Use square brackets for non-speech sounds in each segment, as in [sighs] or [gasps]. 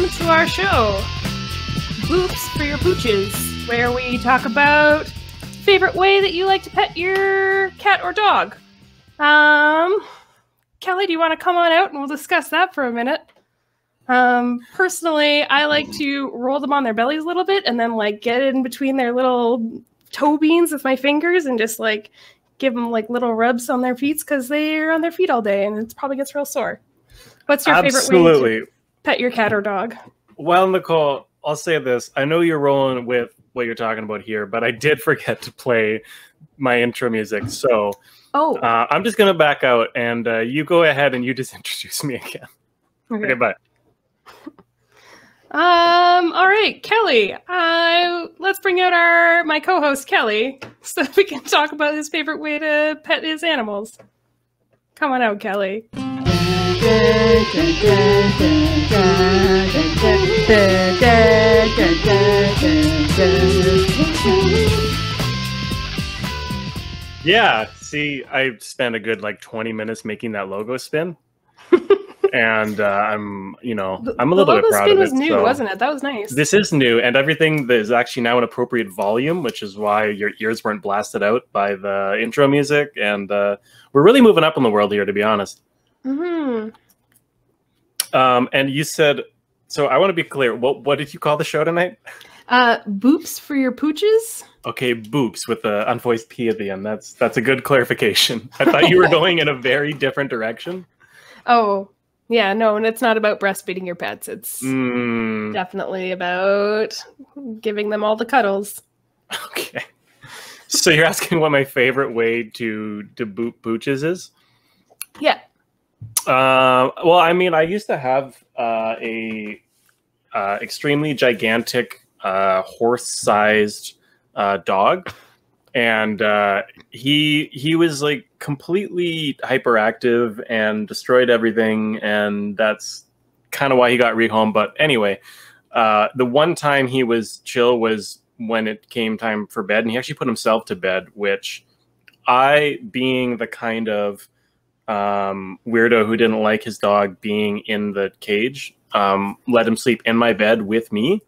welcome to our show, Boops for Your Pooches, where we talk about favorite way that you like to pet your cat or dog. Um, Kelly, do you want to come on out and we'll discuss that for a minute? Um, personally, I like to roll them on their bellies a little bit and then like get in between their little toe beans with my fingers and just like give them like little rubs on their feet because they're on their feet all day and it probably gets real sore. What's your favorite way Absolutely. Pet your cat or dog? Well, Nicole, I'll say this. I know you're rolling with what you're talking about here, but I did [laughs] forget to play my intro music. So Oh, uh, I'm just going to back out and uh, you go ahead and you just [laughs] introduce me again. okay. Okay, bye. Um, all right, Kelly. Uh, let's bring out our my co-host Kelly, [laughs] so we can talk about his favorite way to pet his animals. Come on out, Kelly. Yeah, see, I spent a good like 20 minutes making that logo spin. [laughs] and uh, I'm, you know, I'm a little bit proud of it. Logo spin was new, so- wasn't it? That was nice. This is new, and everything that is actually now an appropriate volume, which is why your ears weren't blasted out by the intro music. And uh, we're really moving up in the world here, to be honest. Hmm Um, and you said, so I want to be clear. What what did you call the show tonight? Uh, boops for your pooches. Okay, boops with the unvoiced p at the end. That's that's a good clarification. I thought you were [laughs] going in a very different direction. Oh, yeah, no, and it's not about breastfeeding your pets. It's Mm, definitely about giving them all the cuddles. okay. So you're asking what my favorite way to to boot pooches is? Yeah. Uh, well, I mean, I used to have uh, a uh, extremely gigantic uh, horse-sized uh, dog, and uh, he he was like completely hyperactive and destroyed everything, and that's kind of why he got rehomed. But anyway, the one time he was chill was when it came time for bed, and he actually put himself to bed, which I, being the kind of um, weirdo who didn't like his dog being in the cage, um, let him sleep in my bed with me,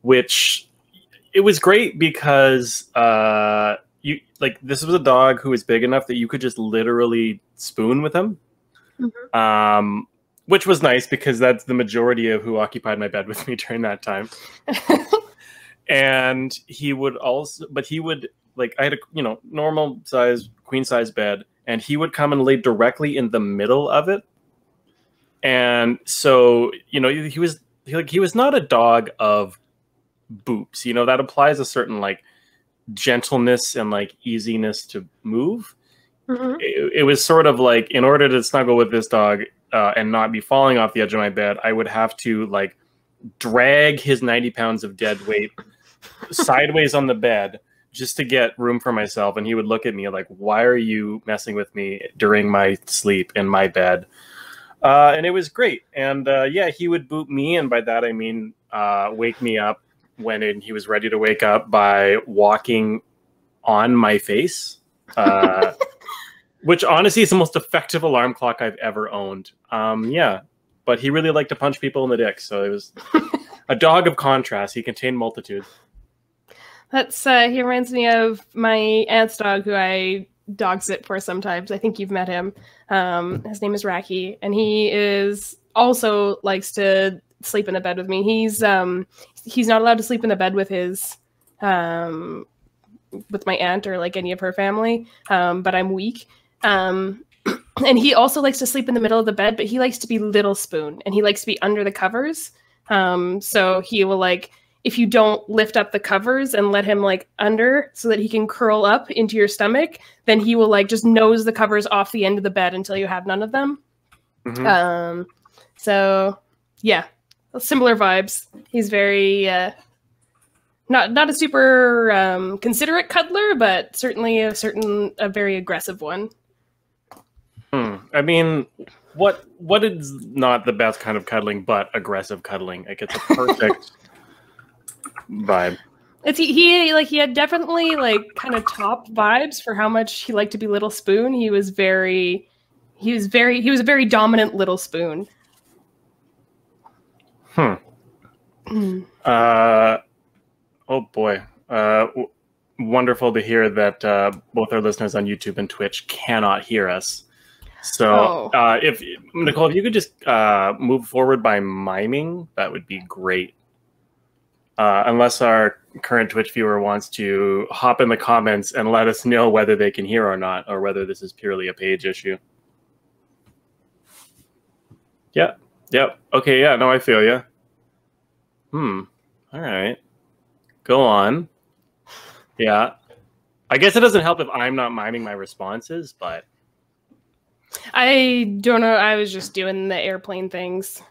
which it was great because uh, you like this was a dog who was big enough that you could just literally spoon with him, um, which was nice because that's the majority of who occupied my bed with me [laughs] during that time. [laughs] And he would also but he would like i had a you know normal size queen size bed and he would come and lay directly in the middle of it and so you know he was he, like he was not a dog of boops you know that applies a certain like gentleness and like easiness to move Mhm. it, it was sort of like in order to snuggle with this dog uh, and not be falling off the edge of my bed i would have to like drag his 90 pounds of dead weight [laughs] sideways on the bed just to get room for myself and he would look at me like why are you messing with me during my sleep in my bed? Uh, and it was great. And uh, yeah he would boot me and by that i mean uh, wake me up when it, he was ready to wake up by walking on my face uh, [laughs] which honestly is the most effective alarm clock i've ever owned. Um, yeah but he really liked to punch people in the dick so it was [laughs] a dog of contrast. He contained multitudes That's uh he reminds me of my aunt's dog who I dog sit for sometimes. I think you've met him. Um his name is Racky and he is also likes to sleep in the bed with me. He's um he's not allowed to sleep in the bed with his um with my aunt or like any of her family. Um but I'm weak. Um [clears throat] and he also likes to sleep in the middle of the bed, but he likes to be little spoon and he likes to be under the covers. Um so he will like if you don't lift up the covers and let him like under so that he can curl up into your stomach, then he will like just nose the covers off the end of the bed until you have none of them. Mhm. Um, so yeah, similar vibes. He's very uh, not not a super um, considerate cuddler, but certainly a certain a very aggressive one. Hmm. I mean, what what is not the best kind of cuddling, but aggressive cuddling? Like it's a perfect vibe. It's he, he like he had definitely like kind of top vibes for how much he liked to be Little Spoon. He was very he was very he was a very dominant Little Spoon. Hmm. Mm. Uh, oh boy. Uh, w- wonderful to hear that uh, both our listeners on YouTube and Twitch cannot hear us. So, Oh. uh, if Nicole, if you could just uh, move forward by miming, that would be great. Uh, unless our current Twitch viewer wants to hop in the comments and let us know whether they can hear or not, or whether this is purely a page issue. Yep. Yep. Okay. Yeah. No, I feel you. Hmm. All right. Go on. Yeah. I guess it doesn't help if I'm not miming my responses, but I don't know. I was just doing the airplane things.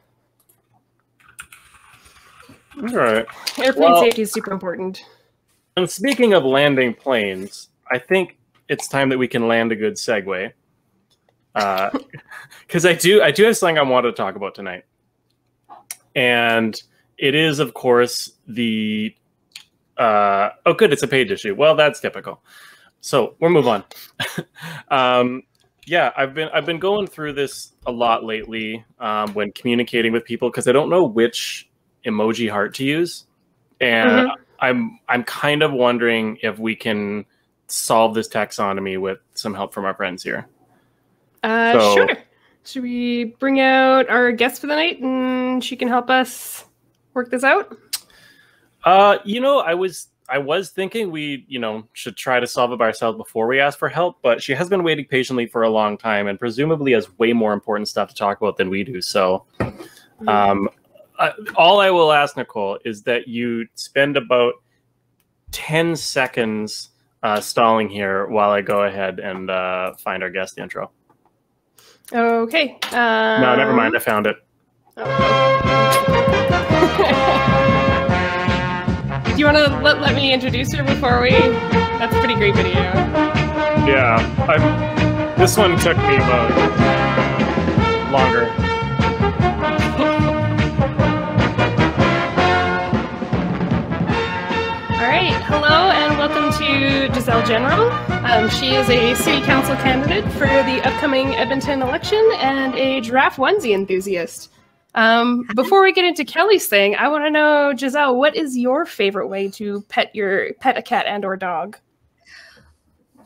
All right. Airplane Well- safety is super important. And speaking of landing planes, I think it's time that we can land a good segue. [laughs] Because I do, I do have something I want to talk about tonight, and it is, of course, the. Uh, oh, good, it's a page issue. Well, that's typical. So we'll move on. [laughs] um, yeah, I've been I've been going through this a lot lately um, when communicating with people because I don't know which emoji heart to use, and Mhm. I'm I'm kind of wondering if we can solve this taxonomy with some help from our friends here. Uh, So- sure. Should we bring out our guest for the night and she can help us work this out? Uh, you know, I was I was thinking we, you know, should try to solve it by ourselves before we ask for help, but she has been waiting patiently for a long time and presumably has way more important stuff to talk about than we do. So, um, uh, all I will ask Nicole is that you spend about 10 seconds uh, stalling here while I go ahead and uh, find our guest intro. Okay. Um, No, never mind. I found it. [laughs] Do you want to let, let me introduce her before we? That's a pretty great video. Yeah, I, this one took me about longer. Right. Hello and welcome to Giselle General. Um, she is a city council candidate for the upcoming Edmonton election and a giraffe onesie enthusiast. Um, before we get into Kelly's thing, I want to know, Giselle, what is your favorite way to pet your pet a cat and or dog?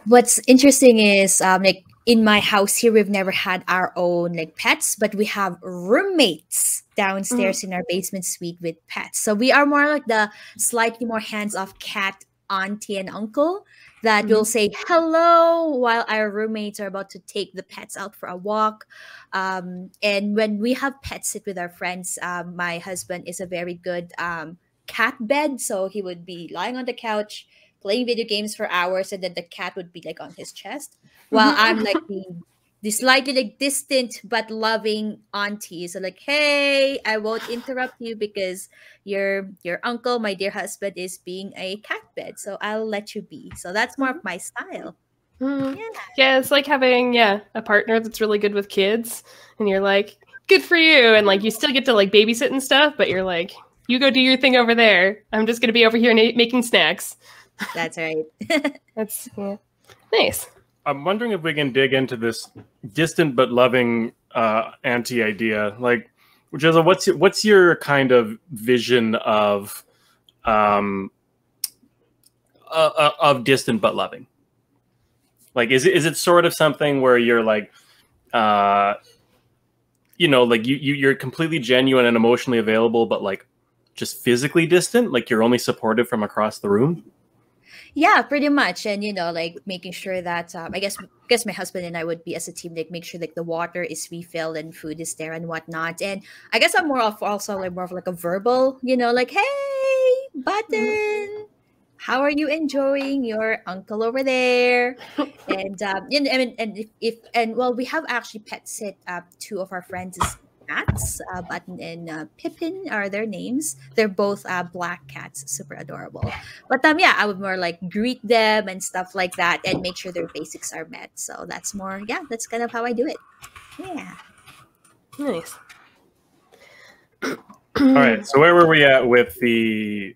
what's interesting is um like in my house here we've never had our own like pets but we have roommates downstairs in our basement suite with pets. So we are more like the slightly more hands-off cat auntie and uncle that will say hello while our roommates are about to take the pets out for a walk. Um, and when we have pets sit with our friends um, my husband is a very good um, cat bed. So he would be lying on the couch playing video games for hours and then the cat would be like on his chest while i'm like the, the slightly like distant but loving auntie so like hey i won't interrupt you because your your uncle my dear husband is being a cat bed so i'll let you be so that's more of my style Hmm. yeah Yeah, it's like having yeah a partner that's really good with kids, and you're like, good for you, and like you still get to like babysit and stuff, but you're like, you go do your thing over there. I'm just gonna be over here na- making snacks. That's right [laughs] That's yeah. nice. I'm wondering if we can dig into this distant but loving uh, anti idea. Like, which is what's your, what's your kind of vision of um uh, uh, of distant but loving? Like, is it is it sort of something where you're like, uh, you know, like you, you you're completely genuine and emotionally available, but like just physically distant, like you're only supportive from across the room? Yeah, pretty much, and you know, like making sure that um, I guess guess my husband and I would be as a team, like make sure like the water is refilled and food is there and whatnot. And I guess I'm more of also like more of like a verbal, you know, like hey, button, how are you enjoying your uncle over there? [laughs] and um, and, and and if, if and well, we have actually pet sit uh, two of our friends' cats, uh, Button and uh, Pippin are their names. They're both uh, black cats, super adorable. But um, yeah, I would more like greet them and stuff like that, and make sure their basics are met. So that's more, yeah, that's kind of how I do it. Yeah. Nice. All right. So where were we at with the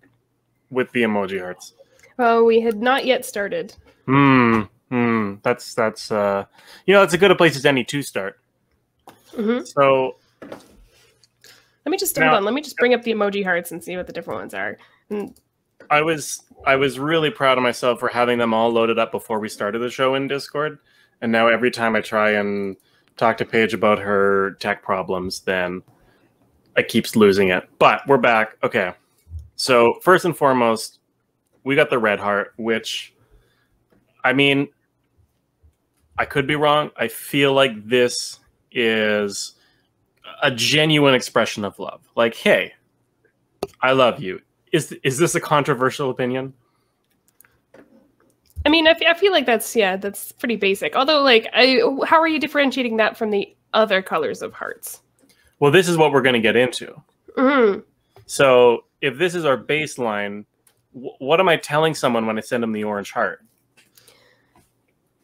with the emoji hearts? Oh, we had not yet started. Hmm. Hmm. That's that's uh you know that's as good a place as any to start. hmm So Let me just Now- hold on. Let me just bring up the emoji hearts and see what the different ones are. And I was I was really proud of myself for having them all loaded up before we started the show in Discord. And now every time I try and talk to Paige about her tech problems, then I keeps losing it. But we're back. Okay. So first and foremost, we got the red heart, which I mean I could be wrong. I feel like this is a genuine expression of love. Like, hey, I love you. Is is this a controversial opinion? I mean, I, feel like that's yeah, that's pretty basic. Although, like, I, how are you differentiating that from the other colors of hearts? Well, this is what we're going to get into. hmm So, if this is our baseline, wh- what am I telling someone when I send them the orange heart?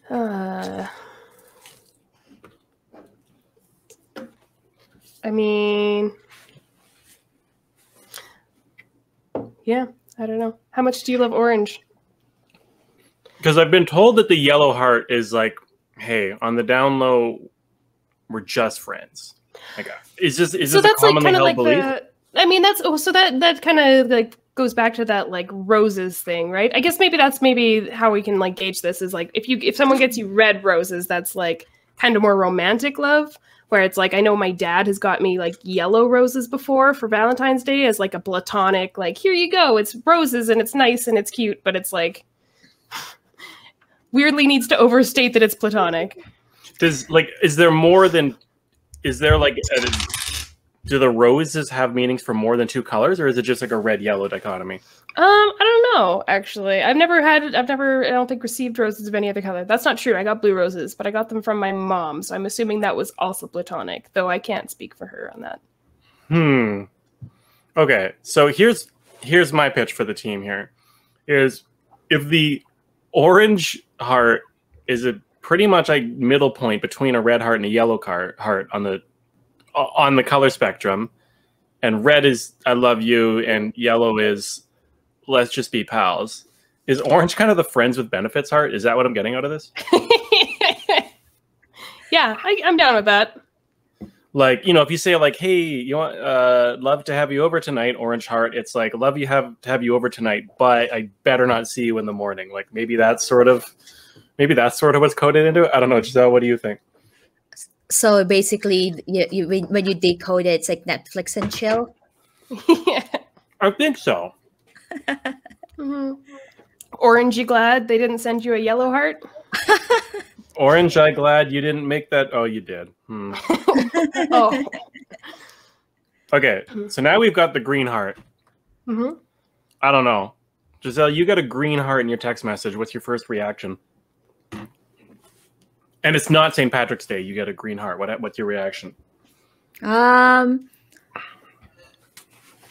Uh, I mean, yeah, I don't know. How much do you love orange? Because I've been told that the yellow heart is like, hey, on the down low, we're just friends. Like, is this is so this a that's like commonly kind of held like belief? the. I mean, that's oh, so that that kind of like goes back to that like roses thing, right? I guess maybe that's maybe how we can like gauge this is like if you if someone gets you red roses, that's like kind of more romantic love. Where it's like I know my dad has got me like yellow roses before for Valentine's Day as like a platonic like here you go, it's roses and it's nice and it's cute, but it's like weirdly needs to overstate that it's platonic. Does like is there more than is there like a, do the roses have meanings for more than two colors or is it just like a red yellow dichotomy? Um, I don't know. Actually, I've never had. I've never. I don't think received roses of any other color. That's not true. I got blue roses, but I got them from my mom, so I'm assuming that was also platonic. Though I can't speak for her on that. Hmm. Okay, so here's here's my pitch for the team here is if the orange heart is a pretty much a middle point between a red heart and a yellow car- heart on the on the color spectrum and red is I love you and yellow is let's just be pals. Is orange kind of the friends with benefits heart? Is that what I'm getting out of this? [laughs] yeah, I, I'm down with that. like you know if you say like hey you want uh love to have you over tonight orange heart it's like love you have to have you over tonight but i better not see you in the morning like maybe that's sort of maybe that's sort of what's coded into it i don't know giselle what do you think So basically, you, you when, when you decode it, it's like Netflix and chill. yeah. [laughs] i think so [laughs] Mhm. Orange, you glad they didn't send you a yellow heart? [laughs] orange i glad you didn't make that oh you did hmm. oh. okay so now we've got the green heart hmm i don't know giselle you got a green heart in your text message what's your first reaction and it's not st patrick's day. You get a green heart. What, what's your reaction? Um,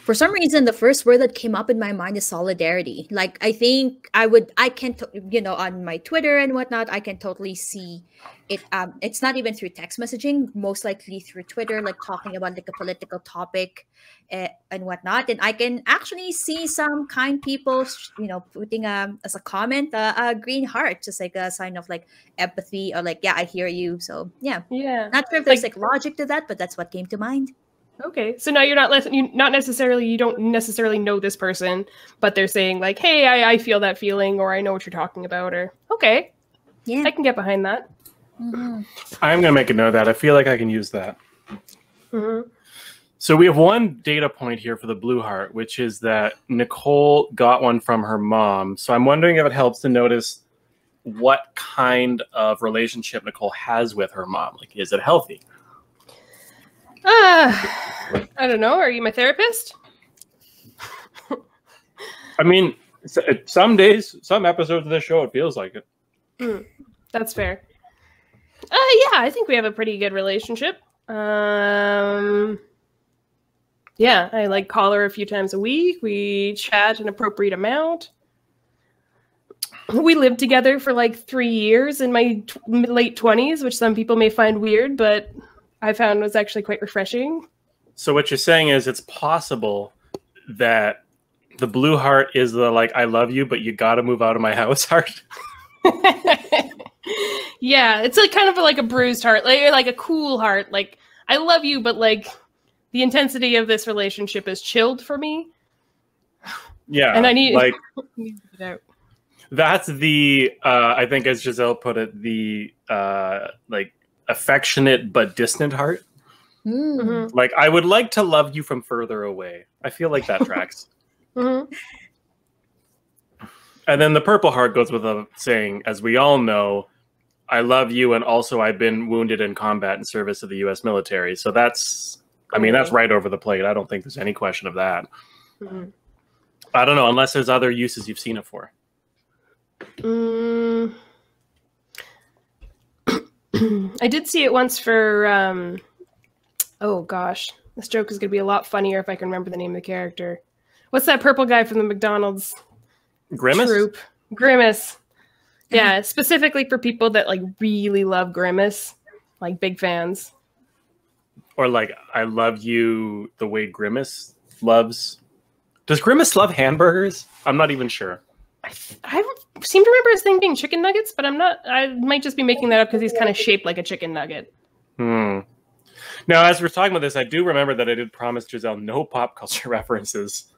for some reason, the first word that came up in my mind is solidarity. Like, I think I would, I can, you know, on my Twitter and whatnot, I can totally see it. Um, it's not even through text messaging, most likely through Twitter, like talking about like a political topic uh, and whatnot. And I can actually see some kind people, you know, putting um as a comment uh, a green heart, just like a sign of like empathy or like, yeah, I hear you. So yeah, Yeah. not sure if there's like logic to that, but that's what came to mind. Okay, so now you're not less, you not necessarily you don't necessarily know this person, but they're saying like, "Hey, I, I feel that feeling," or "I know what you're talking about," or "Okay, Yeah. I can get behind that." Mhm. i'm gonna make a note of that i feel like i can use that Mhm. So we have one data point here for the blue heart, which is that Nicole got one from her mom. So I'm wondering if it helps to notice what kind of relationship Nicole has with her mom. Like, is it healthy? Ah, [sighs] I don't know. Are you my therapist? [laughs] I mean, some days, some episodes of this show, it feels like it. That's fair. Uh, yeah, I think we have a pretty good relationship. Um, yeah, I like call her a few times a week. We chat an appropriate amount. We lived together for like three years in my t- late twenties, which some people may find weird, but I found was actually quite refreshing. So what you're saying is it's possible that the blue heart is the like I love you, but you got to move out of my [laughs] house heart. [laughs] yeah, it's like kind of like a bruised heart, like like a cool heart. Like I love you, but like the intensity of this relationship is chilled for me. Yeah, And I need- like [laughs] Need to out. that's the uh, I think as Giselle put it, the uh, like affectionate but distant heart. Mm. Mhm, Like I would like to love you from further away. I feel like that tracks. [laughs] mhm. And then the purple heart goes with a saying, as we all know, I love you, and also I've been wounded in combat in service of the U.S. military. So that's, I mean, that's right over the plate. I don't think there's any question of that. Mhm. I don't know, unless there's other uses you've seen it for. Mm. [clears throat] I did see it once for um oh gosh. This joke is gonna be a lot funnier if I can remember the name of the character. What's that purple guy from the McDonald's Grimace. troop? Grimace. Yeah, specifically for people that like really love Grimace, like big fans. Or like, I love you the way Grimace loves. Does Grimace love hamburgers? I'm not even sure. I, I seem to remember his thing being chicken nuggets, but I'm not. I might just be making that up because he's kind of shaped like a chicken nugget. Hmm. Now, as we're talking about this, I do remember that I did promise Giselle no pop [laughs] culture references.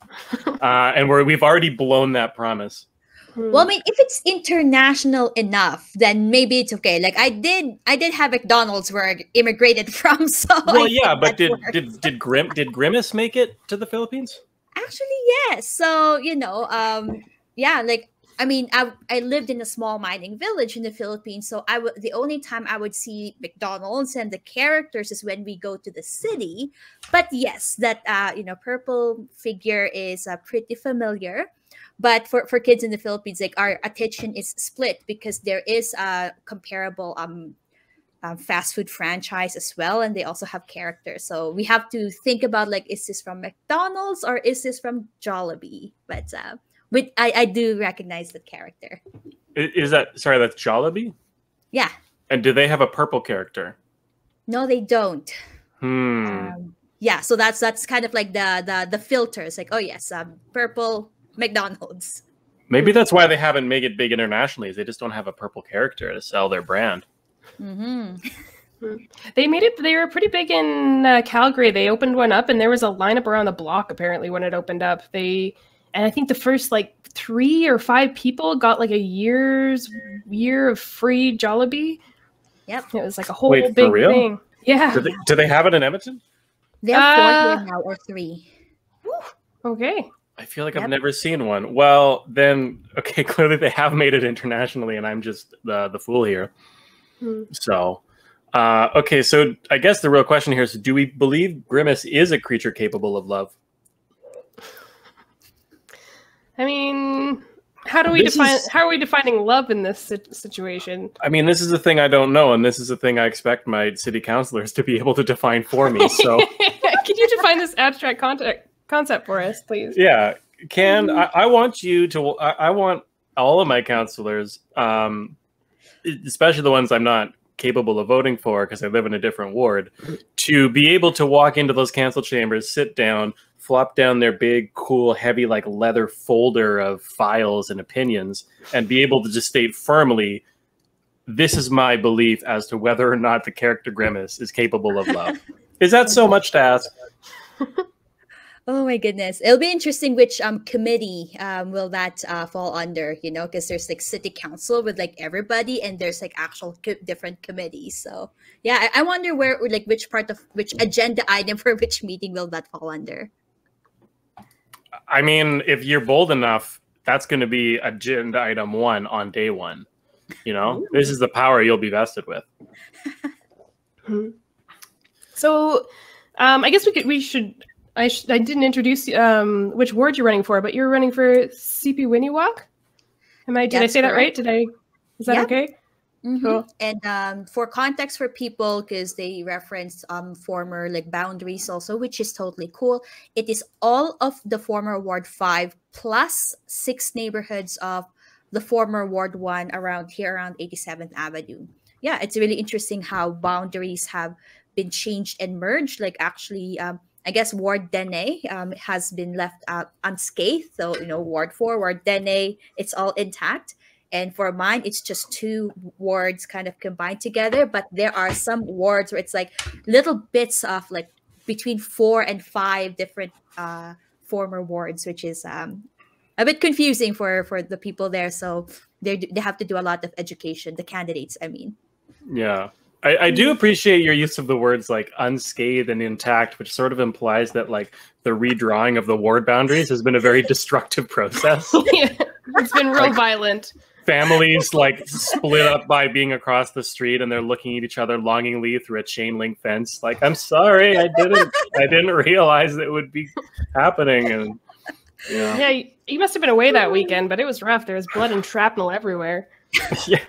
[laughs] uh, and we're, we've already blown that promise. Hmm. Well, I mean, if it's international enough, then maybe it's okay. Like I did, I did have McDonald's where I immigrated [laughs] from. So Well, think yeah, but that did works. did did Grim did Grimace make it to the Philippines? actually yes. So you know, um, yeah, like I mean, I I lived in a small mining village in the Philippines, so I would the only time I would see McDonald's and the characters is when we go to the city. But yes, that uh, you know, purple figure is uh, pretty familiar. But for, for kids in the Philippines, like our attention is split because there is a comparable um, um, fast food franchise as well, and they also have characters. So we have to think about like, is this from McDonald's or is this from Jollibee? But uh, with I, I do recognize the character. Is that sorry? That's Jollibee. Yeah, And do they have a purple character? no, they don't. Hmm. Um, yeah, so that's that's kind of like the the the filters. Like, oh yes, um, purple McDonald's. Maybe that's why they haven't made it big internationally. Is they just don't have a purple character to sell their brand. hmm They made it. They were pretty big in uh, Calgary. They opened one up, and there was a lineup around the block. Apparently, when it opened up, they and I think the first like three or five people got like a year's year of free Jollibee. Yep. It was like a whole Wait, for big real? thing. Yeah. Do they, do they have it in Edmonton? They're Uh, four here now or three. Okay. I feel like I've never seen one. Well, then [laughs] okay, clearly they have made it internationally, and I'm just the the fool here. Hmm. So, uh, okay, so I guess the real question here is: Do we believe Grimace is a creature capable of love? I mean, how do we This define? is- How are we defining love in this situation? I mean, this is the thing I don't know, and this is the thing I expect my city councilors to be able to define for me. So, [laughs] can you define this abstract concept concept for us, please? yeah, can I, I want you to? I, I want all of my councilors, um, especially the ones I'm not capable of voting for because I live in a different ward, to be able to walk into those council chambers, sit down, flop down their big, cool, heavy, like leather folder of files and opinions, and be able to just state firmly, this is my belief as to whether or not the character Grimace is capable of love. [laughs] is that so much to ask? [laughs] Oh my goodness. It'll be interesting which um committee um will that uh, fall under, you know, because there's like city council with like everybody and there's like actual co- different committees. So yeah, I, I wonder where or, like which part of which agenda item [laughs] for which meeting will that fall under. I mean, if you're bold enough, that's going to be agenda item one on day one. You know, this is the power you'll be vested with. [laughs] So, um, I guess we could. We should. I sh- I didn't introduce um, which ward you're running for, but you're running for Sipiwiyiniwak. Am I? Did I That's say that right? Did I? Is that Yeah. okay? Mhm. And um, for context for people, because they reference um, former like boundaries also, which is totally cool. It is all of the former Ward Five plus six neighborhoods of the former Ward One around here, around 87th Avenue. Yeah, it's really interesting how boundaries have been changed and merged. Like actually, um, I guess Ward Dene um, has been left out unscathed. So you know, Ward Four, Ward Dene, it's all intact. And for mine, it's just two wards kind of combined together. But there are some wards where it's like little bits of like between four and five different uh, former wards, which is um, a bit confusing for for the people there. So they they have to do a lot of education. The candidates, I mean. Yeah. I, I, do appreciate your use of the words like unscathed and intact, which sort of implies that like the redrawing of the ward boundaries has been a very [laughs] destructive process. [laughs] yeah, it's been real like, violent. Families [laughs] like split up by being across the street and they're looking at each other longingly through a chain link fence. Like, I'm sorry, I didn't I didn't realize it would be happening. And yeah. Yeah, you must have been away that weekend, but it was rough. There was blood and shrapnel everywhere. [laughs] yeah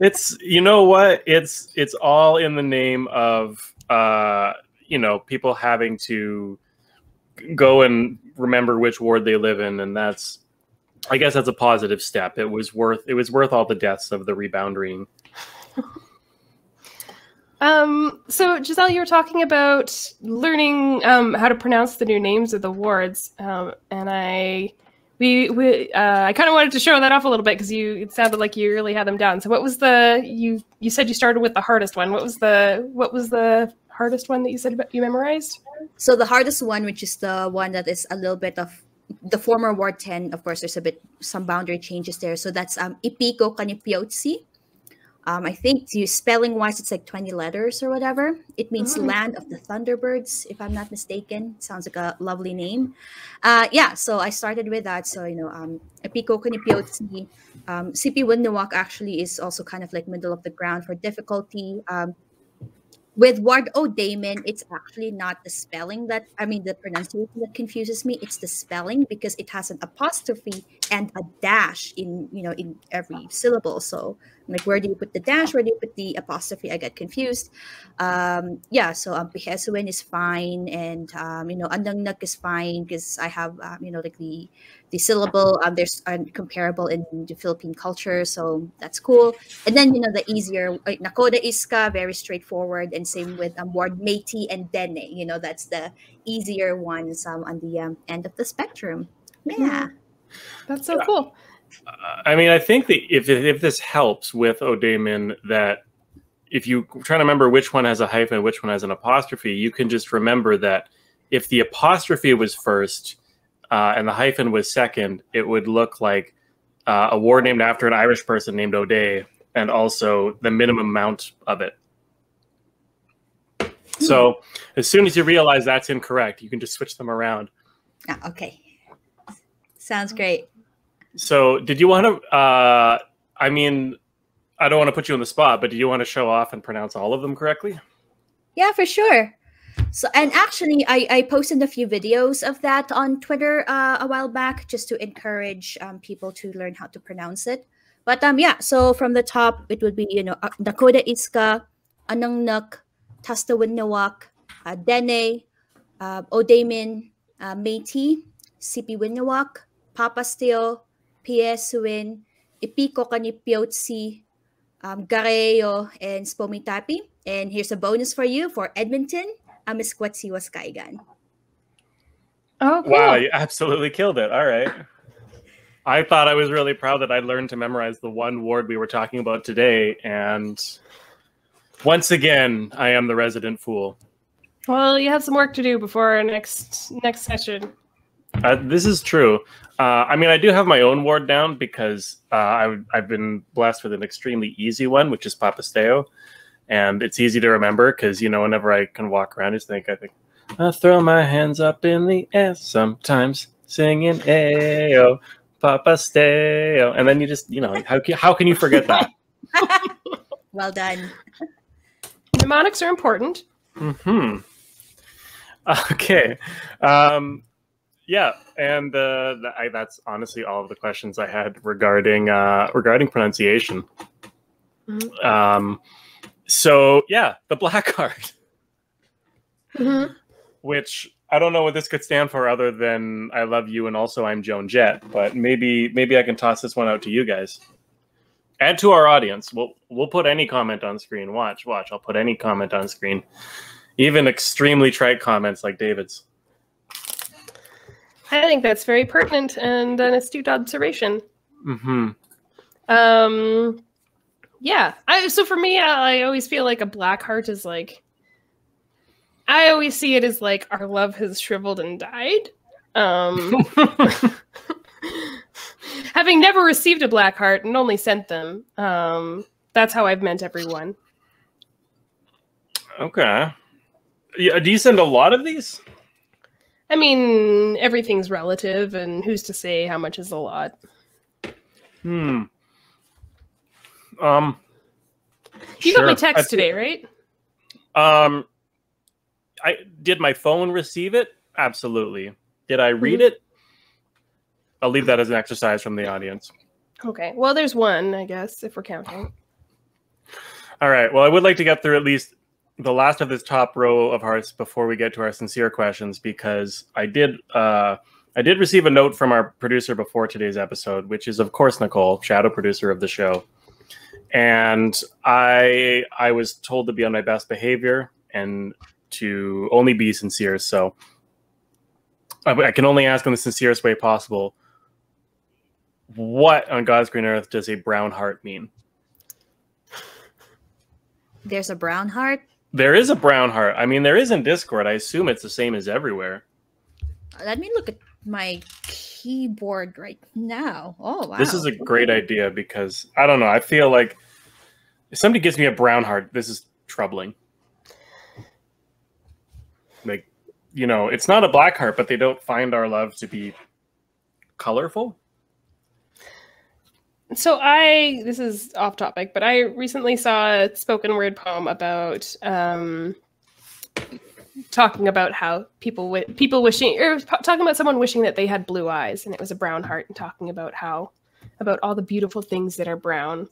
it's you know what it's it's all in the name of uh you know people having to go and remember which ward they live in and that's i guess that's a positive step it was worth it was worth all the deaths of the rebounding um so giselle you were talking about learning um how to pronounce the new names of the wards um and i we, we uh, I kind of wanted to show that off a little bit because you it sounded like you really had them down. So what was the you you said you started with the hardest one. What was the what was the hardest one that you said you memorized? So the hardest one, which is the one that is a little bit of the former Ward 10, of course, there's a bit some boundary changes there. So that's um Ipiihkoohkanipiaohtsi. Um, I think you spelling wise, it's like 20 letters or whatever. It means mm-hmm. land of the Thunderbirds, if I'm not mistaken. Sounds like a lovely name. Uh, yeah, so I started with that. So, you know, um, Ipiihkoohkanipiaohtsi, um, Sipiwiyiniwak actually is also kind of like middle of the ground for difficulty. Um, with Ward O-day'min, it's actually not the spelling that I mean the pronunciation that confuses me. It's the spelling because it has an apostrophe and a dash in you know in every syllable. So like where do you put the dash? Where do you put the apostrophe? I get confused. Um, yeah, so um, pihêsiwin is fine, and um, you know Anirniq is fine because I have um, you know like the the syllable um, there's are comparable in the Philippine culture, so that's cool. And then you know the easier like Nakota Isga, very straightforward, and same with um, word Métis and Dene. You know that's the easier ones um, on the um, end of the spectrum. Yeah, that's so cool. I mean, I think that if if this helps with O-day'min, that if you try to remember which one has a hyphen, which one has an apostrophe, you can just remember that if the apostrophe was first uh, and the hyphen was second, it would look like uh, a war named after an Irish person named O'Day, and also the minimum amount of it. So as soon as you realize that's incorrect, you can just switch them around. Ah, okay. Sounds great. So, did you want to? Uh, I mean, I don't want to put you on the spot, but do you want to show off and pronounce all of them correctly? Yeah, for sure. So, and actually, I, I posted a few videos of that on Twitter uh, a while back just to encourage um, people to learn how to pronounce it. But um, yeah, so from the top, it would be, you know, uh, Nakota Isga, Anirniq, tastawiyiniwak, uh, Dene, uh, O-day'min, uh, Métis, Sipi Winawak, Papastew, pihêsiwin, Ipiko Kanipiotsi, um, Karhiio, and Sspomitapi. And here's a bonus for you for Edmonton, Amiskwacîwâskahikan. Oh, cool. Wow, you absolutely killed it. All right. I thought I was really proud that I learned to memorize the one ward we were talking about today. And once again, I am the resident fool. Well, you have some work to do before our next next session. Uh, this is true. Uh, I mean, I do have my own ward down because uh, I, have been blessed with an extremely easy one, which is Papastew, and it's easy to remember because you know whenever I can walk around, I just think I think I throw my hands up in the air sometimes, singing "Ayo, Papastew," and then you just you know how how can you forget that? [laughs] well done. Mnemonics are important. Hmm. Okay. Um, yeah, and uh, I, that's honestly all of the questions I had regarding uh, regarding pronunciation. Mm-hmm. Um, so yeah, the black [laughs] card, mm-hmm. which I don't know what this could stand for other than I love you and also I'm Joan Jett, but maybe maybe I can toss this one out to you guys. And to our audience. We'll we'll put any comment on screen. Watch, watch. I'll put any comment on screen. Even extremely trite comments like David's. I think that's very pertinent and an astute observation. Hmm. Um. Yeah. I so for me, I, I always feel like a black heart is like. I always see it as like our love has shriveled and died. Um, [laughs] having never received a black heart and only sent them, um, that's how I've meant everyone. Okay. Yeah, do you send a lot of these? I mean, everything's relative, and who's to say how much is a lot? Hmm. Um. You sure. got my text thi- today, right? Um, I did my phone receive it? Absolutely. Did I read it? I'll leave that as an exercise from the audience. Okay. Well, there's one, I guess, if we're counting. All right. Well, I would like to get through at least the last of this top row of hearts before we get to our sincere questions, because I did uh, I did receive a note from our producer before today's episode, which is of course Nicole, shadow producer of the show, and I I was told to be on my best behavior and to only be sincere. So I, I can only ask in the sincerest way possible. What on God's green earth does a brown heart mean? There's a brown heart. There is a brown heart. I mean, there is in Discord. I assume it's the same as everywhere. Let me look at my keyboard right now. Oh wow. This is a great idea because I don't know. I feel like if somebody gives me a brown heart, this is troubling. Like, you know, it's not a black heart, but they don't find our love to be colorful. So I this is off topic, but I recently saw a spoken word poem about um talking about how people wi- people wishing or talking about someone wishing that they had blue eyes and it was a brown heart and talking about how about all the beautiful things that are brown.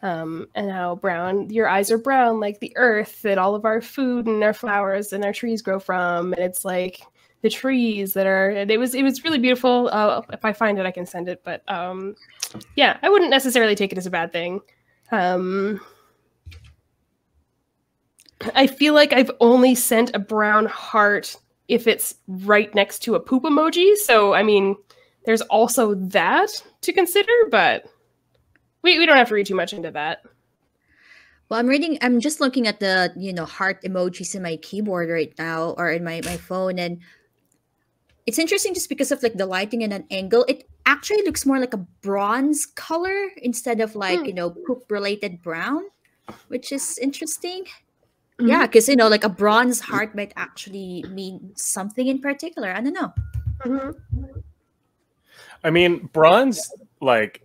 Um, and how brown your eyes are brown like the earth that all of our food and our flowers and our trees grow from. And it's like the trees that are and it was it was really beautiful. Uh, if i find it i can send it. But um yeah i wouldn't necessarily take it as a bad thing. Um i feel like i've only sent a brown heart if it's right next to a poop emoji so i mean there's also that to consider but we, we don't have to read too much into that Well, I'm reading. I'm just looking at the you know heart emojis in my keyboard right now, or in my my phone, and it's interesting just because of like the lighting and an angle. It actually looks more like a bronze color instead of like Hmm. you know poop related brown, which is interesting. Mm-hmm. Yeah, because you know like a bronze heart might actually mean something in particular. I don't know. Mhm. I mean, bronze, like,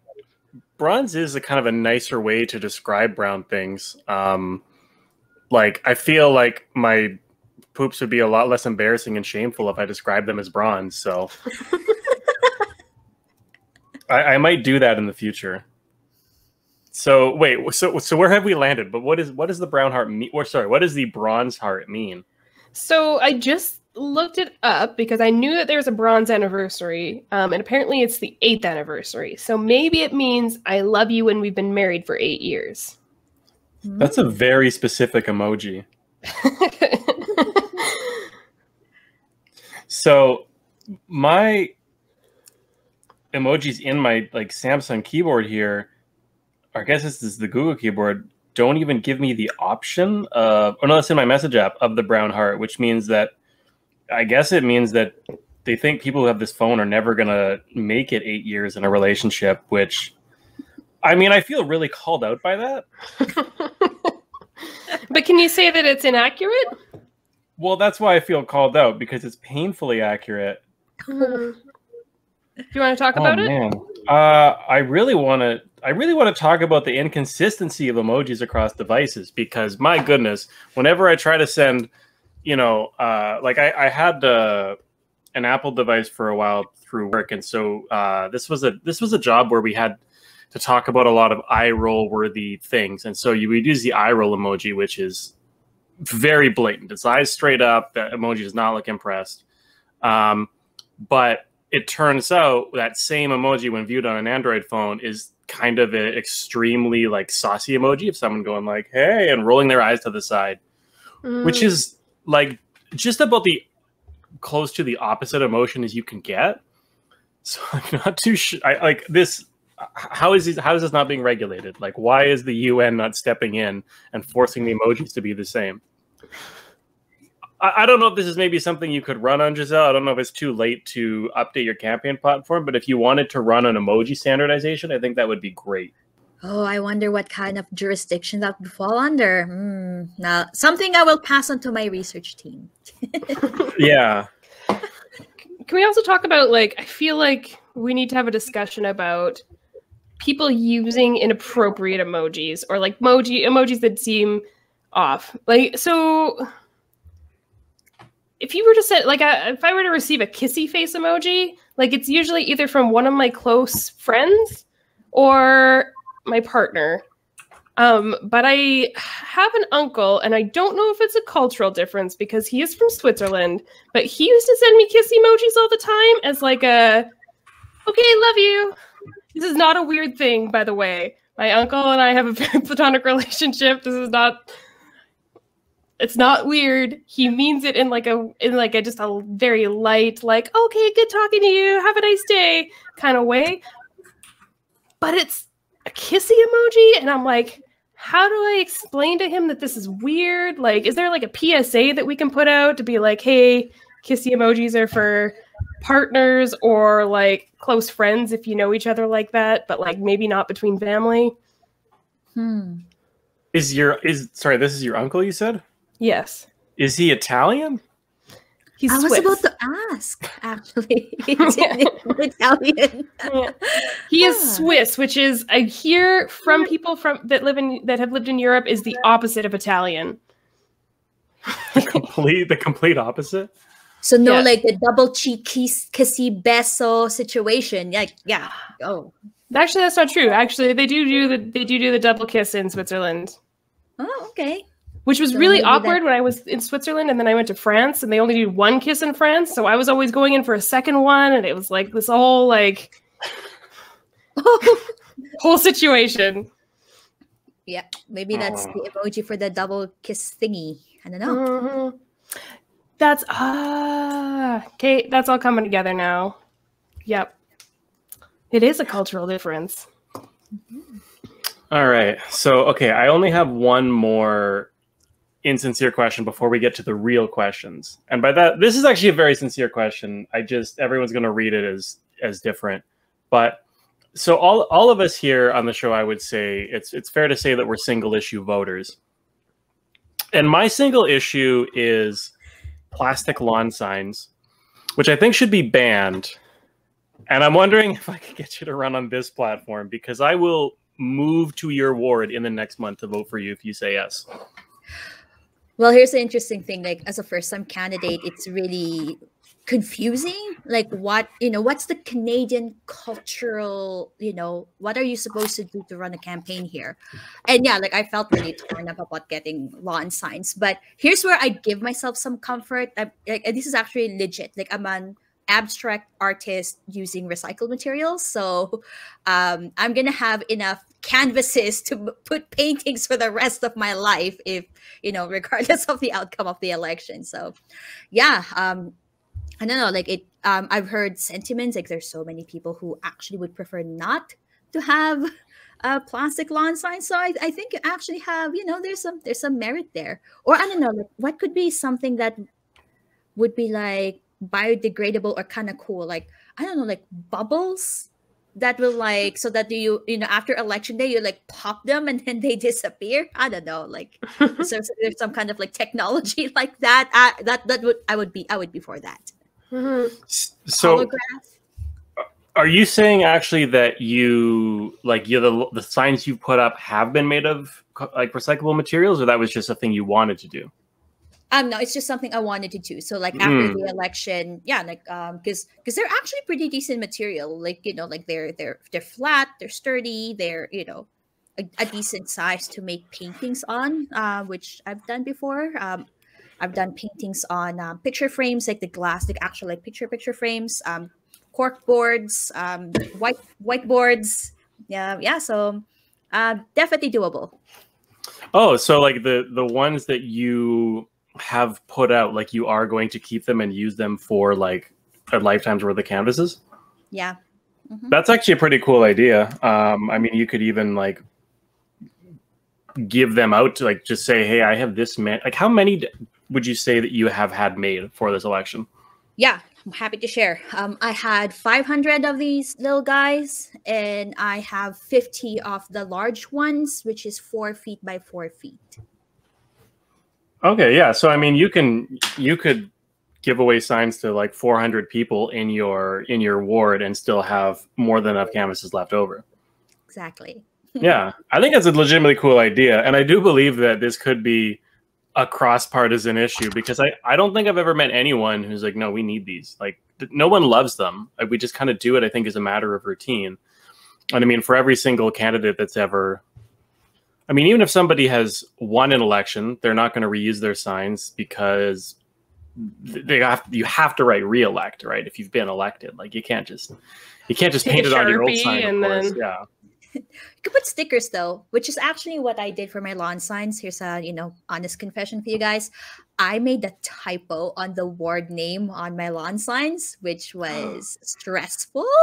bronze is a kind of a nicer way to describe brown things. Um, like, I feel like my poops would be a lot less embarrassing and shameful if I described them as bronze. So [laughs] I, I might do that in the future. So wait, so so where have we landed? But what is what does the brown heart mean? Or sorry, what does the bronze heart mean? So I just looked it up because I knew that there was a bronze anniversary, um, and apparently it's the eighth anniversary. So maybe it means I love you when we've been married for eight years. That's a very specific emoji. [laughs] So my emojis in my like Samsung keyboard here, I guess this is the Google keyboard, don't even give me the option of oh no, that's in my message app of the brown heart, which means that I guess it means that they think people who have this phone are never gonna make it eight years in a relationship, which I mean I feel really called out by that. [laughs] but can you say that it's inaccurate? Well, that's why I feel called out because it's painfully accurate Do [laughs] you want to talk Oh about it? man, uh, I really want to. I really want to talk about the inconsistency of emojis across devices because my goodness, whenever I try to send, you know, uh, like I, I had uh, an Apple device for a while through work, and so uh, this was a this was a job where we had to talk about a lot of eye roll worthy things, and so you would use the eye roll emoji, which is very blatant. It's eyes straight up. That emoji does not look impressed. Um, but it turns out that same emoji, when viewed on an Android phone, is kind of an extremely like saucy emoji of someone going like, "Hey," and rolling their eyes to the side, which Mm. is like just about the close to the opposite emotion as you can get. So [laughs] I'm not too sure. I like this. How is this, how is this not being regulated? Like, why is the UN not stepping in and forcing the emojis to be the same? I, I don't know if this is maybe something you could run on Giselle. I don't know if it's too late to update your campaign platform, but if you wanted to run an emoji standardization, I think that would be great. Oh, I wonder what kind of jurisdiction that would fall under. Hmm. Now, something I will pass on to my research team. [laughs] yeah. Can we also talk about like I feel like we need to have a discussion about people using inappropriate emojis or like emoji emojis that seem off. Like so if you were to set like a, if I were to receive a kissy face emoji, like it's usually either from one of my close friends or my partner. Um, but I have an uncle, and I don't know if it's a cultural difference because he is from Switzerland, but he used to send me kiss emojis all the time as like a okay, love you. This is not a weird thing, by the way. My uncle and I have a [laughs] very platonic relationship. This is not it's not weird. He means it in like a in like a just a very light, like, okay, good talking to you, have a nice day kind of way. But it's a kissy emoji, and I'm like, how do I explain to him that this is weird? Like, is there like a PSA that we can put out to be like, hey, kissy emojis are for partners or like close friends if you know each other like that, but like maybe not between family? Hmm. Is your is sorry, this is your uncle you said? Yes. Is he Italian? He's I was about to ask, actually. [laughs] It's [laughs] Italian. Yeah. He is Yeah. Swiss, which is I hear from people from that live in that have lived in Europe is the opposite of Italian. complete the complete opposite. So no, Yes. like the double cheek kiss, kissy beso situation. Like, yeah. Oh. Actually, that's not true. Actually, they do do the they do do the double kiss in Switzerland, Oh, okay. Which was So really maybe that- awkward when I was in Switzerland, and then I went to France, and they only do one kiss in France. So I was always going in for a second one, and it was like this whole like [laughs] whole situation. yeah. Maybe that's the emoji for the double kiss thingy. I don't know. Mhm. That's ah Kate, That's all coming together now. Yep, it is a cultural difference. All right. So, okay, I only have one more insincere question before we get to the real questions. And by that, this is actually a very sincere question. I just everyone's going to read it as as different. But so all all of us here on the show, I would say it's it's fair to say that we're single issue voters. And my single issue is plastic lawn signs, which I think should be banned. And I'm wondering if I could get you to run on this platform because I will move to your ward in the next month to vote for you if you say yes. Well, here's the interesting thing. Like, as a first-time candidate, it's really confusing. Like, what you know, what's the Canadian cultural? You know, what are you supposed to do to run a campaign here? And yeah, like I felt really torn up about getting law and science. But here's where I give myself some comfort. I, like, this is actually legit. Like, I'm an abstract artist using recycled materials, so um, I'm gonna have enough canvases to put paintings for the rest of my life if you know regardless of the outcome of the election. So yeah um i don't know like it um i've heard sentiments like there's so many people who actually would prefer not to have a plastic lawn sign so I, I think you actually have you know there's some there's some merit there. Or i don't know like what could be something that would be like biodegradable or kind of cool like i don't know like bubbles that will like so that you you know after election day you like pop them and then [laughs] they disappear i don't know like [laughs] so so there's some kind of like technology [laughs] like that I, that that would i would be i would be for that Mhm. So, Holograph? are you saying actually that you like you the the signs you put up have been made of like recyclable materials, or that was just a thing you wanted to do? Um no it's just something i wanted to do. So like after Mm. the election yeah like um because because they're actually pretty decent material. Like you know like they're they're they're flat they're sturdy they're you know a, a decent size to make paintings on uh, which i've done before. Um i've done paintings on um, picture frames like the glass like actual like picture picture frames um cork boards um white whiteboards. Yeah yeah so uh definitely doable. Oh, so like the the ones that you have put out, like you are going to keep them and use them for like a lifetime's worth of canvases. yeah Mhm. That's actually a pretty cool idea. Um, I mean, you could even like give them out to like just say, "Hey, I have this man." Like, how many would you say that you have had made for this election? Yeah, I'm happy to share. Um, I had 500 of these little guys, and I have 50 of the large ones, which is four feet by four feet. Okay, yeah. So I mean, you can you could give away signs to like 400 people in your in your ward and still have more than enough canvases left over. Exactly. [laughs] yeah, I think it's a legitimately cool idea, and I do believe that this could be a cross partisan issue because I I don't think I've ever met anyone who's like, no, we need these. Like, no one loves them. Like, we just kind of do it. I think as a matter of routine. And I mean, for every single candidate that's ever I mean, even if somebody has won an election, they're not going to reuse their signs because they have you have to write re-elect, right? If you've been elected, like you can't just you can't just paint it on your old sign. And then yeah. You could put stickers though, which is actually what I did for my lawn signs. Here's a you know honest confession for you guys. I made a typo on the ward name on my lawn signs, which [gasps] was stressful. [laughs]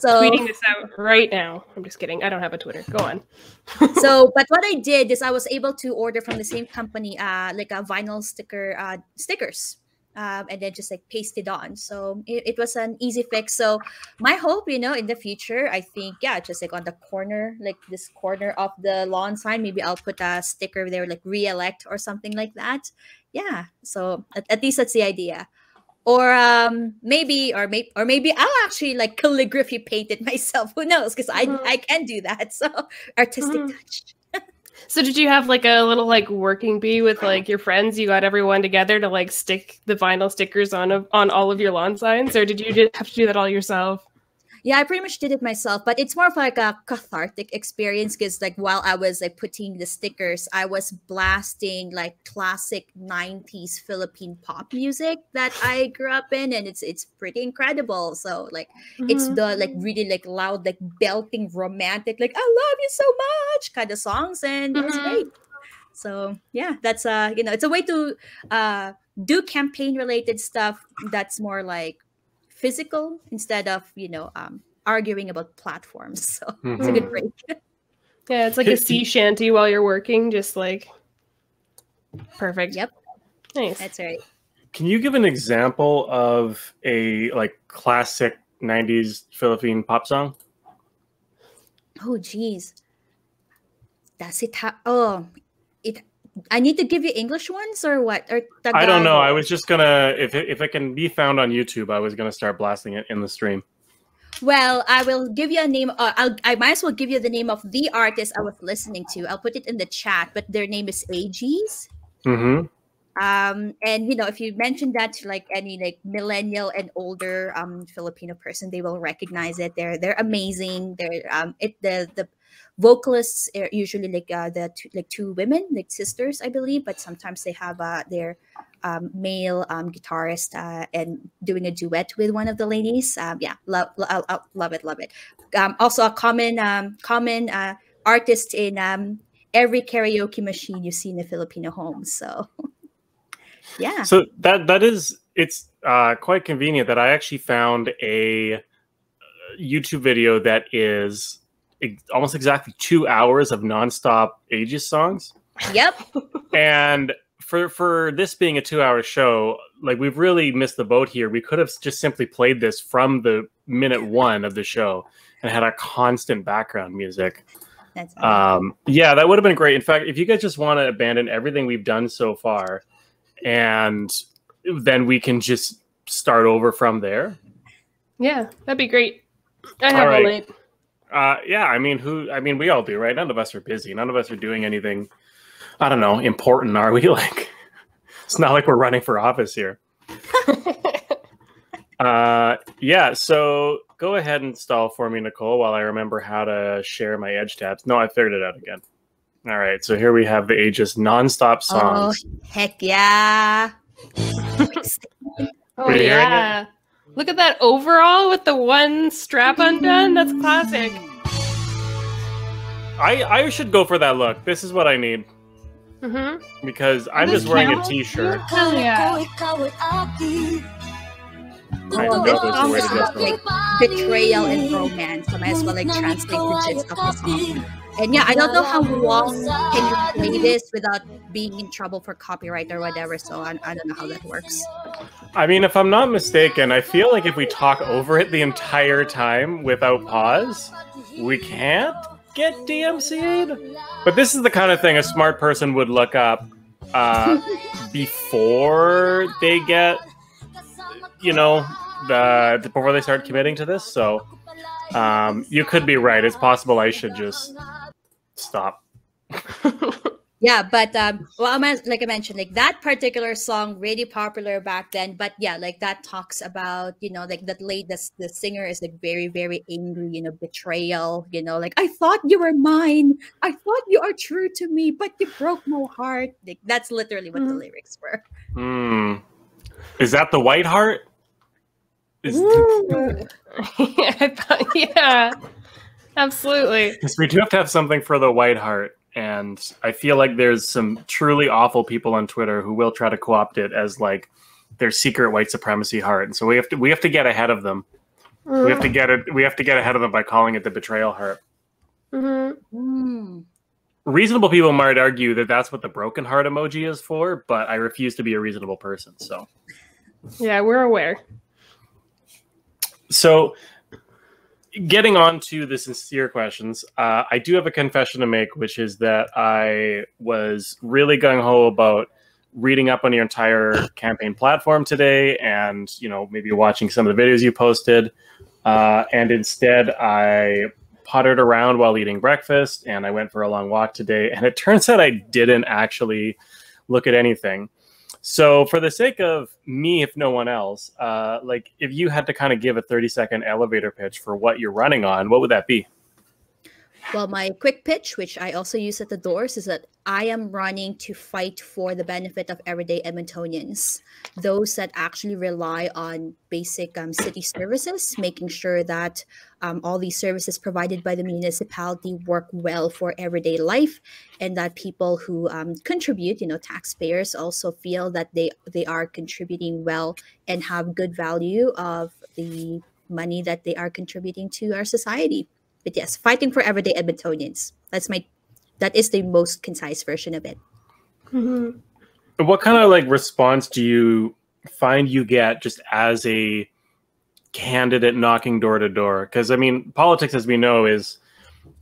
So tweeting this out right now. I'm just kidding. I don't have a Twitter. Go on. [laughs] so, but what I did is I was able to order from the same company, uh, like a vinyl sticker uh, stickers um, and then just like paste it on. So it, it, was an easy fix. So my hope, you know, in the future, I think, yeah, just like on the corner, like this corner of the lawn sign, maybe I'll put a sticker there, like re-elect or something like that. Yeah. So at, at least that's the idea. Or um, maybe, or maybe, or maybe I'll actually like calligraphy paint it [laughs] myself. Who knows? Because I mm-hmm. I can do that. [laughs] So artistic mm-hmm. touch. So did you have like a little like working bee with like your friends? You got everyone together to like stick the vinyl stickers on on all of your lawn signs, or did you have to do that all yourself? Yeah, I pretty much did it myself, but it's more of like a cathartic experience because like while I was like putting the stickers, I was blasting like classic 90s Philippine pop music that I grew up in and it's it's pretty incredible. So like mm-hmm. it's the like really like loud like belting romantic like I love you so much kind of songs and mm-hmm. it was great. So yeah, that's uh you know, it's a way to uh do campaign related stuff that's more like physical instead of you know um, arguing about platforms. [laughs] So mm-hmm. it's a good mm-hmm. break. [laughs] yeah, it's like a sea shanty while you're working, just like perfect. Yep. Nice. That's right. Can you give an example of a like classic '90s Philippine pop song? Oh, geez. Does it have? Oh, it I need to give you English ones or what? Or Tagalog? I don't know. I was just gonna if it, if it can be found on YouTube, I was gonna start blasting it in the stream. Well, I will give you a name. Uh, I'll, I might as well give you the name of the artist I was listening to. I'll put it in the chat, but their name is Aegis. Mm-hmm. Um, and you know, if you mention that to like any like millennial and older um Filipino person, they will recognize it. They're they're amazing. They're um it the the vocalists are usually like uh, the two, like two women like sisters i believe but sometimes they have uh, their um, male um, guitarist uh, and doing a duet with one of the ladies. Um, yeah love, love, love it love it. Um, also a common um, common uh, artist in um, every karaoke machine you see in the filipino home so [laughs] yeah. So that that is it's uh, quite convenient that i actually found a uh, youtube video that is almost exactly two hours of nonstop Aegis songs. Yep. [laughs] and for for this being a two hour show, like we've really missed the boat here. We could have just simply played this from the minute one of the show and had a constant background music. That's um, yeah, that would have been great. In fact, if you guys just want to abandon everything we've done so far, and then we can just start over from there. Yeah, that'd be great. I have all, right. all night. Uh, yeah, I mean, who? I mean, we all do, right? None of us are busy. None of us are doing anything. I don't know, important, are we? [laughs] Like, it's not like we're running for office here. [laughs] uh, yeah. So go ahead and install for me, Nicole, while I remember how to share my Edge tabs. No, I figured it out again. All right. So here we have the Aegis nonstop oh, songs. Oh, heck yeah! [laughs] oh yeah. Look at that overall with the one strap undone. That's classic. I I should go for that look. This is what I need. Mm-hmm. Because I'm just wearing a t-shirt. Hell yeah. Like betrayal and romance. So I might as well like translate the gist of the song. And yeah, I don't know how long can you play this without being in trouble for copyright or whatever. So I, I don't know how that works. I mean, if I'm not mistaken, I feel like if we talk over it the entire time without pause, we can't get DMCA'd. But this is the kind of thing a smart person would look up uh, [laughs] before they get, you know, the before they start committing to this. So um, you could be right. It's possible I should just stop. [laughs] yeah, but um, well, like I mentioned, like that particular song really popular back then. But yeah, like that talks about you know like that late the, the singer is like very very angry, you know, betrayal. You know, like I thought you were mine, I thought you are true to me, but you broke my heart. Like that's literally what mm. the lyrics were. Hmm. Is that the White Heart? Is yeah, [laughs] [laughs] thought, yeah, absolutely. Because we do have to have something for the White Heart, and I feel like there's some truly awful people on Twitter who will try to co-opt it as like their secret white supremacy heart, and so we have to we have to get ahead of them. Mm. We have to get it. We have to get ahead of them by calling it the betrayal heart. Mm-hmm. Mm. Reasonable people might argue that that's what the broken heart emoji is for, but I refuse to be a reasonable person. So, yeah, we're aware. So, getting on to the sincere questions, uh, I do have a confession to make, which is that I was really gung ho about reading up on your entire campaign platform today, and you know maybe watching some of the videos you posted, uh, and instead I pottered around while eating breakfast, and I went for a long walk today, and it turns out I didn't actually look at anything. So, for the sake of me, if no one else, uh, like if you had to kind of give a 30 second elevator pitch for what you're running on, what would that be? Well, my quick pitch, which I also use at the doors, is that I am running to fight for the benefit of everyday Edmontonians, those that actually rely on basic um, city services, making sure that um, all these services provided by the municipality work well for everyday life, and that people who um, contribute, you know, taxpayers, also feel that they they are contributing well and have good value of the money that they are contributing to our society. But yes, fighting for everyday Edmontonians. That's my that is the most concise version of it. Mm-hmm. What kind of like response do you find you get just as a candidate knocking door to door? Because I mean, politics, as we know, is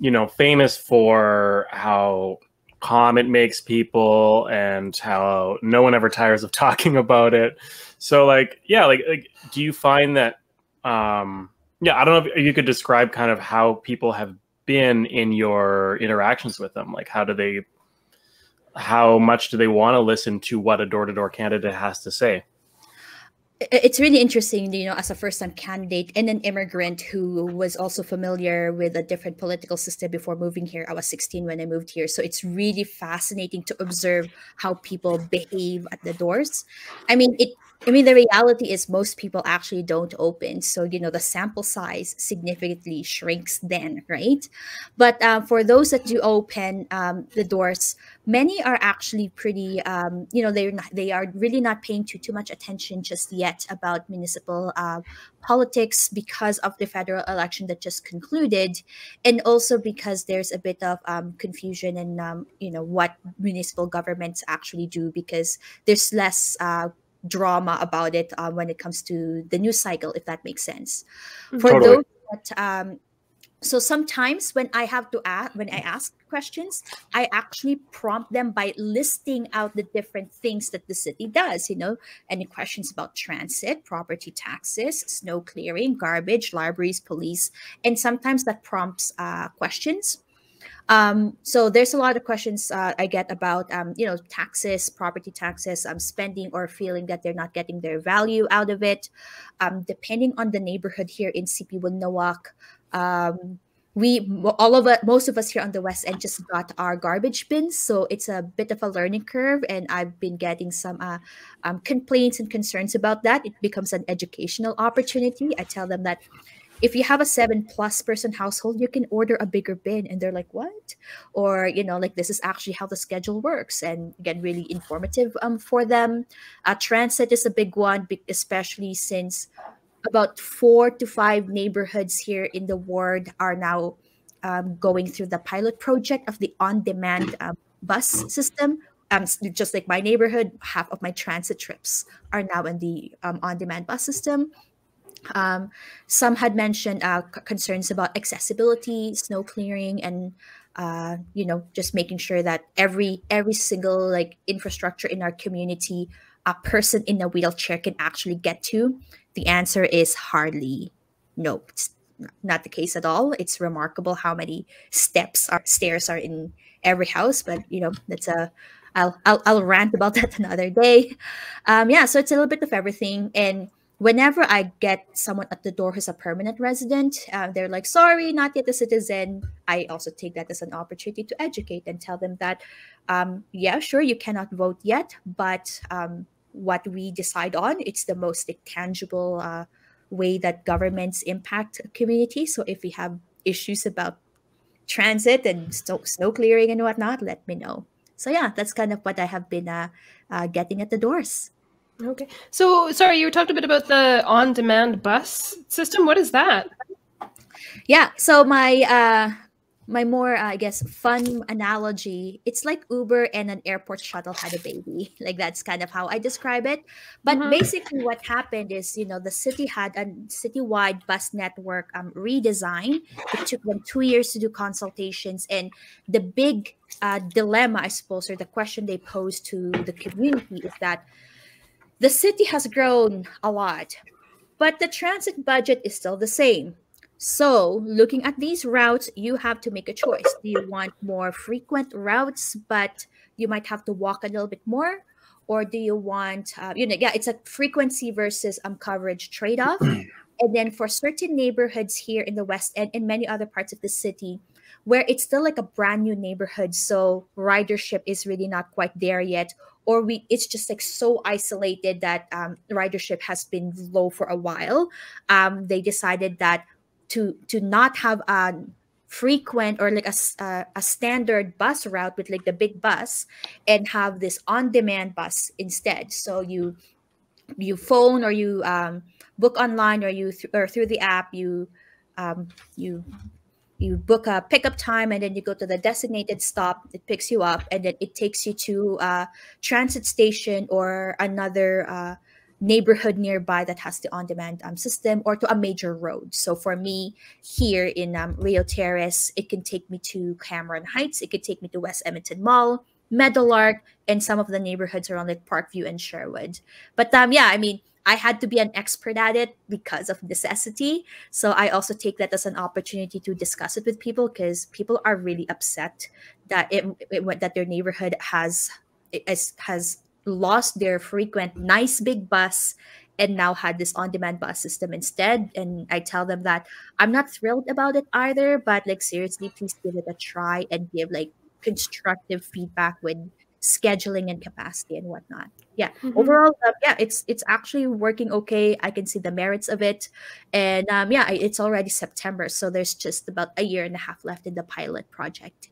you know famous for how calm it makes people and how no one ever tires of [laughs] talking about it. So like, yeah, like, like do you find that um yeah, I don't know if you could describe kind of how people have been in your interactions with them. Like, how do they, how much do they want to listen to what a door to door candidate has to say? it's really interesting, you know, as a first time candidate and an immigrant who was also familiar with a different political system before moving here. I was 16 when I moved here. So it's really fascinating to observe how people behave at the doors. I mean, it I mean, the reality is most people actually don't open. So, you know, the sample size significantly shrinks then, right? But um, for those that do open um, the doors, many are actually pretty, um, you know, they're not, they are really not paying too, too much attention just yet about municipal uh, politics because of the federal election that just concluded. And also because there's a bit of um, confusion in, um, you know, what municipal governments actually do because there's less uh, drama about it uh, when it comes to the news cycle, if that makes sense. Mm, For totally. those that, um, so sometimes when I have to ask, when I ask questions, I actually prompt them by listing out the different things that the city does. You know, any questions about transit, property taxes, snow clearing, garbage, libraries, police, and sometimes that prompts uh, questions um, so there's a lot of questions uh, I get about, um, you know, taxes, property taxes, um, spending or feeling that they're not getting their value out of it. Um, depending on the neighborhood here in Sipiwiyiniwak, um, we all of us, most of us here on the west end just got our garbage bins, so it's a bit of a learning curve, and I've been getting some uh, um, complaints and concerns about that. It becomes an educational opportunity. I tell them that if you have a seven plus person household you can order a bigger bin and they're like what or you know like this is actually how the schedule works and again really informative um, for them uh, transit is a big one especially since about four to five neighborhoods here in the ward are now um, going through the pilot project of the on-demand um, bus system. Um, just like my neighborhood, half of my transit trips are now in the um, on-demand bus system. Um, some had mentioned uh, concerns about accessibility, snow clearing, and uh, you know just making sure that every every single like infrastructure in our community a person in a wheelchair can actually get to the answer is hardly no it's not the case at all it's remarkable how many steps are stairs are in every house but you know that's a I'll, I'll, I'll rant about [laughs] that another day. Um, yeah, so it's a little bit of everything. And whenever I get someone at the door who's a permanent resident, uh, they're like, sorry, not yet a citizen. I also take that as an opportunity to educate and tell them that, um, yeah, sure, you cannot vote yet, but um, what we decide on, it's the most tangible uh, way that governments impact community. So if we have issues about transit and snow, snow clearing and whatnot, let me know. So yeah, that's kind of what I have been uh, uh, getting at the doors. Okay. So, sorry, you talked a bit about the on-demand bus system. What is that? Yeah. So my uh, my more uh, I guess fun analogy, it's like Uber and an airport shuttle had a baby. [laughs] Like that's kind of how I describe it. But mm-hmm. basically, what happened is you know the city had a citywide bus network um, redesign. It took them two years to do consultations, and the big uh, dilemma, I suppose, or the question they posed to the community is that the city has grown a lot, but the transit budget is still the same. So, looking at these routes, you have to make a choice. Do you want more frequent routes, but you might have to walk a little bit more? Or do you want, uh, you know, yeah, it's a frequency versus um, coverage trade off. [clears throat] and then for certain neighborhoods here in the West End and many other parts of the city, where it's still like a brand new neighborhood, so ridership is really not quite there yet, or we it's just like so isolated that um, ridership has been low for a while. Um, they decided that to to not have a frequent or like a, uh, a standard bus route with like the big bus and have this on-demand bus instead. So you you phone or you um, book online or you th- or through the app you um, you you book a pickup time and then you go to the designated stop it picks you up and then it takes you to a transit station or another uh, neighborhood nearby that has the on-demand um, system or to a major road. So for me here in um, rio terrace it can take me to cameron heights it could take me to west edmonton mall meadowlark and some of the neighborhoods around like parkview and sherwood. But um yeah i mean I had to be an expert at it because of necessity. So I also take that as an opportunity to discuss it with people because people are really upset that it, it that their neighborhood has has has lost their frequent nice big bus and now had this on-demand bus system instead and i tell them that i'm not thrilled about it either but like seriously please give it a try and give like constructive feedback with scheduling and capacity and whatnot. Yeah, mm-hmm. overall, uh, yeah, it's it's actually working okay. I can see the merits of it, and um, yeah, it's already September, so there's just about a year and a half left in the pilot project.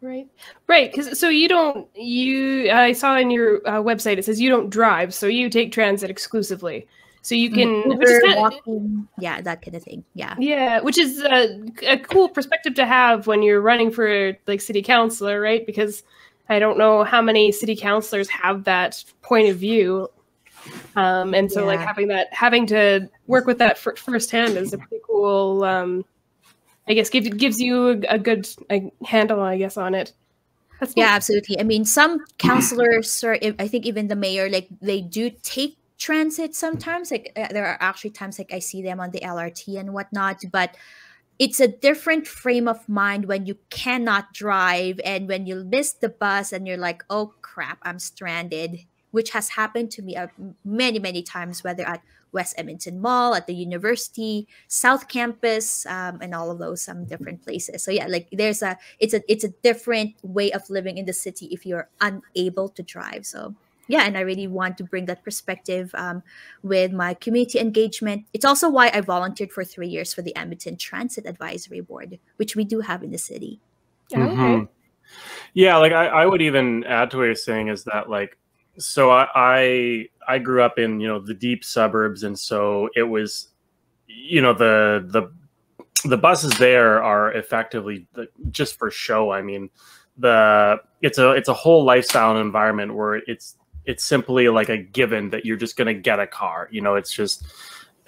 Right, right. Because so you don't you I saw in your uh, website it says you don't drive, so you take transit exclusively. So you can Uber, kind of, walking, yeah, that kind of thing. Yeah, yeah, which is a, a cool perspective to have when you're running for like city councilor, right? Because I don't know how many city councilors have that point of view. Um, and so yeah. like having that, having to work with that firsthand is a pretty cool, um, I guess give, gives you a, a good a handle, I guess, on it. That's yeah, absolutely. I mean, some councilors, or I think even the mayor, like they do take transit sometimes. Like uh, there are actually times like I see them on the LRT and whatnot, but it's a different frame of mind when you cannot drive and when you miss the bus and you're like, oh crap, I'm stranded, which has happened to me uh, many, many times, whether at West Edmonton Mall, at the university, South Campus, um, and all of those some different places. So yeah, like there's a it's a it's a different way of living in the city if you're unable to drive. So yeah, and I really want to bring that perspective um, with my community engagement. It's also why I volunteered for three years for the Edmonton Transit Advisory Board, which we do have in the city. Mm-hmm. Yeah, like I, I, would even add to what you're saying is that like so I, I I grew up in you know the deep suburbs, and so it was you know the the the buses there are effectively just for show. I mean, the it's a it's a whole lifestyle and environment where it's it's simply like a given that you're just going to get a car. You know, it's just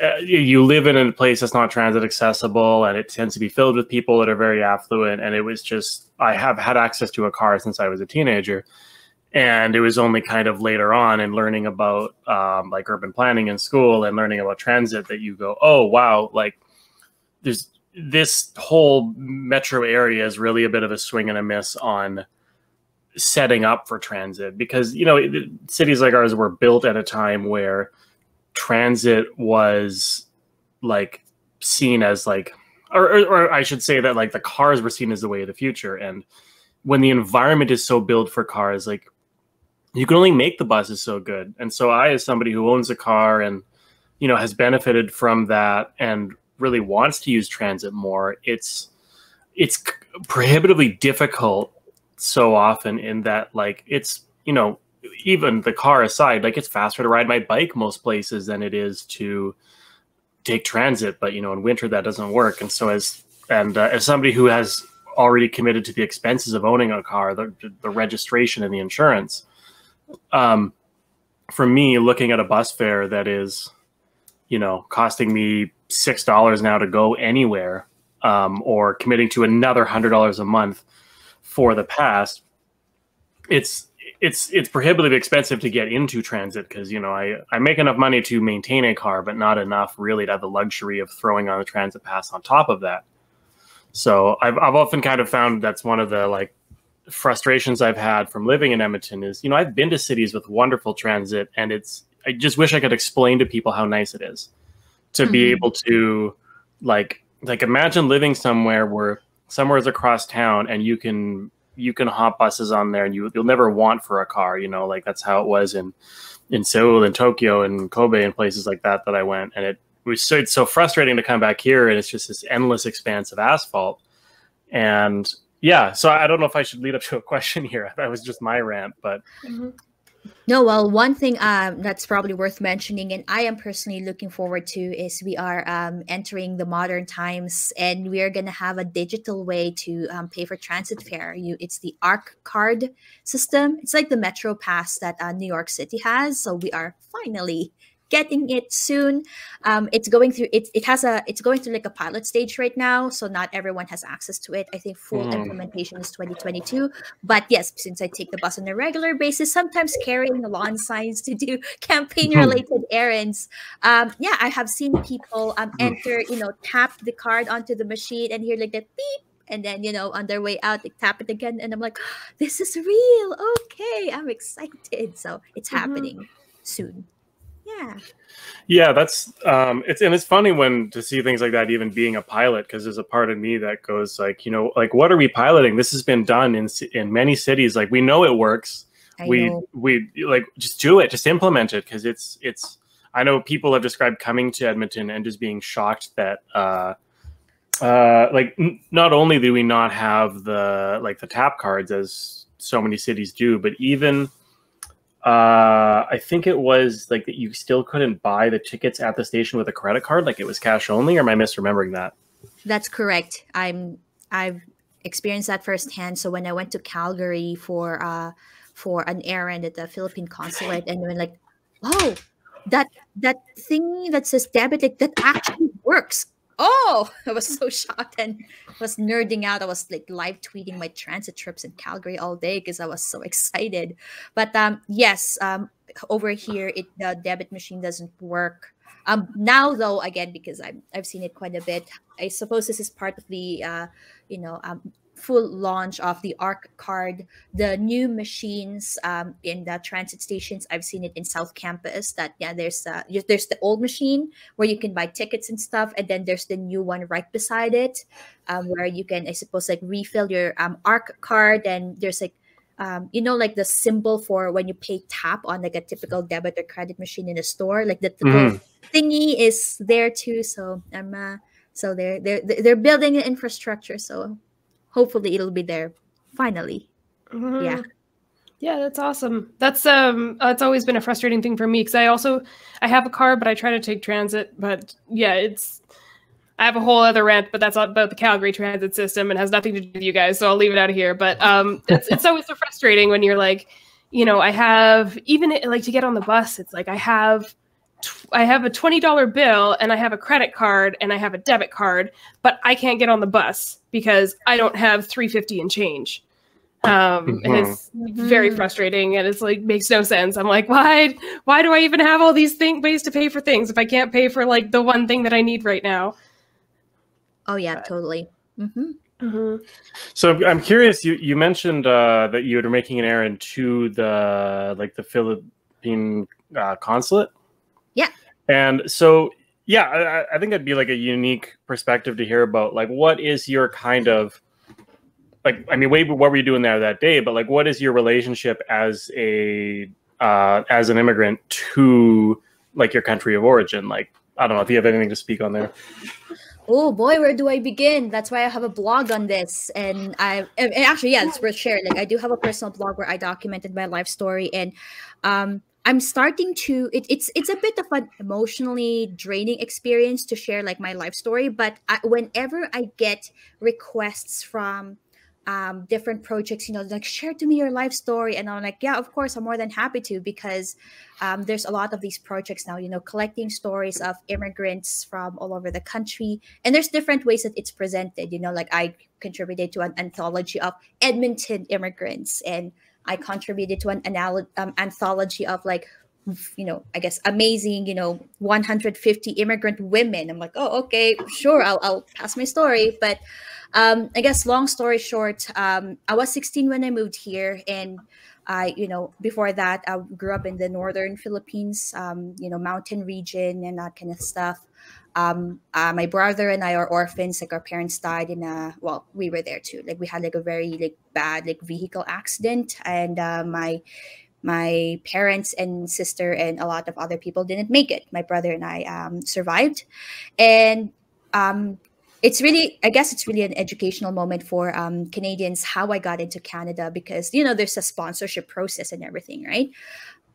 uh, you live in a place that's not transit accessible and it tends to be filled with people that are very affluent and it was just i have had access to a car since i was a teenager and it was only kind of later on in learning about um, like urban planning in school and learning about transit that you go oh wow like there's this whole metro area is really a bit of a swing and a miss on setting up for transit because you know cities like ours were built at a time where transit was like seen as like or, or, or, I should say that like the cars were seen as the way of the future. And when the environment is so built for cars, like you can only make the buses so good. And so I, as somebody who owns a car and you know has benefited from that and really wants to use transit more, it's it's prohibitively difficult so often in that like it's you know even the car aside, like it's faster to ride my bike most places than it is to take transit. But you know, in winter that doesn't work. And so as and uh, as somebody who has already committed to the expenses of owning a car, the the registration and the insurance, um, for me, looking at a bus fare that is, you know, costing me six dollars now to go anywhere, um, or committing to another hundred dollars a month for the past, it's it's it's prohibitively expensive to get into transit because you know I I make enough money to maintain a car, but not enough really to have the luxury of throwing on a transit pass on top of that. So I've I've often kind of found that's one of the like frustrations I've had from living in Edmonton is you know I've been to cities with wonderful transit and it's I just wish I could explain to people how nice it is to mm-hmm. be able to like like imagine living somewhere where somewhere is across town and you can you can hop buses on there and you you'll never want for a car. You know, like that's how it was in in Seoul and Tokyo and Kobe and places like that that I went. And it was so it's so frustrating to come back here and it's just this endless expanse of asphalt. And yeah, so I don't know if I should lead up to a [laughs] question here. That was just my rant, but mm-hmm. No, well, one thing um, that's probably worth mentioning, and I am personally looking forward to, is we are um, entering the modern times, and we are going to have a digital way to um, pay for transit fare. You, it's the ARC card system. It's like the Metro Pass that uh, New York City has. So we are finally getting it soon. Um, it's going through it. It has a. It's going through like a pilot stage right now, so not everyone has access to it. I think full mm. implementation is 2022. But yes, since I take the bus on a regular basis, sometimes carrying lawn signs to do [laughs] campaign related errands. Um, yeah, I have seen people um, enter. You know, tap the card onto the machine and hear like that beep and then you know on their way out they tap it again and i'm like this is real okay i'm excited so it's mm-hmm. happening soon yeah. Yeah that's um it's and it's funny when to see things like that even being a pilot because there's a part of me that goes like you know like what are we piloting? This has been done in in many cities like we know it works. I we know. we like just do it just implement it because it's it's i know people have described coming to edmonton and just being shocked that uh uh like n- not only do we not have the like the tap cards as so many cities do but even uh, I think it was like that you still couldn't buy the tickets at the station with a credit card, like it was cash only, or am I misremembering that? That's correct. I'm I've experienced that firsthand. So when I went to Calgary for uh for an errand at the Philippine consulate, and when like, oh, that that thing that says debit, like that actually works oh [laughs] i was so shocked and was nerding out. I was like live tweeting my transit trips in calgary all day because i was so excited. But um yes um over here it the debit machine doesn't work. Um now though again because i've, I've seen it quite a bit i suppose this is part of the uh you know um full launch of the ARC card, the new machines um, in the transit stations. I've seen it in South Campus. That yeah, there's uh, there's the old machine where you can buy tickets and stuff, and then there's the new one right beside it, um, where you can I suppose like refill your um, ARC card, and there's like um, you know, like the symbol for when you pay tap on like a typical debit or credit machine in a store, like the mm. thingy is there too. So I'm uh, so they're they're they're building an infrastructure. So hopefully it'll be there finally. Mm-hmm. Yeah. Yeah, that's awesome. That's um that's always been a frustrating thing for me because I also I have a car but I try to take transit, but yeah, it's I have a whole other rant, but that's about the Calgary transit system and has nothing to do with you guys, so I'll leave it out of here. But um, it's it's always so frustrating when you're like, you know, I have even like to get on the bus. It's like I have I have a $20 bill and I have a credit card and I have a debit card, but I can't get on the bus because I don't have 350 in change. Um, and it's very mm-hmm. frustrating and it's like makes no sense. I'm like, why why do I even have all these thing ways to pay for things if I can't pay for like the one thing that I need right now? Oh yeah, but, totally. Mm-hmm. Mm-hmm. So I'm curious. You you mentioned uh, that you were making an errand to the like the Philippine uh, consulate. Yeah. And so, yeah, I, I think it'd be like a unique perspective to hear about like what is your kind of like I mean, what were you doing there that day? But like, what is your relationship as a uh, as an immigrant to like your country of origin? Like, I don't know if you have anything to speak on there. Oh boy, where do I begin? That's why I have a blog on this, and I and actually, yeah, it's worth sharing. Like, I do have a personal blog where I documented my life story, and um, I'm starting to it, it's it's a bit of an emotionally draining experience to share like my life story. But I, whenever I get requests from um, different projects, you know, like share to me your life story, and I'm like, yeah, of course, I'm more than happy to because um, there's a lot of these projects now, you know, collecting stories of immigrants from all over the country, and there's different ways that it's presented. You know, like I contributed to an anthology of Edmonton immigrants and I contributed to an anal- um, anthology of like, you know, I guess amazing, you know, 150 immigrant women. I'm like, oh, okay, sure, I'll, I'll pass my story. But um, I guess long story short, um, I was 16 when I moved here, and I, you know, before that, I grew up in the northern Philippines, um, you know, mountain region and that kind of stuff um, uh, my brother and I are orphans. Like our parents died in a well, we were there too. Like we had like a very like bad like vehicle accident, and uh, my my parents and sister and a lot of other people didn't make it. My brother and I um, survived, and um, it's really I guess it's really an educational moment for um, Canadians how I got into Canada because you know there's a sponsorship process and everything, right?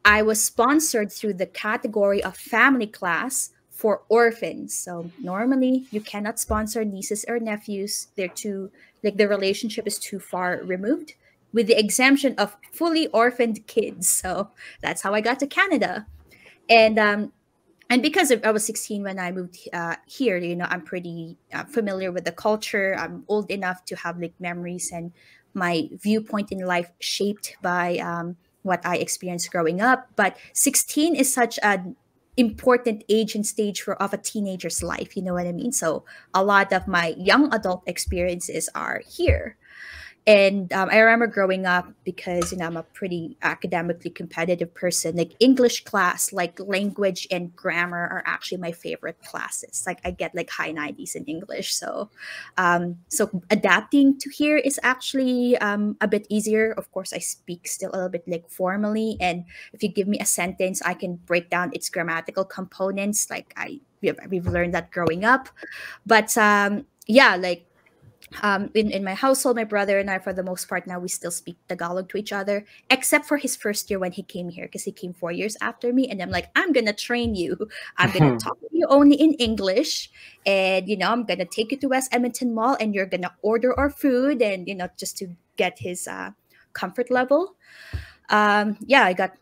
I was sponsored through the category of family class for orphans. So normally you cannot sponsor nieces or nephews. They're too like the relationship is too far removed with the exemption of fully orphaned kids. So that's how I got to Canada. And um and because I was 16 when I moved uh, here, you know, I'm pretty uh, familiar with the culture. I'm old enough to have like memories and my viewpoint in life shaped by um, what I experienced growing up. But 16 is such a important age and stage for of a teenager's life you know what i mean? So a lot of my young adult experiences are here and um, i remember growing up because you know i'm a pretty academically competitive person like english class like language and grammar are actually my favorite classes. Like i get like high 90s in english so um, so adapting to here is actually um, a bit easier. Of course i speak still a little bit like formally and if you give me a sentence i can break down its grammatical components like i we've learned that growing up. But um yeah like um, in, in my household, my brother and I, for the most part, now we still speak Tagalog to each other, except for his first year when he came here, because he came four years after me. And I'm like, I'm going to train you. [laughs] I'm going to talk to you only in English. And, you know, I'm going to take you to West Edmonton Mall and you're going to order our food and, you know, just to get his uh, comfort level. Um, yeah, I got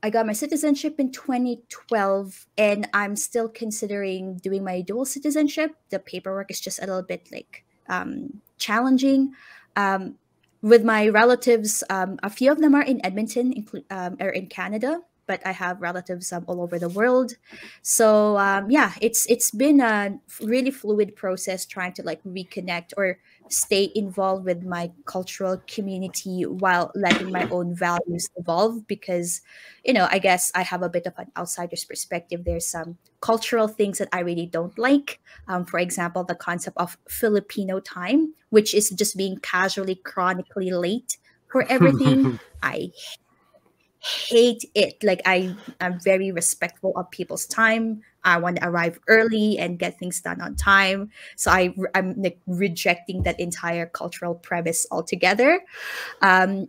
I got my citizenship in 2012 and I'm still considering doing my dual citizenship. The paperwork is just a little bit like um, challenging. Um, with my relatives, um, a few of them are in Edmonton, um, or in Canada, but I have relatives um, all over the world. So yeah, it's it's been a really fluid process trying to like reconnect or stay involved with my cultural community while letting my own values evolve because you know i guess i have a bit of an outsider's perspective. There's some cultural things that i really don't like. Um, for example the concept of filipino time which is just being casually chronically late for everything. [laughs] I hate it. Like i am very respectful of people's time I want to arrive early and get things done on time. So I, I'm like rejecting that entire cultural premise altogether. Um,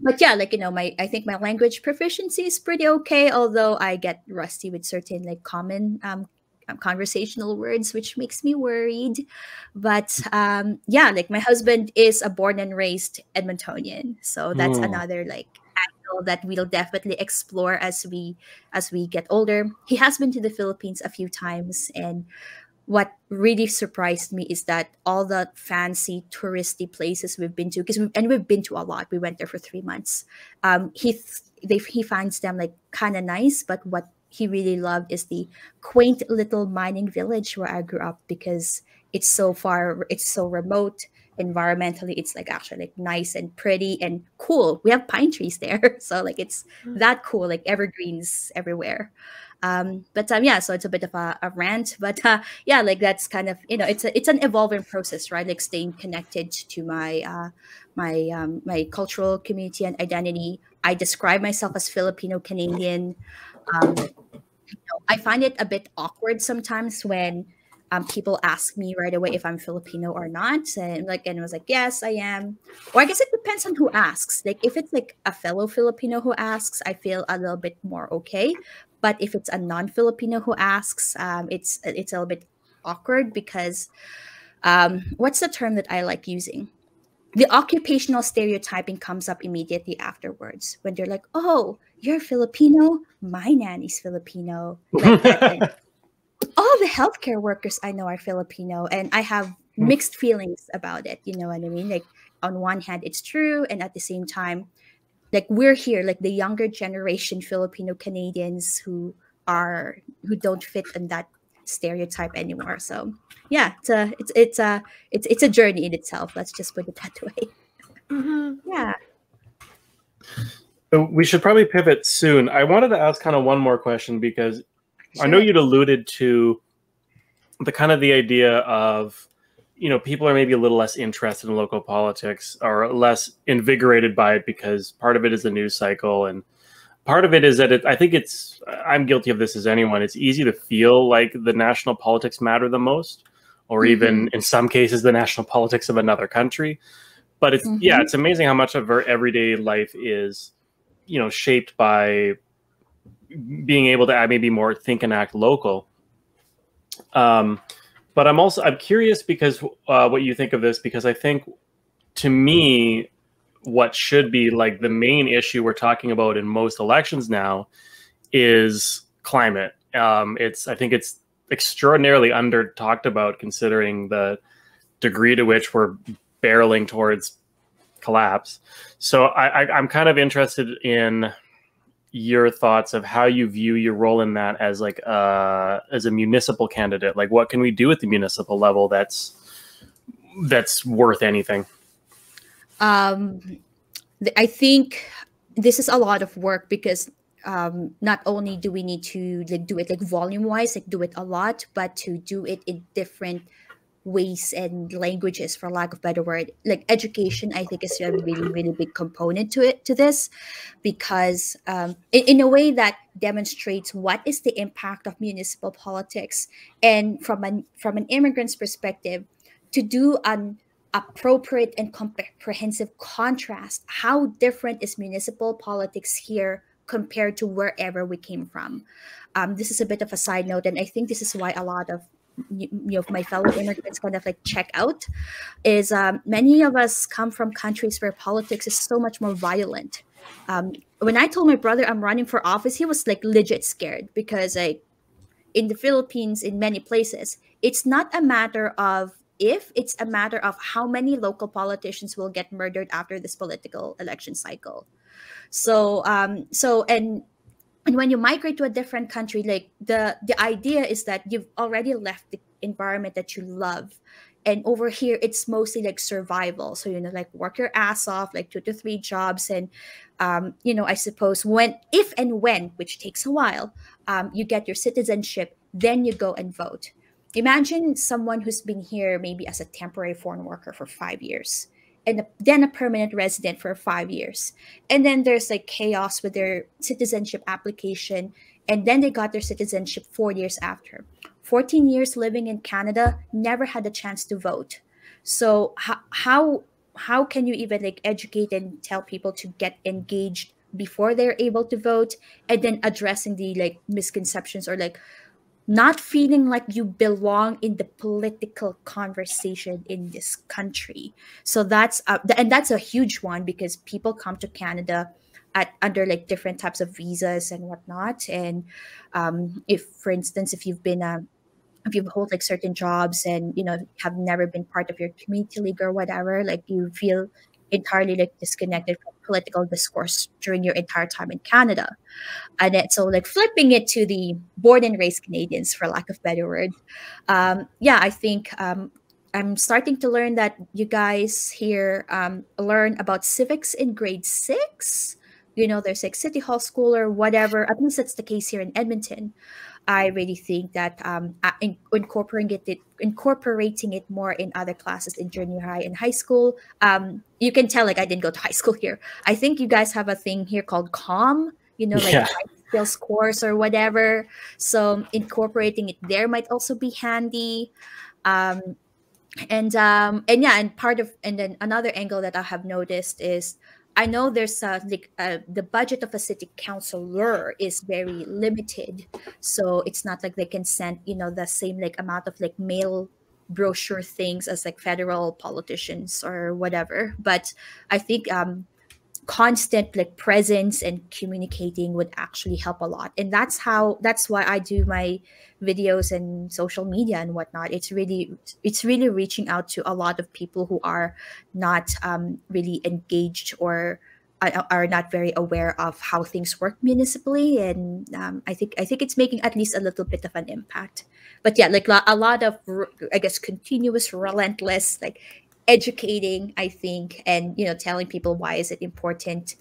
but yeah, like you know, my I think my language proficiency is pretty okay. Although I get rusty with certain like common um, um, conversational words, which makes me worried. But um, yeah, like my husband is a born and raised Edmontonian, so that's Hmm. another like that we'll definitely explore as we as we get older. He has been to the Philippines a few times, and what really surprised me is that all the fancy touristy places we've been to because we, and we've been to a lot. We went there for three months. Um he th- they, he finds them like kind of nice but what he really loved is the quaint little mining village where i grew up because it's so far it's so remote environmentally it's like actually like nice and pretty and cool. We have pine trees there [laughs] so like it's that cool like evergreens everywhere. Um but um yeah so it's a bit of a, a rant [laughs] but uh yeah like that's kind of you know it's a, it's an evolving process right? Like staying connected to my uh my um my cultural community and identity. I describe myself as filipino canadian. Um you know, i find it a bit awkward sometimes when um, people ask me right away if I'm Filipino or not, and like, and was like, yes, I am. Or I guess it depends on who asks. Like, if it's like a fellow Filipino who asks, I feel a little bit more okay. But if it's a non-Filipino who asks, um, it's it's a little bit awkward because um, what's the term that I like using? The occupational stereotyping comes up immediately afterwards when they're like, "Oh, you're Filipino. My nanny's Filipino." Like [laughs] the healthcare workers I know are Filipino, and I have Hmm. mixed feelings about it. You know what I mean? Like on one hand, it's true, and at the same time, like we're here, like the younger generation Filipino Canadians who are who don't fit in that stereotype anymore. So yeah, it's a it's it's a it's it's a journey in itself. Let's just put it [laughs] that way. Mhm. Yeah. So we should probably pivot soon. I wanted to ask kind of one more question because I know you'd alluded to the kind of the idea of you know people are maybe a little less interested in local politics or less invigorated by it because part of it is the news cycle and part of it is that it, I think it's I'm guilty of this as anyone. It's easy to feel like the national politics matter the most, or even in some cases the national [laughs] politics of another country. But it's yeah, Mhm. it's amazing how much of our everyday life is you know shaped by being able to maybe more think and act local. Um, but I'm also I'm curious because uh, what you think of this because I think to me what should be like the main issue we're talking about in most elections now is climate. Um, it's I think it's extraordinarily under talked about considering the degree to which we're barreling towards collapse. So I, I, I'm kind of interested in your thoughts of how you view your role in that as like uh, as a municipal candidate. Like, what can we do at the municipal level that's that's worth anything? um i think this is a lot of work because um not only do we need to like do it like volume wise like do it a lot but to do it in different ways and languages for lack of better word. Like education i think is a really really big component to it to this because um, in, in a way that demonstrates what is the impact of municipal politics and from an from an immigrant's perspective to do an appropriate and comprehensive contrast how different is municipal politics here compared to wherever we came from? Um, this is a bit of a side note and i think this is why a lot of you know my fellow immigrants kind of like check out is um, many of us come from countries where politics is so much more violent. Um, when i told my brother i'm running for office he was like legit scared because like in the philippines in many places it's not a matter of if it's a matter of how many local politicians will get murdered after this political election cycle. So um so and and when you migrate to a different country like the the idea is that you've already left the environment that you love. And over here it's mostly like survival. So you know like work your ass off like two to three jobs. And um, you know i suppose when if and when which takes a while um, you get your citizenship then you go and vote. Imagine someone who's been here maybe as a temporary foreign worker for five years and then a permanent resident for five years. And then there's like chaos with their citizenship application and then they got their citizenship four years after. 14 years living in canada never had a chance to vote. So how how, how can you even like educate and tell people to get engaged before they're able to vote and then addressing the like misconceptions or like not feeling like you belong in the political conversation in this country. So that's uh, and that's a huge one because people come to Canada at under like different types of visas and whatnot. And um, if, for instance, if you've been a if you hold like certain jobs and you know have never been part of your community league or whatever, like you feel entirely like disconnected from political discourse during your entire time in Canada. And it, so like flipping it to the born and raised Canadians, for lack of better word. Um, yeah, I think um, I'm starting to learn that you guys here um, learn about civics in grade six. You know, there's like City Hall School or whatever. At least that's the case here in Edmonton. I really think that um, in, incorporating it, incorporating it more in other classes in junior high and high school. Um, you can tell like I didn't go to [laughs] high school here. I think you guys have a thing here called CALM. You know, like yeah. skills course or whatever. So incorporating it there might also be handy. Um, and um, and yeah, and part of and then another angle that I have noticed is I know there's a, like uh, the budget of a city councilor is very limited, so it's not like they can send you know the same like amount of like mail brochure things as like federal politicians or whatever. But I think um, constant like presence and communicating would actually help a lot. And that's how that's why i do my videos and social media and whatnot. It's really it's really reaching out to a lot of people who are not um, really engaged or uh, are not very aware of how things work municipally. And um, i think i think it's making at least a little bit of an impact. But yeah like a lot of i guess continuous relentless like educating i think and you know telling people why is it important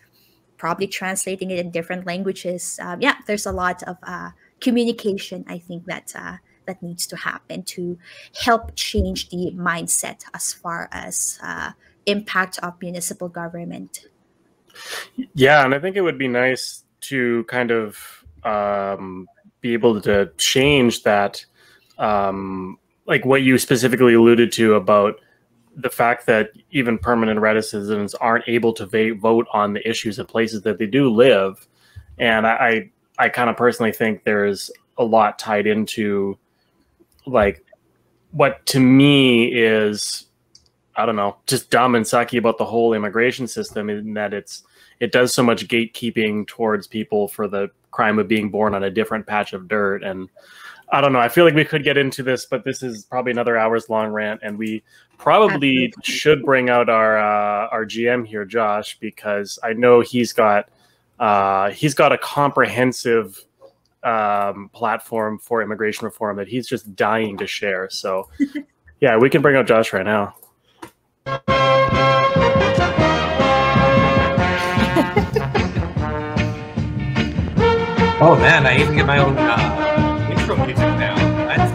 probably translating it in different languages. Um, yeah there's a lot of uh, communication i think that uh, that needs to happen to help change the mindset as far as uh, impact of municipal government. Yeah and i think it would be nice to kind of um, be able to change that um, like what you specifically alluded to about the fact that even permanent residents aren't able to vote on the issues of places that they do live, and I I, I kind of personally think there's a lot tied into like what to me is I don't know just dumb and sucky about the whole immigration system in that it's it does so much gatekeeping towards people for the crime of being born on a different patch of dirt. And I don't know. I feel like we could get into this, but this is probably another hours long rant, and we probably Absolutely. should bring out our uh, our GM here, Josh, because I know he's got uh, he's got a comprehensive um, platform for immigration reform that he's just dying to share. So, [laughs] yeah, we can bring out Josh right now. oh man, I even get my own. Uh intro music now. That's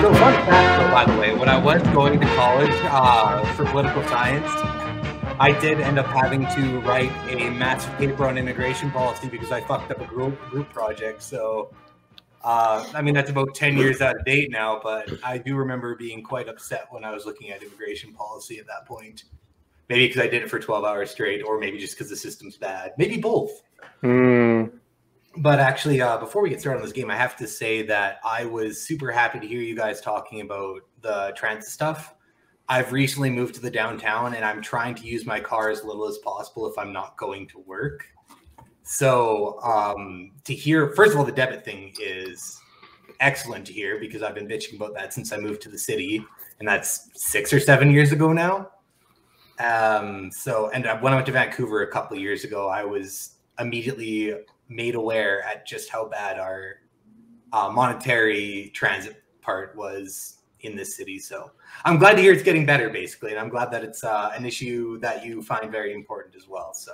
so fun fact, by the way, when I was going to college uh, for political science, I did end up having to write a master paper on immigration policy because I fucked up a group group project. So, uh, I mean, that's about ten years out of date now, but I do remember being quite upset when I was looking at immigration policy at that point. Maybe because I did it for 12 hours straight, or maybe just because the system's bad. Maybe both. Mm. But actually, uh, before we get started on this game, I have to say that I was super happy to hear you guys talking about the transit stuff. I've recently moved to the downtown and I'm trying to use my car as little as possible if I'm not going to work. So um, to hear, first of all, the debit thing is excellent to hear because I've been bitching about that since I moved to the city, and that's six or seven years ago now. Um, so, and when I went to Vancouver a couple of years ago, I was immediately made aware at just how bad our uh, monetary transit part was in this city. So I'm glad to hear it's getting better, basically, and I'm glad that it's uh, an issue that you find very important as well. So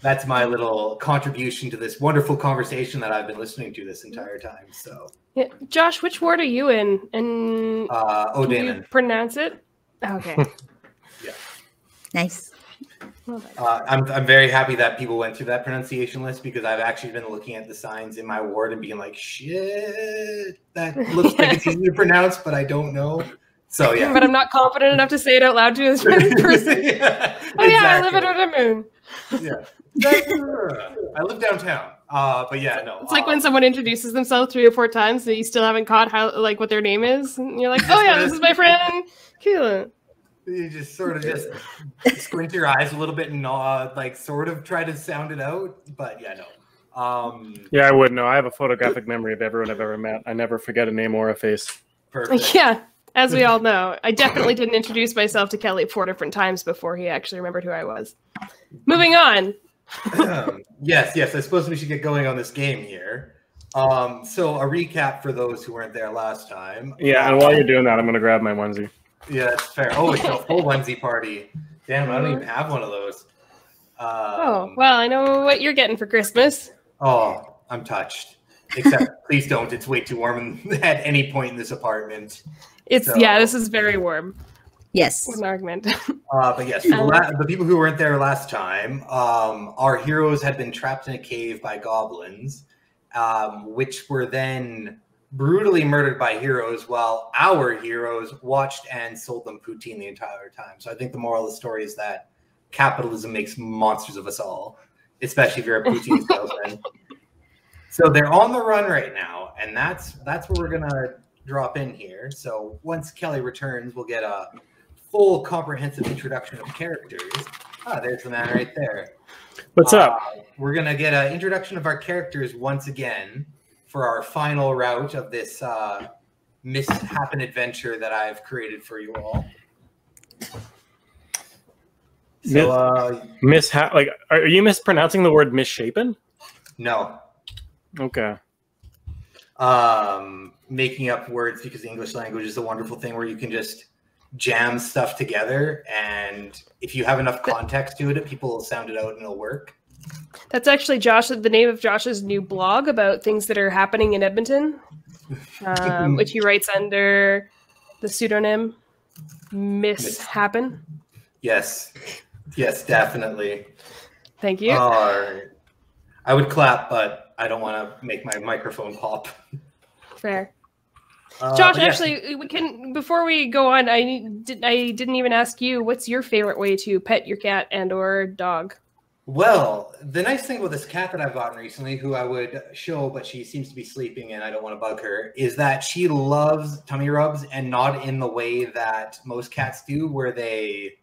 that's my little contribution to this wonderful conversation that I've been listening to this entire time. So, yeah. Josh, which ward are you in? And uh, O-day'min. pronounce it? Okay. [laughs] Nice. Uh, I'm, I'm very happy that people went through that pronunciation list because I've actually been looking at the signs in my ward and being like, shit, that [laughs] looks like it's easy to pronounce, but I don't know. So [laughs] yeah. but I'm not confident enough to say it out loud to this [laughs] person. yeah, Oh yeah, I live under the moon. Yeah. I live downtown. Uh, but yeah, no. It's like uh, when someone introduces themselves three or four times and you still haven't caught how like what their name is, and you're like, oh yeah, this is my friend Keelan. You just sort of just [laughs] squint your eyes a little bit and uh, like sort of try to sound it out. But yeah, no. Um, Yeah, I would know. I have a photographic memory of everyone I've ever met. I never forget a name or a face. perfect. [laughs] Yeah, as we all know, I definitely didn't introduce myself to Kelly four different times before he actually remembered who I was. Moving on. Um, yes, yes. I suppose we should get going on this game here. Um, so a recap for those who weren't there last time. Yeah, and while you're doing that, I'm gonna grab my onesie. Yeah, that's fair. Oh, [laughs] it's a full onesie party. Damn, I don't even have one of those. Um, Oh well, I know what you're getting for Christmas. Oh, I'm touched. Except, [laughs] please don't. It's way too warm in- [laughs] at any point in this apartment. It's So- yeah, this is very warm. Yes. What an argument. Uh, but yes, for the, la- the people who weren't there last time, um, our heroes had been trapped in a cave by goblins, um, which were then brutally murdered by heroes, while our heroes watched and sold them poutine the entire time. So I think the moral of the story is that capitalism makes monsters of us all, especially if you're a poutine [laughs] salesman. So they're on the run right now, and that's that's where we're gonna drop in here. So once Kelly returns, we'll get a full comprehensive introduction of characters. Ah, there's the man right there. What's up? Uh, we're gonna get an introduction of our characters once again for our final route of this uh, mishappen adventure that I've created for you all. So, uh, Misha- like, are you mispronouncing the word misshapen? no, Okay. um, making up words because the English language is a wonderful thing where you can just jam stuff together, and if you have enough context to it, people will sound it out and it'll work. That's actually Josh, the name of Josh's new blog about things that are happening in Edmonton, um, [laughs] which he writes under the pseudonym Misshappen. Yes, yes, definitely. Thank you. I would clap, but I don't want to make my microphone pop. Fair. Uh, Josh, yes, actually, we can before we go on. I need- did, I didn't even ask you. What's your favorite way to pet your cat and or dog? Well, the nice thing about this cat that I've gotten recently, who I would show, but she seems to be sleeping and I don't want to bug her, is that she loves tummy rubs and not in the way that most cats do, where they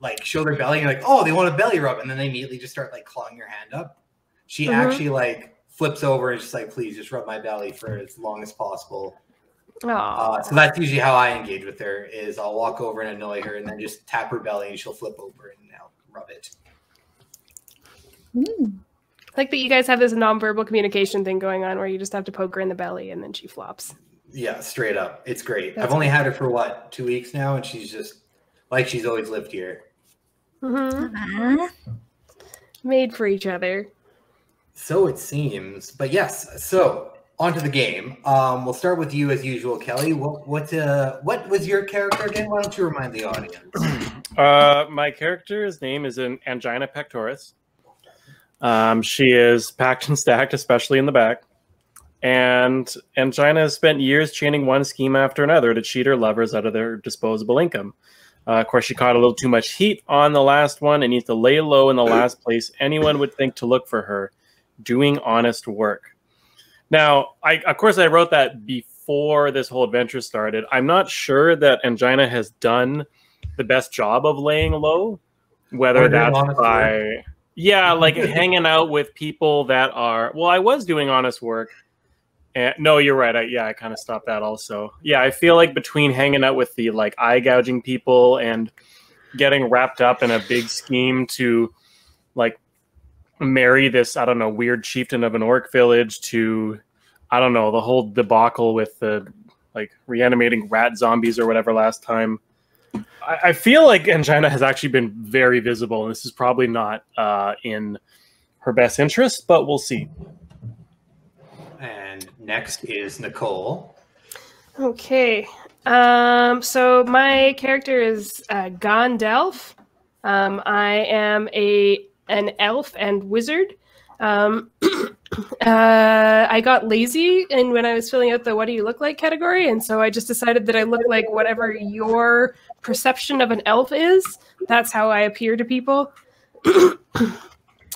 like show their belly and you're like, oh, they want a belly rub, and then they immediately just start like clawing your hand up. She Mhm. actually like flips over and just like, please just rub my belly for as long as possible. Uh, so that's usually how I engage with her. Is I'll walk over and annoy her, and then just tap her belly, and she'll flip over and I'll rub it. Mm. like that you guys have this nonverbal communication thing going on where you just have to poke her in the belly and then she flops. Yeah, straight up, it's great. That's I've only had her for what two weeks now, and she's just like she's always lived here. Mm-hmm. Made for each other. So it seems. But yes, so onto the game. Um, we'll start with you as usual, Kelly. What what uh, what was your character again? Why don't you remind the audience? [clears throat] Uh, my character's name is an Angina pectoris. Um, she is packed and stacked, especially in the back. And Angina has spent years chaining one scheme after another to cheat her lovers out of their disposable income. Uh, of course, she caught a little too much heat on the last one and needs to lay low in the last place anyone would think to look for her, doing honest work. Now, I of course I wrote that before this whole adventure started. I'm not sure that Angina has done the best job of laying low, whether that's by yeah, [laughs] like hanging out with people that are well, I was doing honest work. And no, you're right. I, yeah, I kind of stopped that also. Yeah, I feel like between hanging out with the like eye gouging people and getting wrapped up in a big scheme to like marry this, I don't know, weird chieftain of an orc village to I don't know, the whole debacle with the like reanimating rat zombies or whatever last time. I, I feel like Angina has actually been very visible, and this is probably not uh, in her best interest, but we'll see. And next is Nicole. Okay. Um, so my character is uh, Gondelf. Um, I am a an elf and wizard. Um, [clears throat] uh, I got lazy, and when I was filling out the "What do you look like?" category, and so I just decided that I look like whatever your perception of an elf is. That's how I appear to people. [coughs]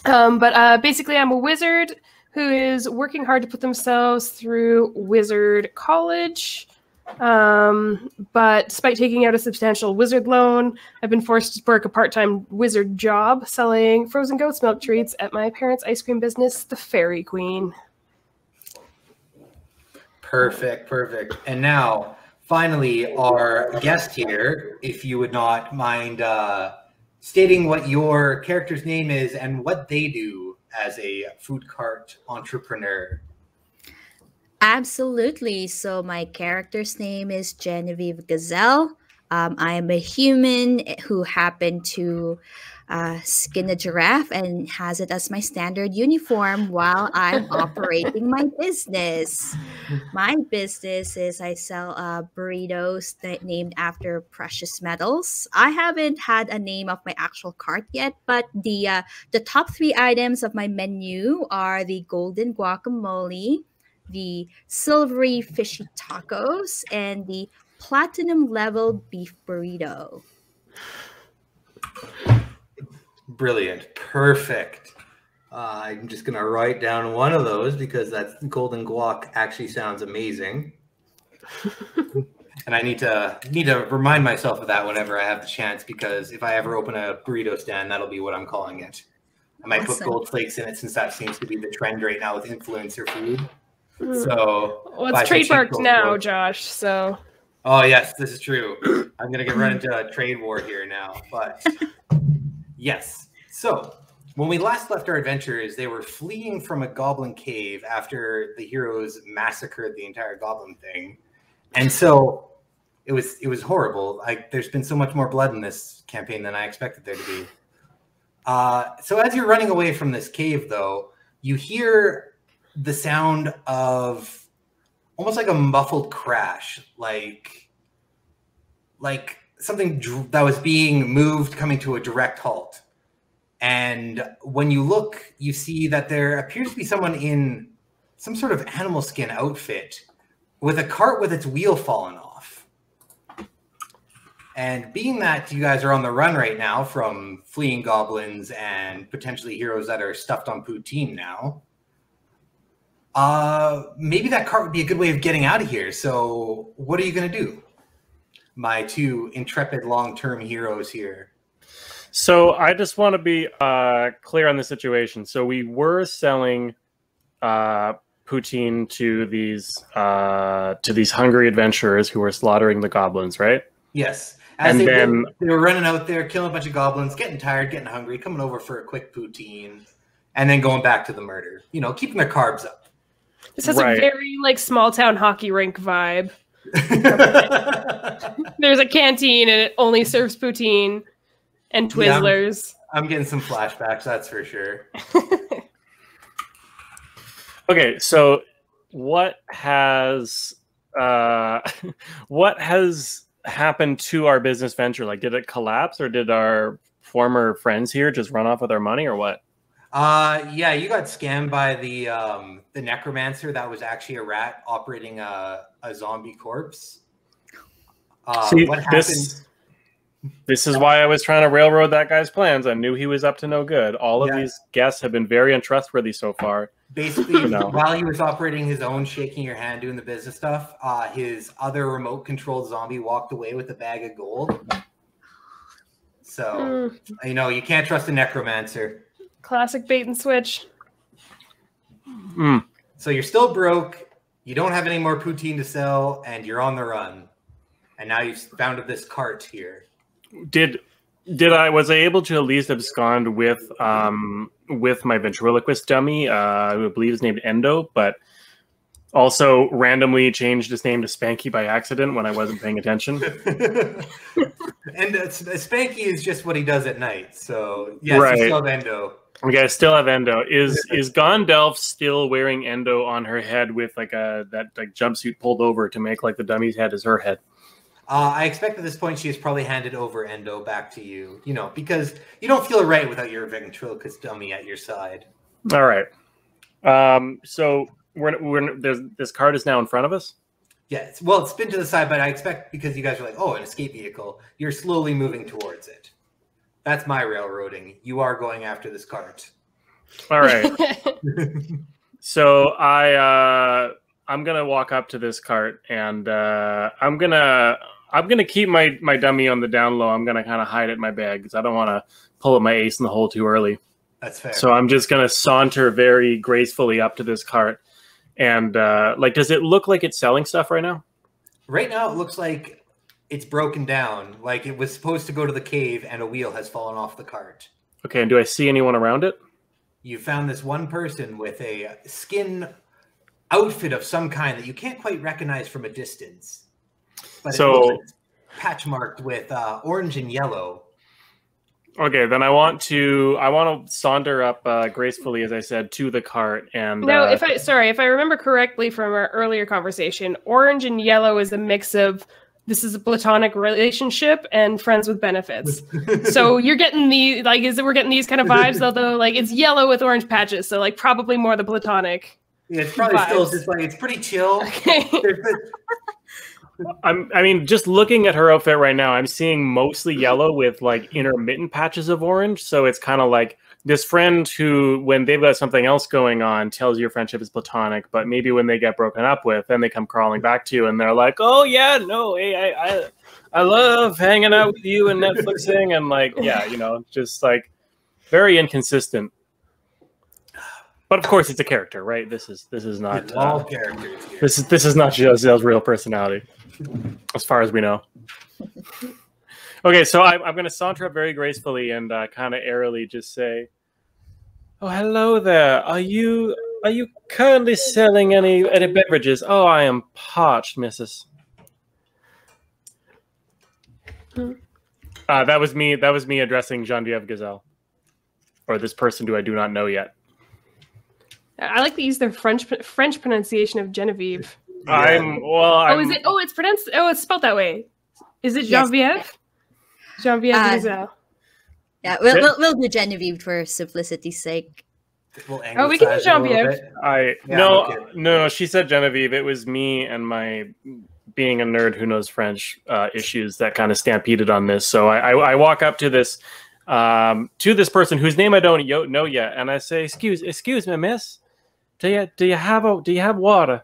um, but uh, basically, I'm a wizard who is working hard to put themselves through wizard college. Um, but despite taking out a substantial wizard loan, I've been forced to work a part time wizard job selling frozen goat's milk treats at my parents' ice cream business, the Fairy Queen. Perfect, perfect. And now, finally, our guest here, if you would not mind uh, stating what your character's name is and what they do as a food cart entrepreneur. Absolutely. So my character's name is Genevieve Gazelle. Um, I am a human who happened to uh, skin a giraffe and has it as my standard uniform while I'm [laughs] operating my business. My business is I sell uh, burritos that named after precious metals. I haven't had a name of my actual cart yet, but the uh, the top three items of my menu are the golden guacamole, the silvery fishy tacos, and the platinum level beef burrito. Brilliant. Perfect. Uh, I'm just going to write down one of those because that golden guac actually sounds amazing. and I need to need to remind myself of that whenever I have the chance because if I ever open a burrito stand, that'll be what I'm calling it. I might awesome. put gold flakes in it since that seems to be the trend right now with influencer food. Hmm. So well, it's trademarked now, Josh. So oh yes, this is true. I'm gonna get run [clears throat] into a trade war here now, but [laughs] Yes. So when we last left our adventurers, they were fleeing from a goblin cave after the heroes massacred the entire goblin thing. And so it was it was horrible. Like there's been so much more blood in this campaign than I expected there to be. Uh, so as you're running away from this cave, though, you hear the sound of almost like a muffled crash, like like something that was being moved coming to a direct halt. And when you look, you see that there appears to be someone in some sort of animal skin outfit with a cart with its wheel fallen off. And being that you guys are on the run right now from fleeing goblins and potentially heroes that are stuffed on poutine now, uh, maybe that cart would be a good way of getting out of here. So, what are you going to do? My two intrepid long-term heroes here. So I just want to be uh, clear on the situation. So we were selling uh, poutine to these uh, to these hungry adventurers who were slaughtering the goblins, right? Yes. As and they, then they were running out there, killing a bunch of goblins, getting tired, getting hungry, coming over for a quick poutine, and then going back to the murder. You know, keeping their carbs up. This has right. a very like small town hockey rink vibe. [laughs] There's a canteen and it only serves poutine and Twizzlers. Yeah, I'm, I'm getting some flashbacks, that's for sure. [laughs] okay, so what has uh [laughs] what has happened to our business venture? Like did it collapse or did our former friends here just run off with our money or what? Uh, yeah, you got scammed by the um, the necromancer that was actually a rat operating a, a zombie corpse. Uh, See, what happened? This, this is why I was trying to railroad that guy's plans. I knew he was up to no good. All of yeah. these guests have been very untrustworthy so far. Basically, you know. while he was operating his own shaking your hand doing the business stuff, uh, his other remote controlled zombie walked away with a bag of gold. So, mm. you know, you can't trust a necromancer. Classic bait and switch. Mm. So you're still broke. You don't have any more poutine to sell, and you're on the run. And now you've founded this cart here. Did did I was I able to at least abscond with um with my ventriloquist dummy? Uh, I believe his name Endo, but also randomly changed his name to Spanky by accident when I wasn't paying attention. [laughs] and uh, Spanky is just what he does at night. So yes, right. you still Endo. Okay, I still have Endo. Is is Gondelf still wearing Endo on her head with like a that like jumpsuit pulled over to make like the dummy's head is her head? Uh, I expect at this point she has probably handed over Endo back to you. You know, because you don't feel right without your ventriloquist dummy at your side. All right. Um, so we're, we're there's this card is now in front of us. Yeah, it's, well, it's been to the side, but I expect because you guys are like, oh, an escape vehicle, you're slowly moving towards it. That's my railroading. You are going after this cart. All right. [laughs] so I uh, I'm gonna walk up to this cart and uh, I'm gonna I'm gonna keep my my dummy on the down low. I'm gonna kind of hide it in my bag because I don't want to pull up my ace in the hole too early. That's fair. So I'm just gonna saunter very gracefully up to this cart and uh, like, does it look like it's selling stuff right now? Right now, it looks like it's broken down. Like it was supposed to go to the cave, and a wheel has fallen off the cart. Okay, and do I see anyone around it? You found this one person with a skin outfit of some kind that you can't quite recognize from a distance. But so, it's patch marked with uh, orange and yellow. Okay, then I want to I want to saunter up uh, gracefully, as I said, to the cart. And no, uh, if I sorry, if I remember correctly from our earlier conversation, orange and yellow is a mix of this is a platonic relationship and friends with benefits. [laughs] [laughs] so you're getting the like is it we're getting these kind of vibes, [laughs] although like it's yellow with orange patches, so like probably more the platonic. Yeah, it's probably vibes. still just like it's pretty chill. Okay. I'm, I mean, just looking at her outfit right now, I'm seeing mostly yellow with like intermittent patches of orange. So it's kind of like this friend who, when they've got something else going on, tells you your friendship is platonic, but maybe when they get broken up with, then they come crawling back to you and they're like, "Oh yeah, no, hey, I, I, I love hanging out with you and Netflixing," and like, yeah, you know, just like very inconsistent. But of course, it's a character, right? This is this is not all uh, characters. Here. This is this is not Giselle's real personality as far as we know. Okay, so I, am going to saunter up very gracefully and uh, kind of airily just say, "Oh, hello there. Are you are you currently selling any any beverages? Oh, I am parched, Missus." Uh, that was me. That was me addressing Genevieve Gazelle, or this person who I do not know yet. I like to use the French French pronunciation of Genevieve. I'm well. I'm, oh, is it? Oh, it's pronounced. Oh, it's spelled that way. Is it Genevieve? Yes. Genevieve uh, Yeah, we'll, we'll, we'll do Genevieve for simplicity's sake. We'll oh, we can do Genevieve. I yeah, no, okay. no, no. She said Genevieve. It was me and my being a nerd who knows French uh, issues that kind of stampeded on this. So I, I, I walk up to this um, to this person whose name I don't know yet, and I say, "Excuse, excuse me, miss. Do you do you have a do you have water?"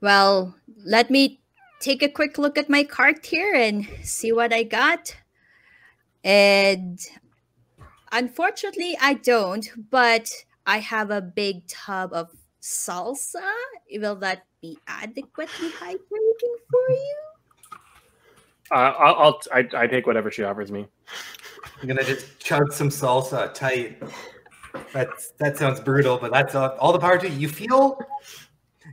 Well, let me take a quick look at my cart here and see what I got. And unfortunately, I don't, but I have a big tub of salsa. Will that be adequately hydrating for you? Uh, I'll, I'll I, I take whatever she offers me. I'm gonna just chug some salsa tight. That's that sounds brutal, but that's all, all the power to you. You feel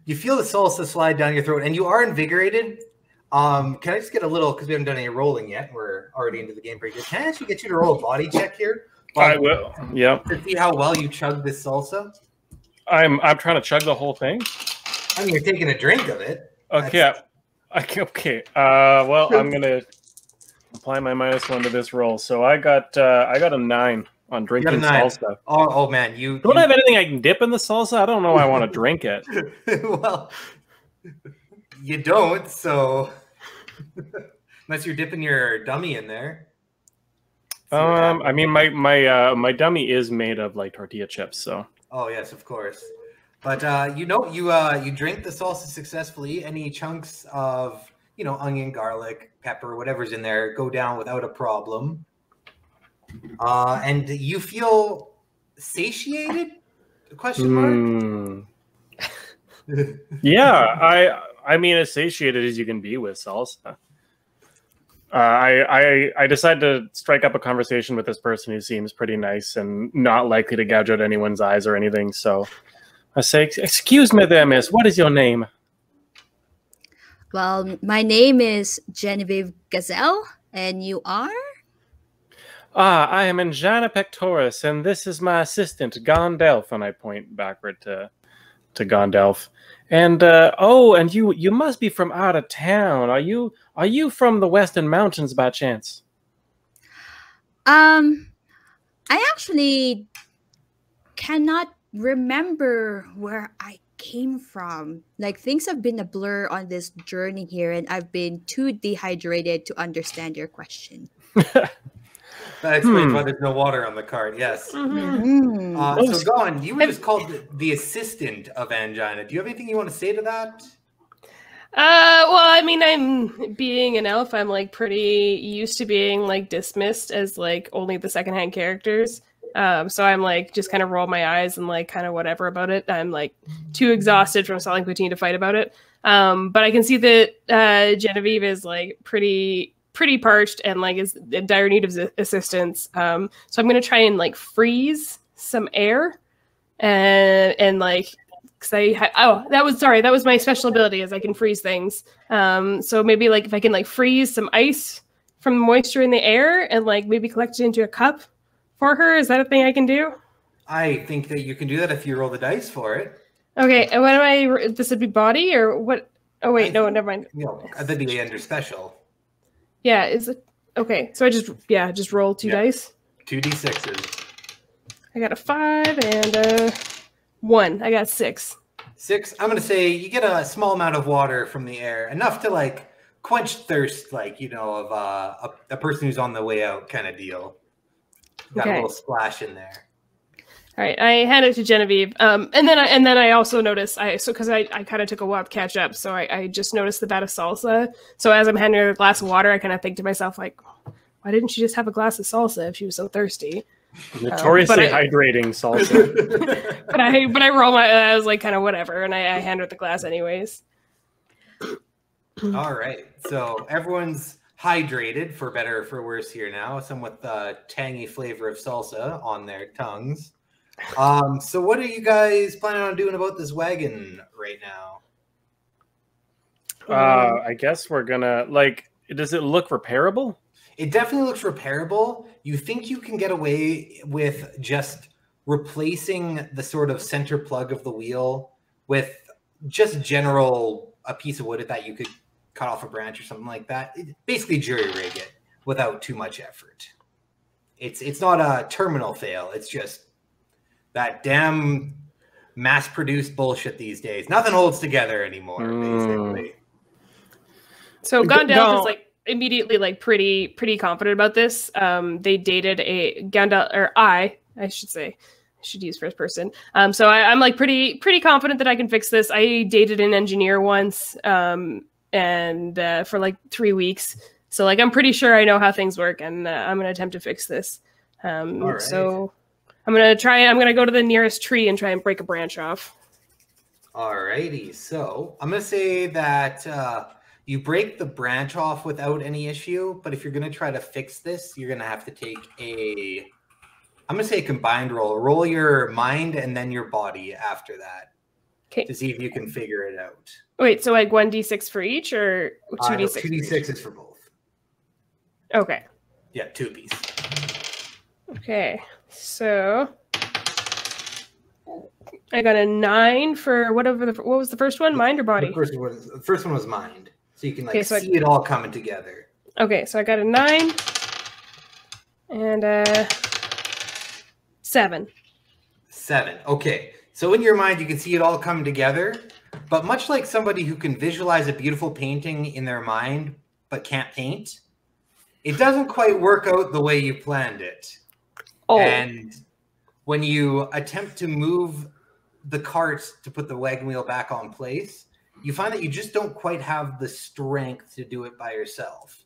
you feel the salsa slide down your throat, and you are invigorated. Um, can I just get a little because we haven't done any rolling yet? We're already into the game good. Can I actually get you to roll a body check here? I will. Yeah. To see how well you chug this salsa. I'm I'm trying to chug the whole thing. I mean, you're taking a drink of it. Okay. [laughs] Okay. okay. Uh, well, I'm gonna apply my minus one to this roll. So I got uh, I got a nine on drinking salsa. Oh, oh man, you don't you, have anything I can dip in the salsa. I don't know. I want to drink it. [laughs] well, you don't. So [laughs] unless you're dipping your dummy in there. Um, I mean, my my uh, my dummy is made of like tortilla chips, so. Oh yes, of course. But uh, you know, you uh, you drink the salsa successfully. Any chunks of you know onion, garlic, pepper, whatever's in there, go down without a problem. Uh, and you feel satiated? Question mark. Mm. [laughs] yeah, I I mean as satiated as you can be with salsa. Uh, I, I I decided to strike up a conversation with this person who seems pretty nice and not likely to gouge out anyone's eyes or anything. So I say, "Excuse me, there, miss. What is your name?" Well, my name is Genevieve Gazelle, and you are. Ah, I am Angina Pectoris, and this is my assistant, Gondelf, and I point backward to to Gondelf. And uh, oh, and you you must be from out of town. Are you are you from the Western Mountains by chance? Um, I actually cannot remember where I came from. Like things have been a blur on this journey here, and I've been too dehydrated to understand your question. [laughs] That explains Hmm. why there's no water on the card. Yes. Mhm. Mm. Uh, Oh, so, Gon, you were just called the, the assistant of Angina. Do you have anything you want to say to that? Uh, well, I mean, I'm being an elf. I'm like pretty used to being like dismissed as like only the secondhand characters. Um, so I'm like just kind of roll my eyes and like kind of whatever about it. I'm like too exhausted from selling poutine to fight about it. Um, but I can see that uh, Genevieve is like pretty pretty parched and like is in dire need of assistance. Um, so I'm gonna try and like freeze some air and and like because I ha- oh that was sorry that was my special ability is I can freeze things. Um, so maybe like if I can like freeze some ice from the moisture in the air and like maybe collect it into a cup for her. Is that a thing I can do? I think that you can do that if you roll the dice for it. Okay, and what am I? This would be body or what? Oh wait, no, never mind. Know, that'd be the under special. Yeah, is it okay? So I just yeah just roll two Yeah. dice. Two d sixes. I got a five and a one. I got six. Six. I'm gonna say you get a small amount of water from the air, enough to like quench thirst, like you know, of uh, a, a person who's on the way out kind of deal. Got a little splash in there. All right, I hand it to Genevieve, um, and then I, and then I also noticed I so because I, I kind of took a while to catch up, so I, I just noticed the vat of salsa. So as I'm handing her a glass of water, I kind of think to myself like, why didn't she just have a glass of salsa if she was so thirsty? Notoriously but I- hydrating salsa. [laughs] But I but I roll my I was like kind of whatever, and I, I hand her the glass anyways. All right. So everyone's hydrated for better or for worse here now. Some with the tangy flavor of salsa on their tongues. Um, so what are you guys planning on doing about this wagon right now? uh, I guess we're gonna like. Does it look repairable? It definitely looks repairable. You think you can get away with just replacing the sort of center plug of the wheel with just general a piece of wood that you could cut off a branch or something like that. It- basically jury rig it without too much effort. It's it's not a terminal fail. It's just that damn mass produced bullshit these days. Nothing holds together anymore, Mm. basically. So Gandalf Gondalf go- is like immediately like pretty pretty confident about this. Um, they dated a Gandalf or I I should say I should use first person. Um, so I, I'm like pretty pretty confident that I can fix this. I dated an engineer once, um, and uh, for like three weeks. So like I'm pretty sure I know how things work, and uh, I'm gonna attempt to fix this. Um, All right. So I'm gonna try. I'm gonna go to the nearest tree and try and break a branch off. Alrighty, so I'm gonna say that uh, you break the branch off without any issue, but if you're gonna try to fix this, you're gonna have to take a. I'm gonna say a combined roll. Roll your mind and then your body after that 'Kay. to see if you can figure it out. Wait, so like one d6 for each, or two d6? Uh, Two d sixes for both. Okay. Yeah, two piece. Okay, so I got a nine for whatever the what was the first one, mind or The body? first one was the first one was mind, so you can like Okay, so I- see it all coming together. Okay, so I got a nine and a seven. Seven. Okay. So in your mind, you can see it all come together. But much like somebody who can visualize a beautiful painting in their mind but can't paint, it doesn't quite work out the way you planned it. Oh, And when you attempt to move the cart to put the wagon wheel back on place, you find that you just don't quite have the strength to do it by yourself.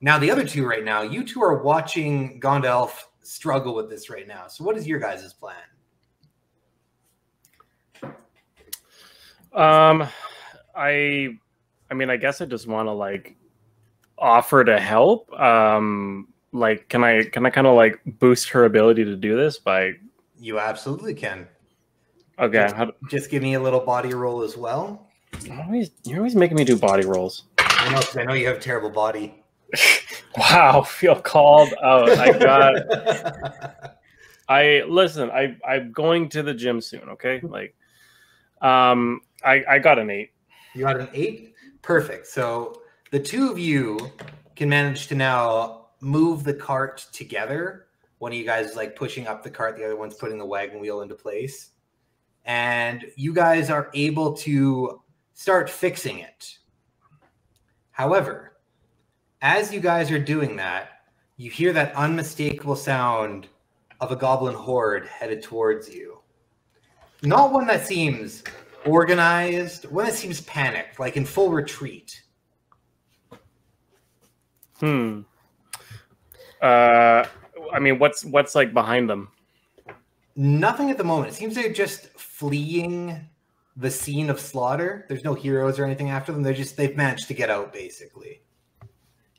Now, the other two right now, you two are watching Gondelf struggle with this right now. So, what is your guys' plan? Um, I, I mean, I guess I just want to like offer to help. Um, like, can I can I kind of like boost her ability to do this by? You absolutely can. Okay, how, Just give me a little body roll as well. you're always you're always making me do body rolls. I know, I know you have a terrible body. [laughs] Wow, [laughs] feel called out. I got. [laughs] I listen. I I'm going to the gym soon. Okay, like, um, I I got an eight. You got an eight? Perfect. So the two of you can manage to now move the cart together One of you guys is like pushing up the cart, the other one's putting the wagon wheel into place. And you guys are able to start fixing it. However, as you guys are doing that, you hear that unmistakable sound of a goblin horde headed towards you. Not one that seems organized, one that seems panicked, like in full retreat. Hmm. Uh, I mean, what's what's like behind them? Nothing at the moment. It seems they're just fleeing the scene of slaughter. There's no heroes or anything after them. They're just they've managed to get out basically.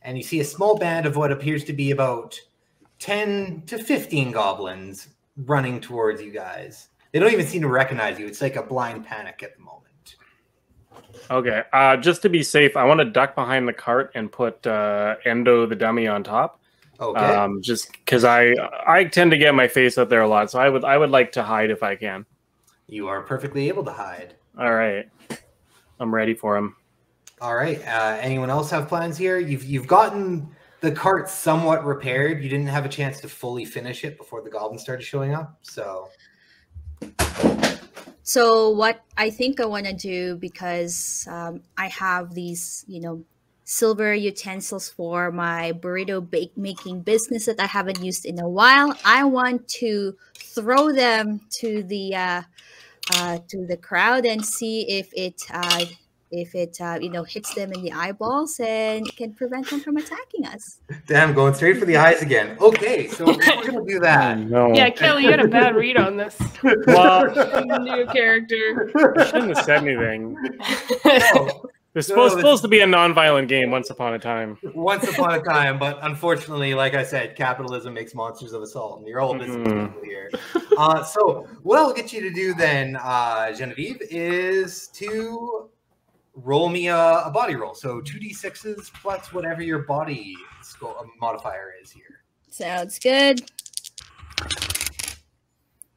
And you see a small band of what appears to be about 10 to 15 goblins running towards you guys. They don't even seem to recognize you. It's like a blind panic at the moment. Okay. Uh, just to be safe, I want to duck behind the cart and put uh, Endo the dummy on top. Okay. Um, just because I I tend to get my face out there a lot, so I would I would like to hide if I can. you are perfectly able to hide. All right, I'm ready for him. All right. Uh, anyone else have plans here? You've you've gotten the cart somewhat repaired. You didn't have a chance to fully finish it before the goblins started showing up. So So what I think I want to do because um, I have these, you know, silver utensils for my burrito bake making business that I haven't used in a while. I want to throw them to the uh, uh, to the crowd and see if it uh, if it uh, you know hits them in the eyeballs and can prevent them from attacking us. damn, going straight for the eyes again. Okay, so we're gonna do [laughs] Oh, that. no. Yeah, Kelly, you had a bad read on this Well, [laughs] new character. I shouldn't have said anything. No, It's No, supposed, it's- supposed to be a non-violent game. Once upon a time. once upon a time, but unfortunately, like I said, capitalism makes monsters of us all, and you're all business Mhm. here. Uh, so, what I'll get you to do then, uh, Genevieve, is to roll me a, a body roll. So, two d sixes plus whatever your body sco- uh, modifier is here. Sounds good.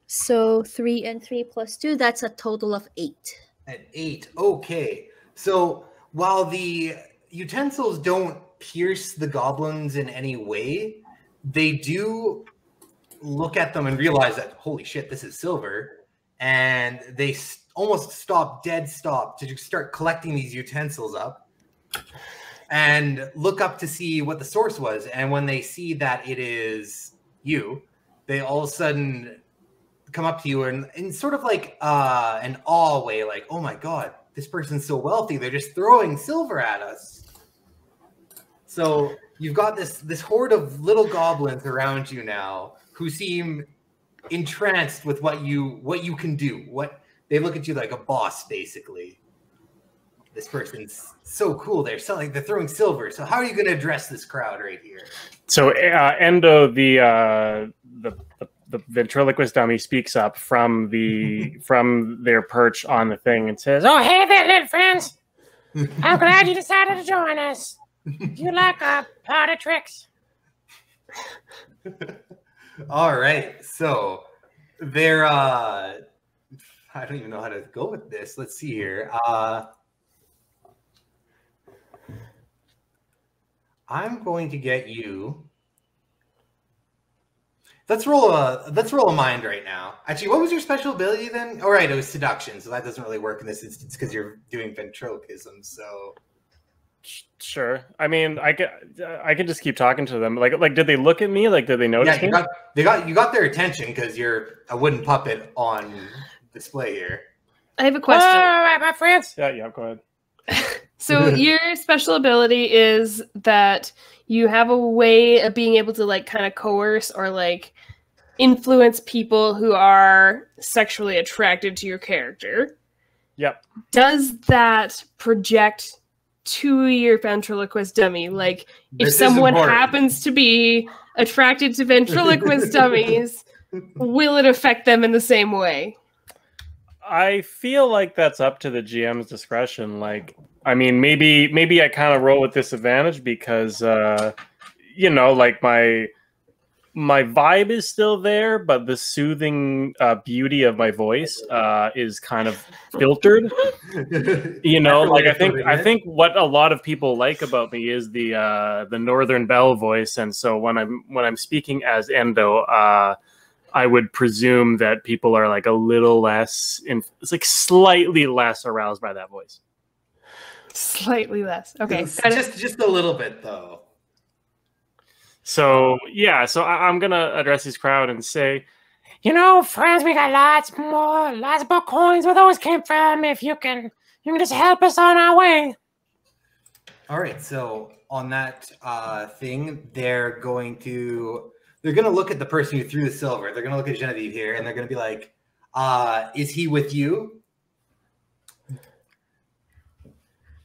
So three and three plus two, that's a total of eight. At eight, okay. So, while the utensils don't pierce the goblins in any way, they do look at them and realize that holy shit, this is silver, and they s- almost stop dead stop to start collecting these utensils up and look up to see what the source was. And when they see that it is you, they all of a sudden come up to you and in sort of like uh, an awe way, like, "Oh my god, this person's so wealthy! They're just throwing silver at us." So you've got this this horde of little goblins around you now who seem entranced with what you what you can do. What they look at you like a boss, basically. This person's so cool. They're selling. They're throwing silver. So how are you going to address this crowd right here? So uh, Endo, the, uh, the the the ventriloquist dummy, speaks up from the [laughs] from their perch on the thing and says, "Oh, hey there, little friends! I'm glad you decided to join us. You [laughs] like a pot of tricks?" [laughs] All right. So they're uh I don't even know how to go with this. Let's see here. Uh I'm going to get you Let's roll a let's roll a mind right now. Actually, what was your special ability then? All right, it was seduction, so that doesn't really work in this instance because you're doing ventriloquism. So Sure. I mean, I could I could just keep talking to them. Like like, did they look at me? Like, did they notice yeah, you me? got they got you got their attention because you're a wooden puppet on display here. I have a question. All right, my friends. Yeah, yeah. Go ahead. [laughs] [laughs] So your special ability is that you have a way of being able to like kind of coerce or like influence people who are sexually attracted to your character. Yep. Does that project to your ventriloquist dummy? Like if This is someone important. happens to be attracted to ventriloquist [laughs] dummies, will it affect them in the same way? I feel like that's up to the GM's discretion. Like, I mean, maybe maybe I kind of roll with disadvantage because uh, you know, like my my vibe is still there, but the soothing uh, beauty of my voice uh, is kind of filtered. [laughs] You know, like I think I think what a lot of people like about me is the uh, the Northern belle voice, and so when I'm when I'm speaking as Endo, uh, I would presume that people are like a little less, in, it's like slightly less aroused by that voice. Slightly less. Okay. Just, just just a little bit though. So yeah, so I, I'm gonna address this crowd and say, you know, friends, we got lots more, lots more coins where those came from. If you can, you can just help us on our way. All right. So on that uh, thing, they're going to they're going to look at the person who threw the silver. They're going to look at Genevieve here, and they're going to be like, uh, "Is he with you?"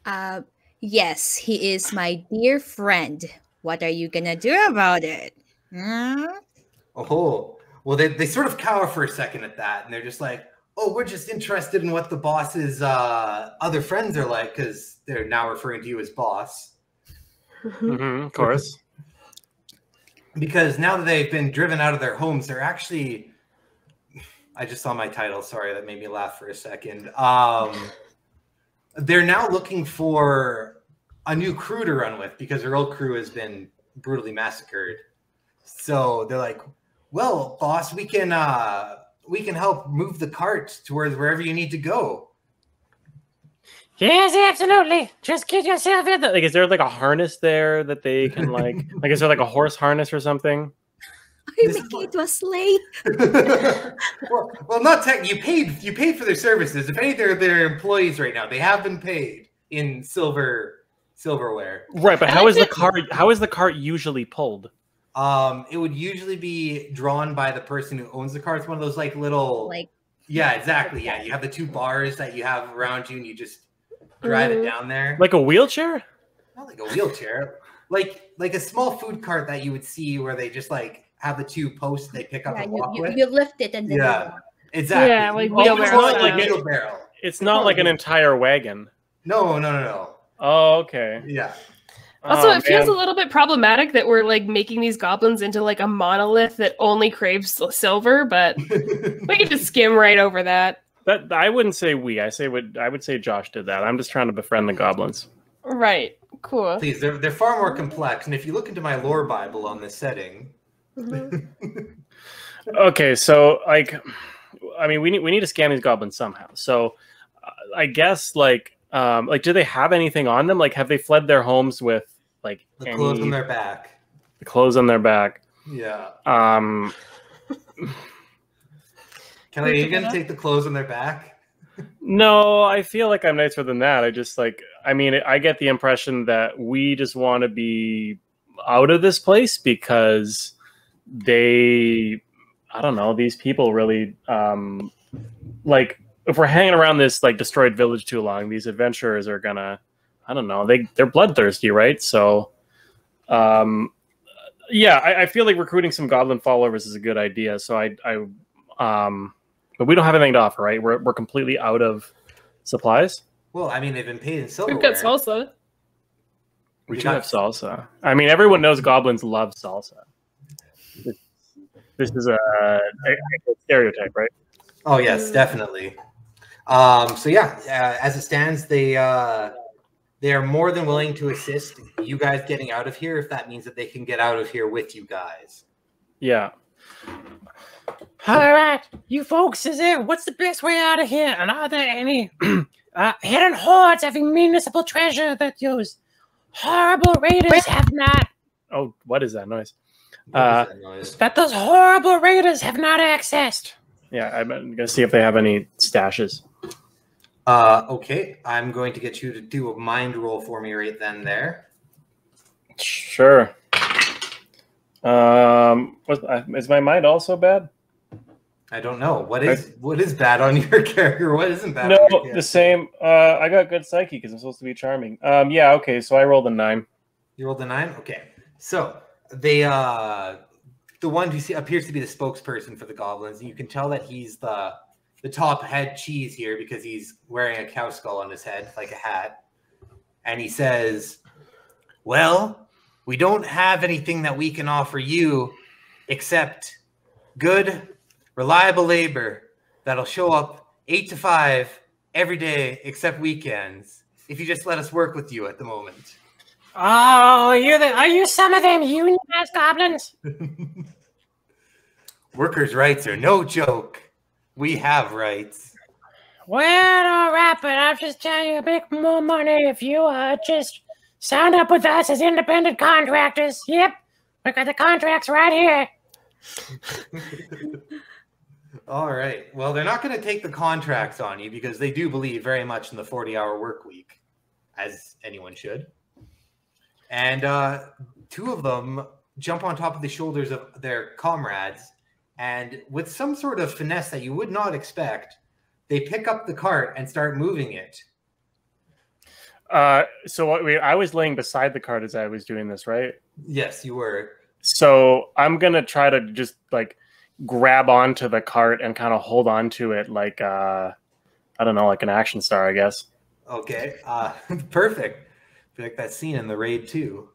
Uh, yes, he is my dear friend. What are you gonna do about it? Hmm? Oh, well, they, they sort of cower for a second at that, and they're just like, "Oh, we're just interested in what the boss's uh, other friends are like," because they're now referring to you as boss. Mhm, of course. [laughs] because now that they've been driven out of their homes, they're actually. [sighs] I just saw my title. Sorry, that made me laugh for a second. Um, they're now looking for a new crew to run with because their old crew has been brutally massacred. So they're like, "Well, boss, we can uh, we can help move the cart towards wherever you need to go." Yes, absolutely. Just get yourself in. The- like, is there like a harness there that they can like? [laughs] like, is there like a horse harness or something? Are you This is making it to a sleigh? [laughs] well, well, not tech. You paid. You paid for their services. If any, they're their employees right now. They have been paid in silver silverware. Right, but how is the cart? How is the cart usually pulled? Um, it would usually be drawn by the person who owns the cart. It's one of those like little. Like yeah, exactly. Yeah, you have the two bars that you have around you, and you just drive it Mhm. down there. Like a wheelchair? not like a wheelchair, like like a small food cart that you would see where they just like have the two posts they pick up yeah, and you, walk you, with. you lift it and then Yeah. walk. Exactly. Yeah, like Oh, it's not style. like wheelbarrow. It's not like an entire wagon. No, no, no, no. Oh, okay. Yeah. Also, Oh, it feels a little bit problematic that we're like making these goblins into like a monolith that only craves silver, but [laughs] we can just skim right over that. that I wouldn't say we. I say would I would say Josh did that. I'm just trying to befriend the goblins. Right. Cool. Please, they're they're far more complex. And if you look into my lore Bible on this setting, Mhm. [laughs] Okay, so like, I mean, we need we need to scan these goblins somehow. So, uh, I guess like, um, like, do they have anything on them? Like, have they fled their homes with like the any clothes on their back. The clothes on their back? Yeah. Um, Can I? Are you gonna take the clothes on their back? no, I feel like I'm nicer than that. I just like, I mean, I get the impression that we just want to be out of this place because they, I don't know, these people really, um, like, if we're hanging around this like destroyed village too long, these adventurers are gonna, I don't know, they they're bloodthirsty, right? So, um, yeah, I, I feel like recruiting some goblin followers is a good idea. So I, I, um, but we don't have anything to offer, right? We're we're completely out of supplies. Well, I mean, they've been paid in silverware. We've got salsa. We We do have salsa. I mean, everyone knows goblins love salsa. This, this is a, a stereotype, right? Oh yes, definitely. Um, so yeah, uh, as it stands, they uh, they are more than willing to assist you guys getting out of here if that means that they can get out of here with you guys. Yeah. All right, you folks, is it? What's the best way out of here? And are there any [clears throat] uh, hidden hoards having municipal treasure that those horrible raiders have not? Oh, what is that noise? What Uh, is that noise? That those horrible raiders have not accessed. Yeah, I'm gonna see if they have any stashes. Uh, okay, I'm going to get you to do a mind roll for me right then. There. Sure. Um, is my mind also bad? I don't know what is what is bad on your [laughs] character. What isn't bad? No, on your the same. Uh, I got good psyche because I'm supposed to be charming. Um, yeah, okay. So I rolled a nine. You rolled a nine. Okay, so they uh, the one who see, appears to be the spokesperson for the goblins. You can tell that he's the the top head cheese here because he's wearing a cow skull on his head like a hat, and he says, "Well, we don't have anything that we can offer you, except good, reliable labor that'll show up eight to five every day except weekends if you just let us work with you at the moment. Oh, you're the, are you some of them unionized goblins? [laughs] Workers' rights are no joke. We have rights. Well, all right, but I'm just telling you, make more money if you uh, just sign up with us as independent contractors. Yep, we got the contracts right here. [laughs] All right. Well, they're not going to take the contracts on you because they do believe very much in the 40 hour work week, as anyone should. And uh, two of them jump on top of the shoulders of their comrades. And with some sort of finesse that you would not expect, they pick up the cart and start moving it. Uh, so what we, I was laying beside the cart as I was doing this, right? Yes, you were. So I'm gonna try to just like grab onto the cart and kind of hold on to it like uh, I don't know, like an action star, I guess. Okay. Uh, [laughs] perfect. I feel like that scene in the raid too.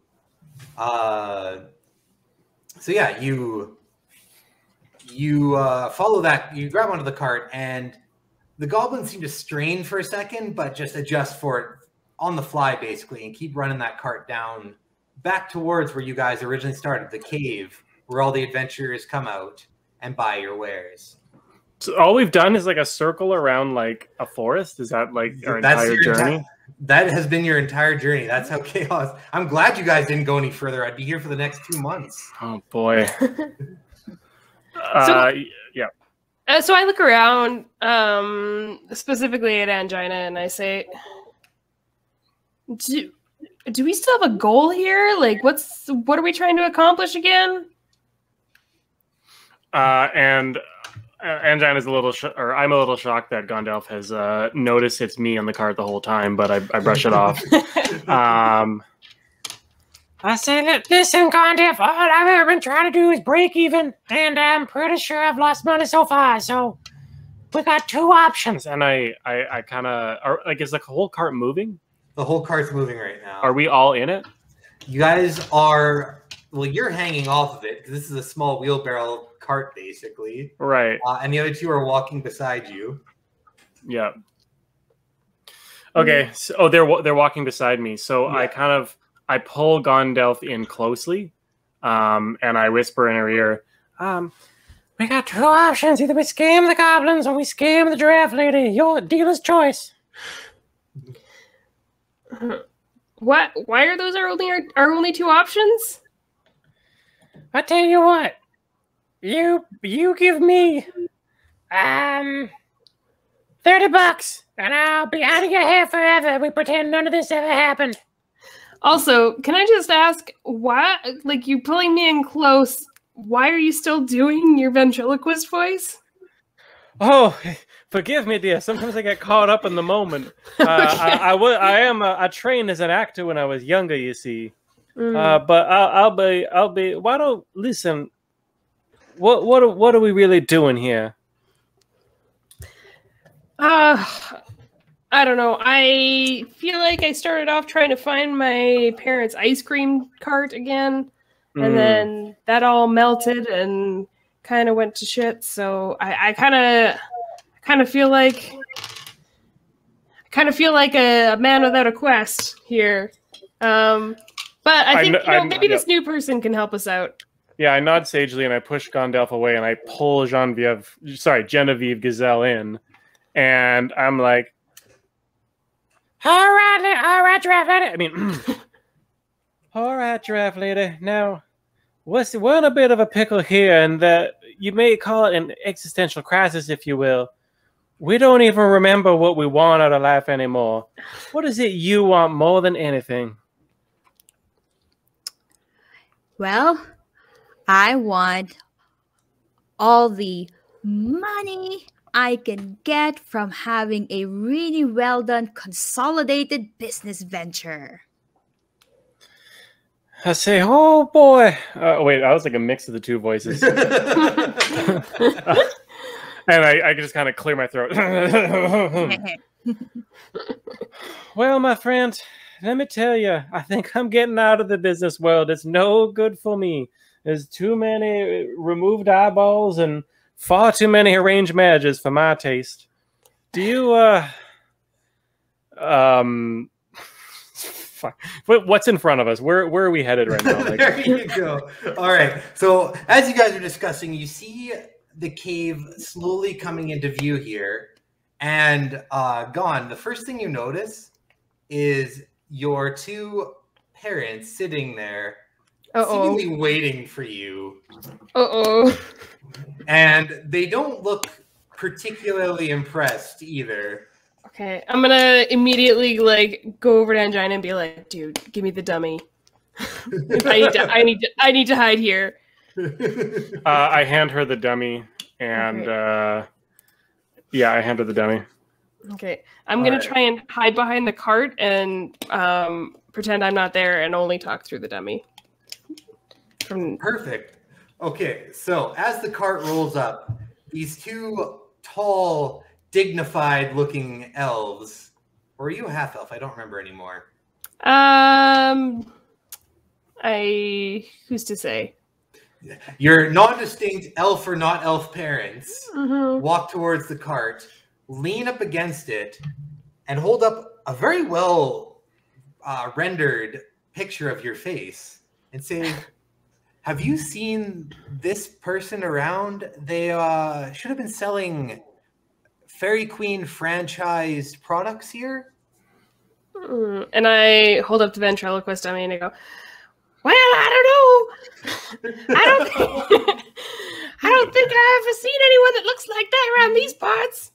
Uh, so yeah, you you uh, follow that. You grab onto the cart, and the goblins seem to strain for a second, but just adjust for it on the fly, basically, and keep running that cart down back towards where you guys originally started, the cave, where all the adventurers come out and buy your wares. So all we've done is like a circle around like a forest. Is that like our entire your journey? enti- that has been your entire journey. That's how chaos. I'm glad you guys didn't go any further. I'd be here for the next two months. oh boy. [laughs] uh, yeah. Uh, so I look around, um, specifically at Angina, and I say, do, "Do we still have a goal here? Like, what's what are we trying to accomplish again?" Uh, and uh, Angina is a little, sh- or I'm a little shocked that Gondelf has uh, noticed it's me on the cart the whole time, but I, I brush it off. [laughs] Um, I say, "Li- listen, Gondelf, all I've ever been trying to do is break even, and I'm pretty sure I've lost money so far. So we got two options. and I, I, I kind of, like, is the whole cart moving? The whole cart's moving right now. Are we all in it? You guys are well. You're hanging off of it because this is a small wheelbarrow cart, basically, Right. uh, and the other two are walking beside you. Yeah. Okay. So, oh, they're they're walking beside me. So I kind of I pull Gondelf in closely, um, and I whisper in her ear, Um, we got two options. Either we scam the goblins or we scam the giraffe lady. Your dealer's choice. What? Why are those our only our, our only two options? I tell you what, you you give me um thirty bucks, and I'll be out of your hair forever. We pretend none of this ever happened. Also, can I just ask why? Like, you pulling me in close. Why are you still doing your ventriloquist voice? "Oh, forgive me, dear. Sometimes I get caught up in the moment. Uh, I, [laughs] I, wa- I am a, I trained as an actor when I was younger. You see, Mm. uh, but I'll, I'll be I'll be. Why don't listen? What what what are we really doing here? Uh, I don't know. I feel like I started off trying to find my parents' ice cream cart again, Mm, and then that all melted and kind of went to shit. So I kind of, kind of feel like, kind of feel like a, a man without a quest here. Um, but I I think kn- you know, I- maybe yeah. this new person can help us out. Yeah, I nod sagely and I push Gondelf away and I pull Genevieve, sorry, Genevieve Gazelle in, and I'm like, All right, li- all right, giraffe lady. I mean, [laughs] [clears throat] all right, giraffe lady. Now, what's we're in a bit of a pickle here, and that you may call it an existential crisis, if you will. We don't even remember what we want out of life anymore. What is it you want more than anything? Well, I want all the money I can get from having a really well done consolidated business venture. I say, oh boy. Uh, wait, I was like a mix of the two voices. [laughs] [laughs] and I, I just kind of clear my throat. [laughs] well, my friend, let me tell you, I think I'm getting out of the business world. It's no good for me. there's too many removed eyeballs and far too many arranged marriages for my taste. Do you uh um [laughs] fuck what's in front of us? Where where are we headed right now? [laughs] Like, there you go. All right. So as you guys are discussing, you see the cave slowly coming into view here, and uh, gone. The first thing you notice is your two parents sitting there, Uh oh. seemingly waiting for you, Uh oh. [laughs] and they don't look particularly impressed either. Okay, I'm gonna immediately like go over to Angina and be like, "Dude, give me the dummy. [laughs] I need to. I need to. I need to hide here." [laughs] uh, I hand her the dummy and uh yeah, I hand her the dummy. Okay, I'm gonna Alright. try and hide behind the cart and um, pretend I'm not there and only talk through the dummy. From Perfect. Okay, so as the cart rolls up, these two tall, dignified looking elves, or are you a half elf? I don't remember anymore. um, I who's to say? Your non distinct elf or not elf parents Mhm. walk towards the cart, lean up against it, and hold up a very well uh, rendered picture of your face and say, Have you seen this person around? They uh, should have been selling Fairy Queen franchised products here. Mm, And I hold up the ventriloquist dummy and I go, "Well, I don't know. I don't. [laughs] [laughs] I don't think I ever seen anyone that looks like that around these parts."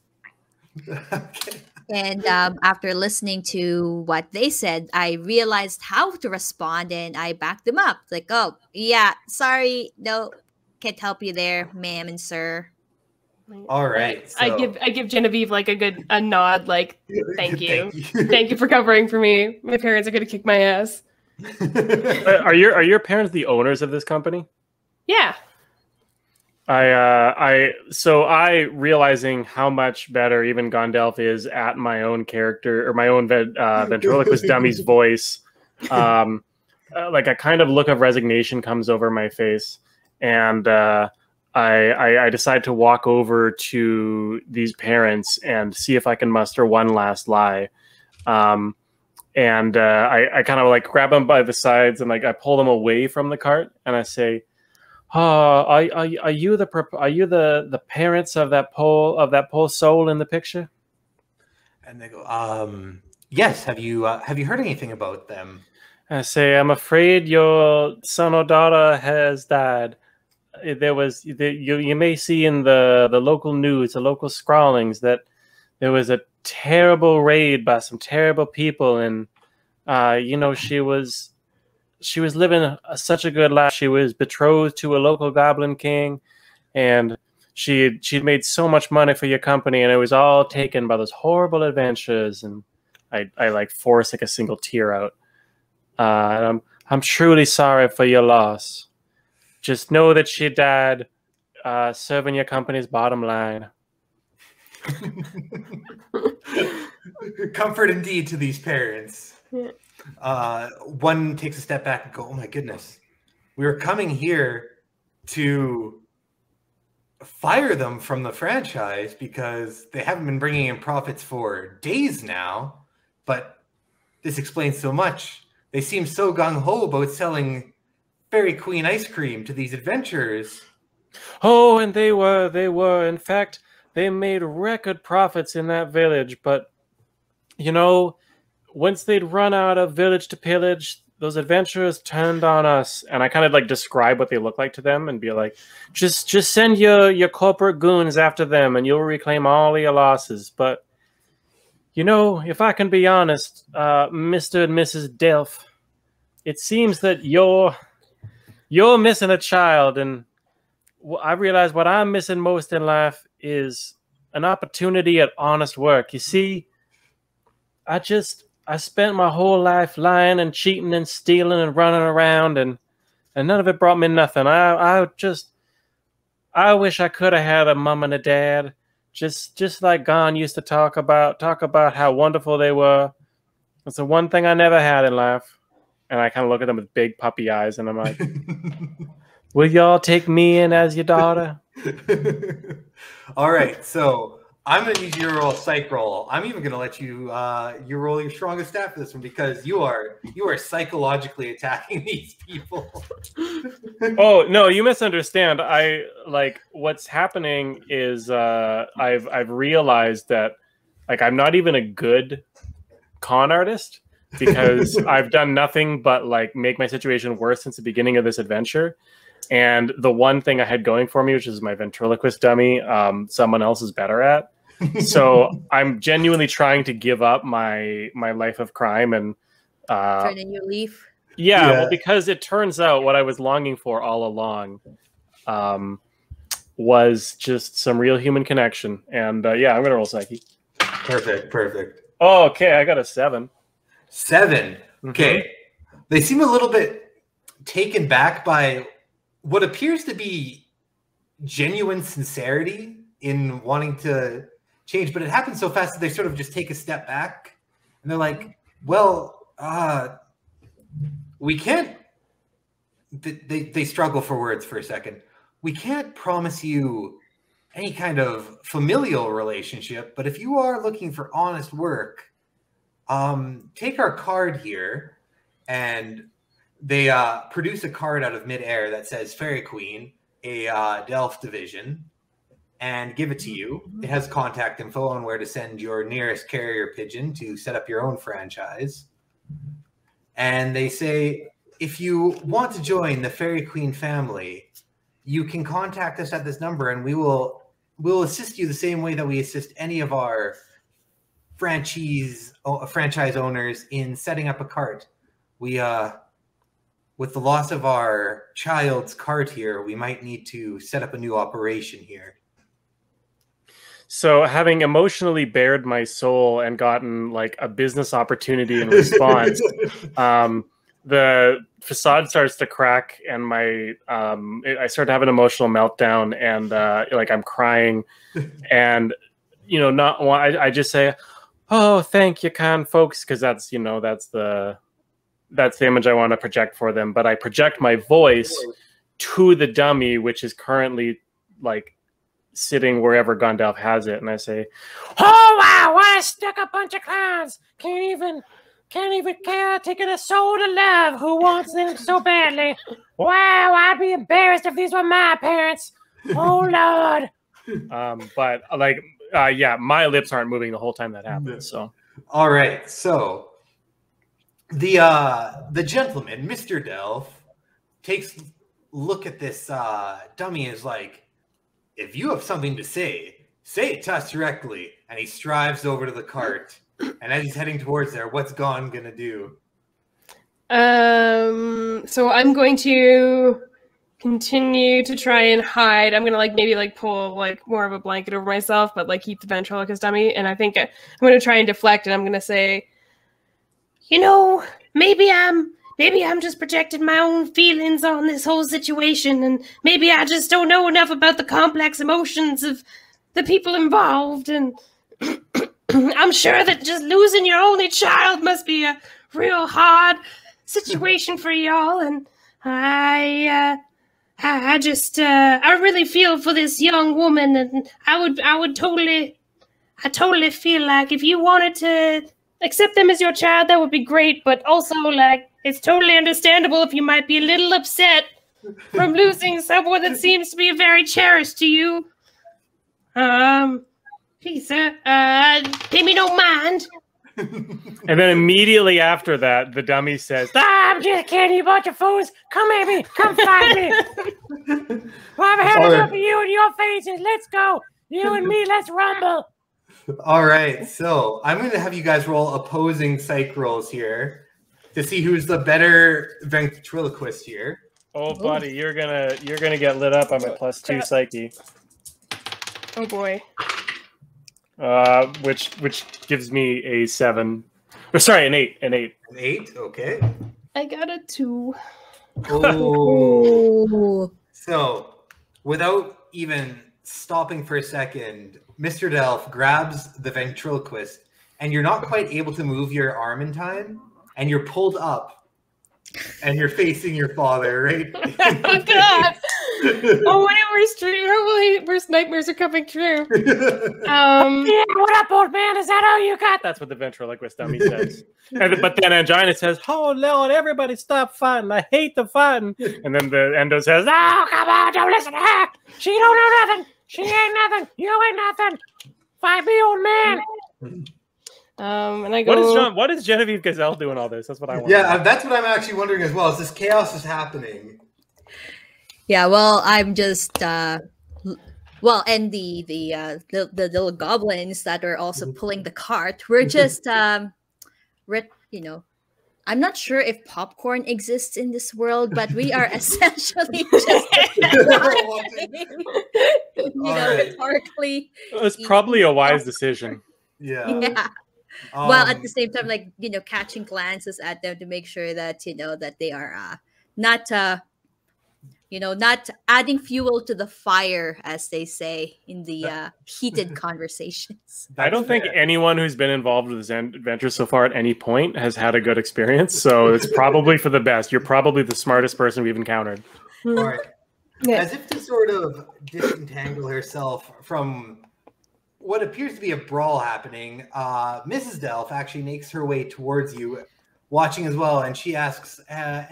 [laughs] okay. And um, after listening to what they said, I realized how to respond and I backed them up. Like, oh, yeah, sorry, no, can't help you there, ma'am and sir. All right. I give I give Genevieve like a good a nod, like [laughs] Thank you. Thank [laughs] thank you for covering for me. My parents are gonna kick my ass. [laughs] Are your are your parents the owners of this company? Yeah. I uh I so I realizing how much better even Gondelf is at my own character or my own uh, [laughs] ventriloquist dummy's voice. Um uh, like a kind of look of resignation comes over my face and uh I, I I decide to walk over to these parents and see if I can muster one last lie. Um and uh, I, I kind of like grab them by the sides and like I pull them away from the cart and I say, uh, are, are, are you the are you the the parents of that poor of that poor soul in the picture? and they go, um, yes. Have you uh, have you heard anything about them? I say, I'm afraid your son or daughter has died. Uh, There was the, you you may see in the the local news, the local scrawlings that there was a terrible raid by some terrible people, and uh, you know she was she was living a, such a good life. She was betrothed to a local goblin king, and she had, she'd made so much money for your company, and it was all taken by those horrible adventures. And I, I like force like a single tear out. Uh, and I'm I'm truly sorry for your loss. Just know that she died uh, serving your company's bottom line. [laughs] Comfort indeed to these parents. Yeah. Uh, one takes a step back and go, "Oh my goodness, we were coming here to fire them from the franchise because they haven't been bringing in profits for days now." But this explains so much. They seem so gung ho about selling Fairy Queen ice cream to these adventurers. Oh, and they were they were in fact they made record profits in that village, but you know, once they'd run out of village to pillage, those adventurers turned on us. And I kind of like describe what they look like to them and be like, just just send your your corporate goons after them and you'll reclaim all your losses. But you know, if I can be honest, uh, Mr. and Mrs. Delph, it seems that you're you're missing a child and I realize what I'm missing most in life is an opportunity at honest work. You see, I just I spent my whole life lying and cheating and stealing and running around and and none of it brought me nothing. I I just I wish I could have had a mom and a dad. Just just like Gon used to talk about talk about how wonderful they were. It's the one thing I never had in life. And I kind of look at them with big puppy eyes and I'm like, [laughs] Will y'all take me in as your daughter? [laughs] All right, so I'm gonna need you to roll a psych roll. I'm even gonna let you uh you roll your strongest stat for this one because you are you are psychologically attacking [laughs] these people. oh no, you misunderstand. I like what's happening is uh I've I've realized that like I'm not even a good con artist because [laughs] I've done nothing but like make my situation worse since the beginning of this adventure. And the one thing I had going for me, which is my ventriloquist dummy, um, someone else is better at. So I'm genuinely trying to give up my my life of crime and uh, Turn in your leaf. yeah, Yeah. well, because it turns out what I was longing for all along um, was just some real human connection. And uh, yeah, I'm gonna roll psyche. perfect, perfect. Oh, okay, I got a seven. 7 Mhm. Okay. They seem a little bit taken back by what appears to be genuine sincerity in wanting to change, but it happens so fast that they sort of just take a step back and they're like, well, uh, we can't. They, they struggle for words for a second. We can't promise you any kind of familial relationship, but if you are looking for honest work, um, take our card here and they uh, produce a card out of midair that says Fairy Queen, a uh, Delft division, and give it to you. It has contact info on where to send your nearest carrier pigeon to set up your own franchise. And they say if you want to join the Fairy Queen family, you can contact us at this number and we will we'll assist you the same way that we assist any of our franchise franchise owners in setting up a cart. We uh with the loss of our child's cart here, we might need to set up a new operation here. So, having emotionally bared my soul and gotten like a business opportunity in response, [laughs] um, the facade starts to crack, and my um, I start to have an emotional meltdown, and uh, like I'm crying, [laughs] and you know, not I, I just say, "Oh, thank you, kind folks," because that's you know that's the that's the image I want to project for them. But I project my voice to the dummy, which is currently like sitting wherever Gondelf has it, and I say, Oh wow, what a stuck-up bunch of clowns! Can't even, can't even care taking a soul to love who wants them so badly. Wow, I'd be embarrassed if these were my parents. Oh lord. um, but like, uh, yeah, my lips aren't moving the whole time that happens. So All right, so the uh the gentleman, Mr. Delph, takes look at this uh dummy is like, if you have something to say, say it to us directly. And he strives over to the cart. And as he's heading towards there, what's Gon gonna do? Um, so I'm going to continue to try and hide. I'm gonna like maybe like pull like more of a blanket over myself, but like keep the ventriloquist dummy. And I think I'm gonna try and deflect, and I'm gonna say, you know, maybe I'm maybe I'm just projecting my own feelings on this whole situation, and maybe I just don't know enough about the complex emotions of the people involved. And [clears throat] I'm sure that just losing your only child must be a real hard situation for y'all and i uh i just uh i really feel for this young woman and i would i would totally i totally feel like if you wanted to accept them as your child that would be great but also like it's totally understandable if you might be a little upset from [laughs] losing someone that seems to be very cherished to you um please sir uh pay me no mind [laughs] and then immediately after that, the dummy says, Ah, I'm just kidding, you bunch of fools. Come at me. Come find me. [laughs] Well, I've had All right. enough of you and your faces. Let's go. You and me, let's rumble. All right, so I'm going to have you guys roll opposing psych rolls here to see who's the better ventriloquist here. "Oh, buddy, you're gonna you're gonna get lit up on my plus two psyche." oh boy uh, which which gives me a seven. Or sorry, an eight, an eight. An eight, okay. i got a two Oh, Oh, [laughs] so without even stopping for a second, Mr. Delph grabs the ventriloquist, and you're not quite able to move your arm in time, and you're pulled up and you're facing your father, right? [laughs] oh god! Oh my worst dream, hopefully worst nightmares are coming true. Um, [laughs] Yeah, what up, old man? Is that all you got? That's what the ventriloquist dummy says. And but then Angina says, "Oh Lord, everybody stop fighting! I hate the fighting." And then the Endo says, "Ah, Oh, come on, don't listen to her. She don't know nothing. She ain't nothing. You ain't nothing. Fight me, old man. Um, and I go. what is John? What is Genevieve Gazelle doing all this? That's what I want. yeah, that's what I'm actually wondering as well. Is this chaos is happening? Yeah, well, I'm just uh well, and the the uh the, the little goblins that are also pulling the cart. We're [laughs] just um we're, you know, I'm not sure if popcorn exists in this world, but we are [laughs] essentially [laughs] just you know, Alright. rhetorically. It's probably a wise decision. Yeah. Yeah. While at Um, the same time, like, you know, catching glances at them to make sure that, you know, that they are uh not uh you know, not adding fuel to the fire, as they say in the uh, heated [laughs] conversations. I don't think anyone who's been involved with this en- adventure so far at any point has had a good experience. So it's probably for the best. You're probably the smartest person we've encountered. All right. Yeah. As if to sort of disentangle herself from what appears to be a brawl happening, uh, Mrs. Delph actually makes her way towards you, watching as well, and she asks, uh,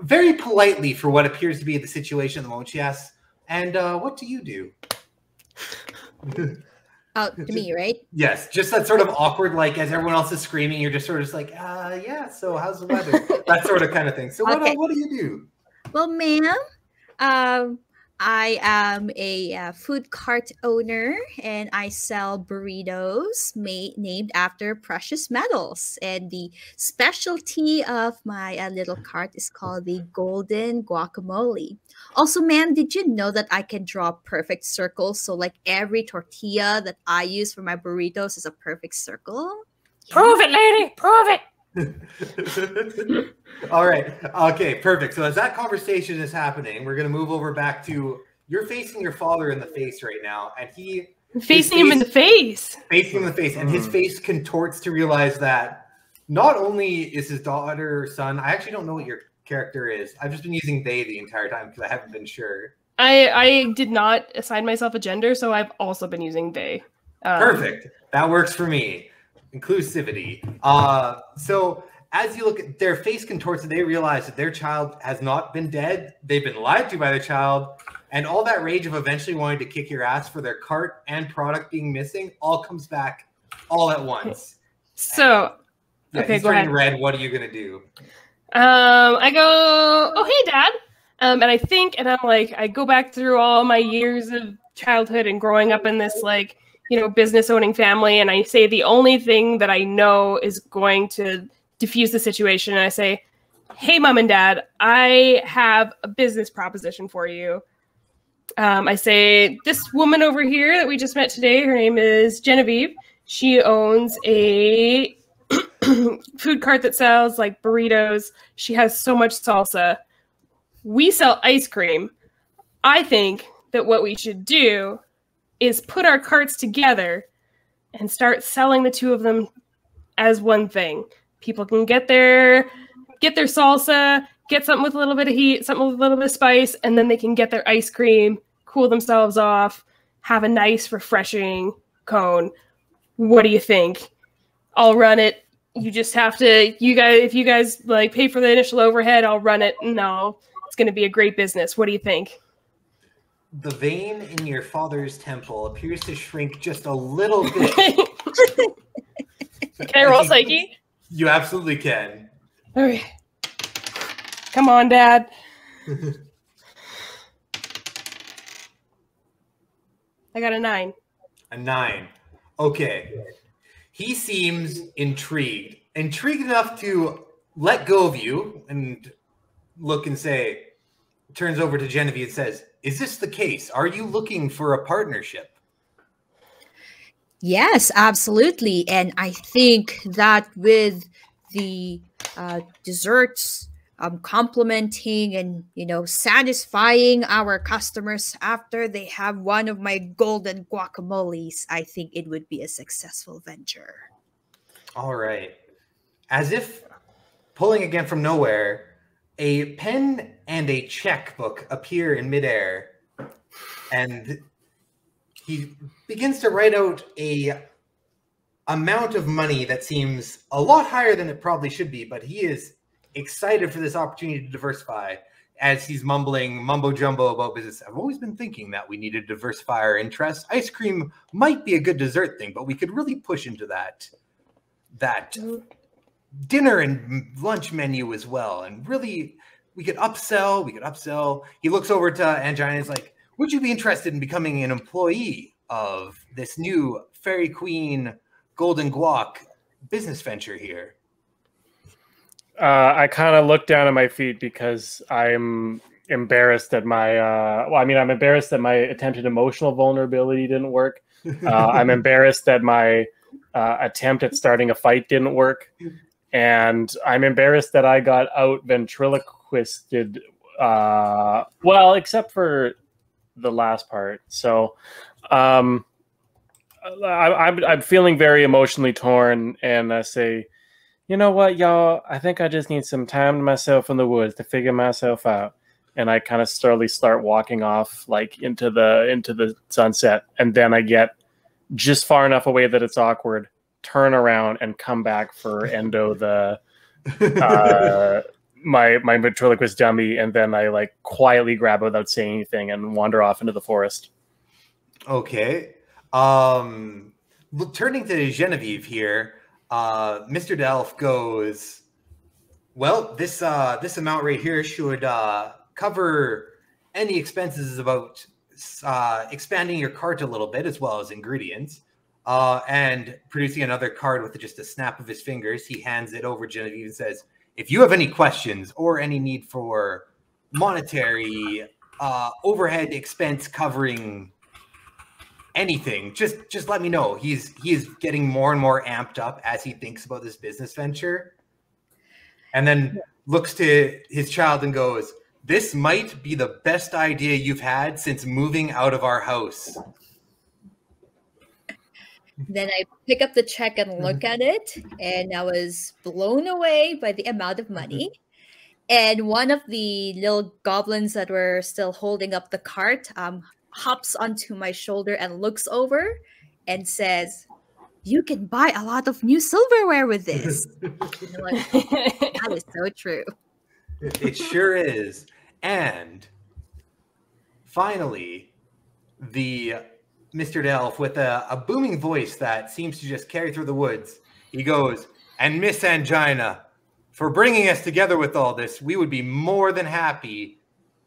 very politely for what appears to be the situation at the moment, she asks, "And uh, what do you do?" [laughs] Oh, to me, right? yes, just that sort of awkward, like as everyone else is screaming, you're just sort of just like, uh, "Yeah, so how's the weather?" [laughs] that sort of kind of thing. So what, Okay. uh, what do you do? Well, ma'am, um, I am a uh, food cart owner and I sell burritos made named after precious metals. And the specialty of my uh, little cart is called the golden guacamole. Also, ma'am, did you know that I can draw perfect circles? So, like every tortilla that I use for my burritos is a perfect circle. Prove it, lady. Prove it. [laughs] All right. Okay, perfect. So as that conversation is happening, we're gonna move over back to you're facing your father in the face right now, and he facing him in the face. facing him in the face, and his Mhm. face contorts to realize that not only is his daughter or son, I actually don't know what your character is. I've just been using they the entire time because I haven't been sure. I I did not assign myself a gender, so I've also been using they. Um, Perfect. That works for me. Inclusivity. Uh, so as you look at their face contorts, they realize that their child has not been dead. They've been lied to by their child. And all that rage of eventually wanting to kick your ass for their cart and product being missing all comes back all at once. So Yeah, Okay, he's go turning ahead. red. What are you gonna do? Um, I go, oh hey, dad. Um, and I think, and I'm like, I go back through all my years of childhood and growing up in this like, you know, business owning family, and I say the only thing that I know is going to diffuse the situation. And I say, hey, mom and dad, I have a business proposition for you. Um, I say, this woman over here that we just met today, her name is Genevieve. She owns a [clears throat] food cart that sells like burritos. She has so much salsa. We sell ice cream. I think that what we should do is put our carts together and start selling the two of them as one thing. People can get their get their salsa, get something with a little bit of heat, something with a little bit of spice, and then they can get their ice cream, cool themselves off, have a nice refreshing cone. What do you think? I'll run it you just have to you guys if you guys like pay for the initial overhead i'll run it no it's going to be a great business what do you think The vein in your father's temple appears to shrink just a little bit. [laughs] can i roll psyche You absolutely can. okay come on dad [laughs] i got a nine A nine. Okay. He seems intrigued. Intrigued enough to let go of you and look and say, turns over to Genevieve and says, Is this the case? Are you looking for a partnership? Yes, absolutely. And I think that with the uh, desserts um, complementing and you know satisfying our customers after they have one of my golden guacamoles, I think it would be a successful venture. All right. As if pulling again from nowhere, a pen and a checkbook appear in midair, and he begins to write out a amount of money that seems a lot higher than it probably should be, but he is excited for this opportunity to diversify as he's mumbling mumbo jumbo about business. I've always been thinking that we need to diversify our interests. Ice cream might be a good dessert thing, but we could really push into that that dinner and lunch menu as well. And really, we could upsell. We could upsell. He looks over to Angina and is like, "Would you be interested in becoming an employee of this new Fairy Queen Golden Guac business venture here?" Uh, I kind of look down at my feet because I'm embarrassed that my. Uh, well, I mean, I'm embarrassed that my attempted emotional vulnerability didn't work. [laughs] Uh, I'm embarrassed that my uh, attempt at starting a fight didn't work, and I'm embarrassed that I got out ventriloquisted. Uh, well, except for the last part. So, um, I, I'm I'm feeling very emotionally torn, and I say you know what, y'all? I think I just need some time to myself in the woods to figure myself out. And I kind of slowly start walking off like into the into the sunset. And then I get just far enough away that it's awkward, turn around and come back for Endo the [laughs] uh my my ventriloquist dummy, and then I like quietly grab it without saying anything and wander off into the forest. Okay. Um turning to Genevieve here, uh, Mr. Delf goes, well, this uh, this amount right here should uh, cover any expenses about uh, expanding your cart a little bit as well as ingredients. Uh, and producing another card with just a snap of his fingers, he hands it over Genevieve and says, "If you have any questions or any need for monetary uh, overhead expense covering anything just just let me know. He's he's getting more and more amped up as he thinks about this business venture. And then looks to his child and goes this might be the best idea you've had since moving out of our house then i pick up the check and look at it and i was blown away by the amount of money and one of the little goblins that were still holding up the cart um, hops onto my shoulder and looks over and says, You can buy a lot of new silverware with this. like, [laughs] that is so true. It sure is. And finally, the Mr. Delph with a, a booming voice that seems to just carry through the woods. He goes, And Miss Angina, for bringing us together with all this, we would be more than happy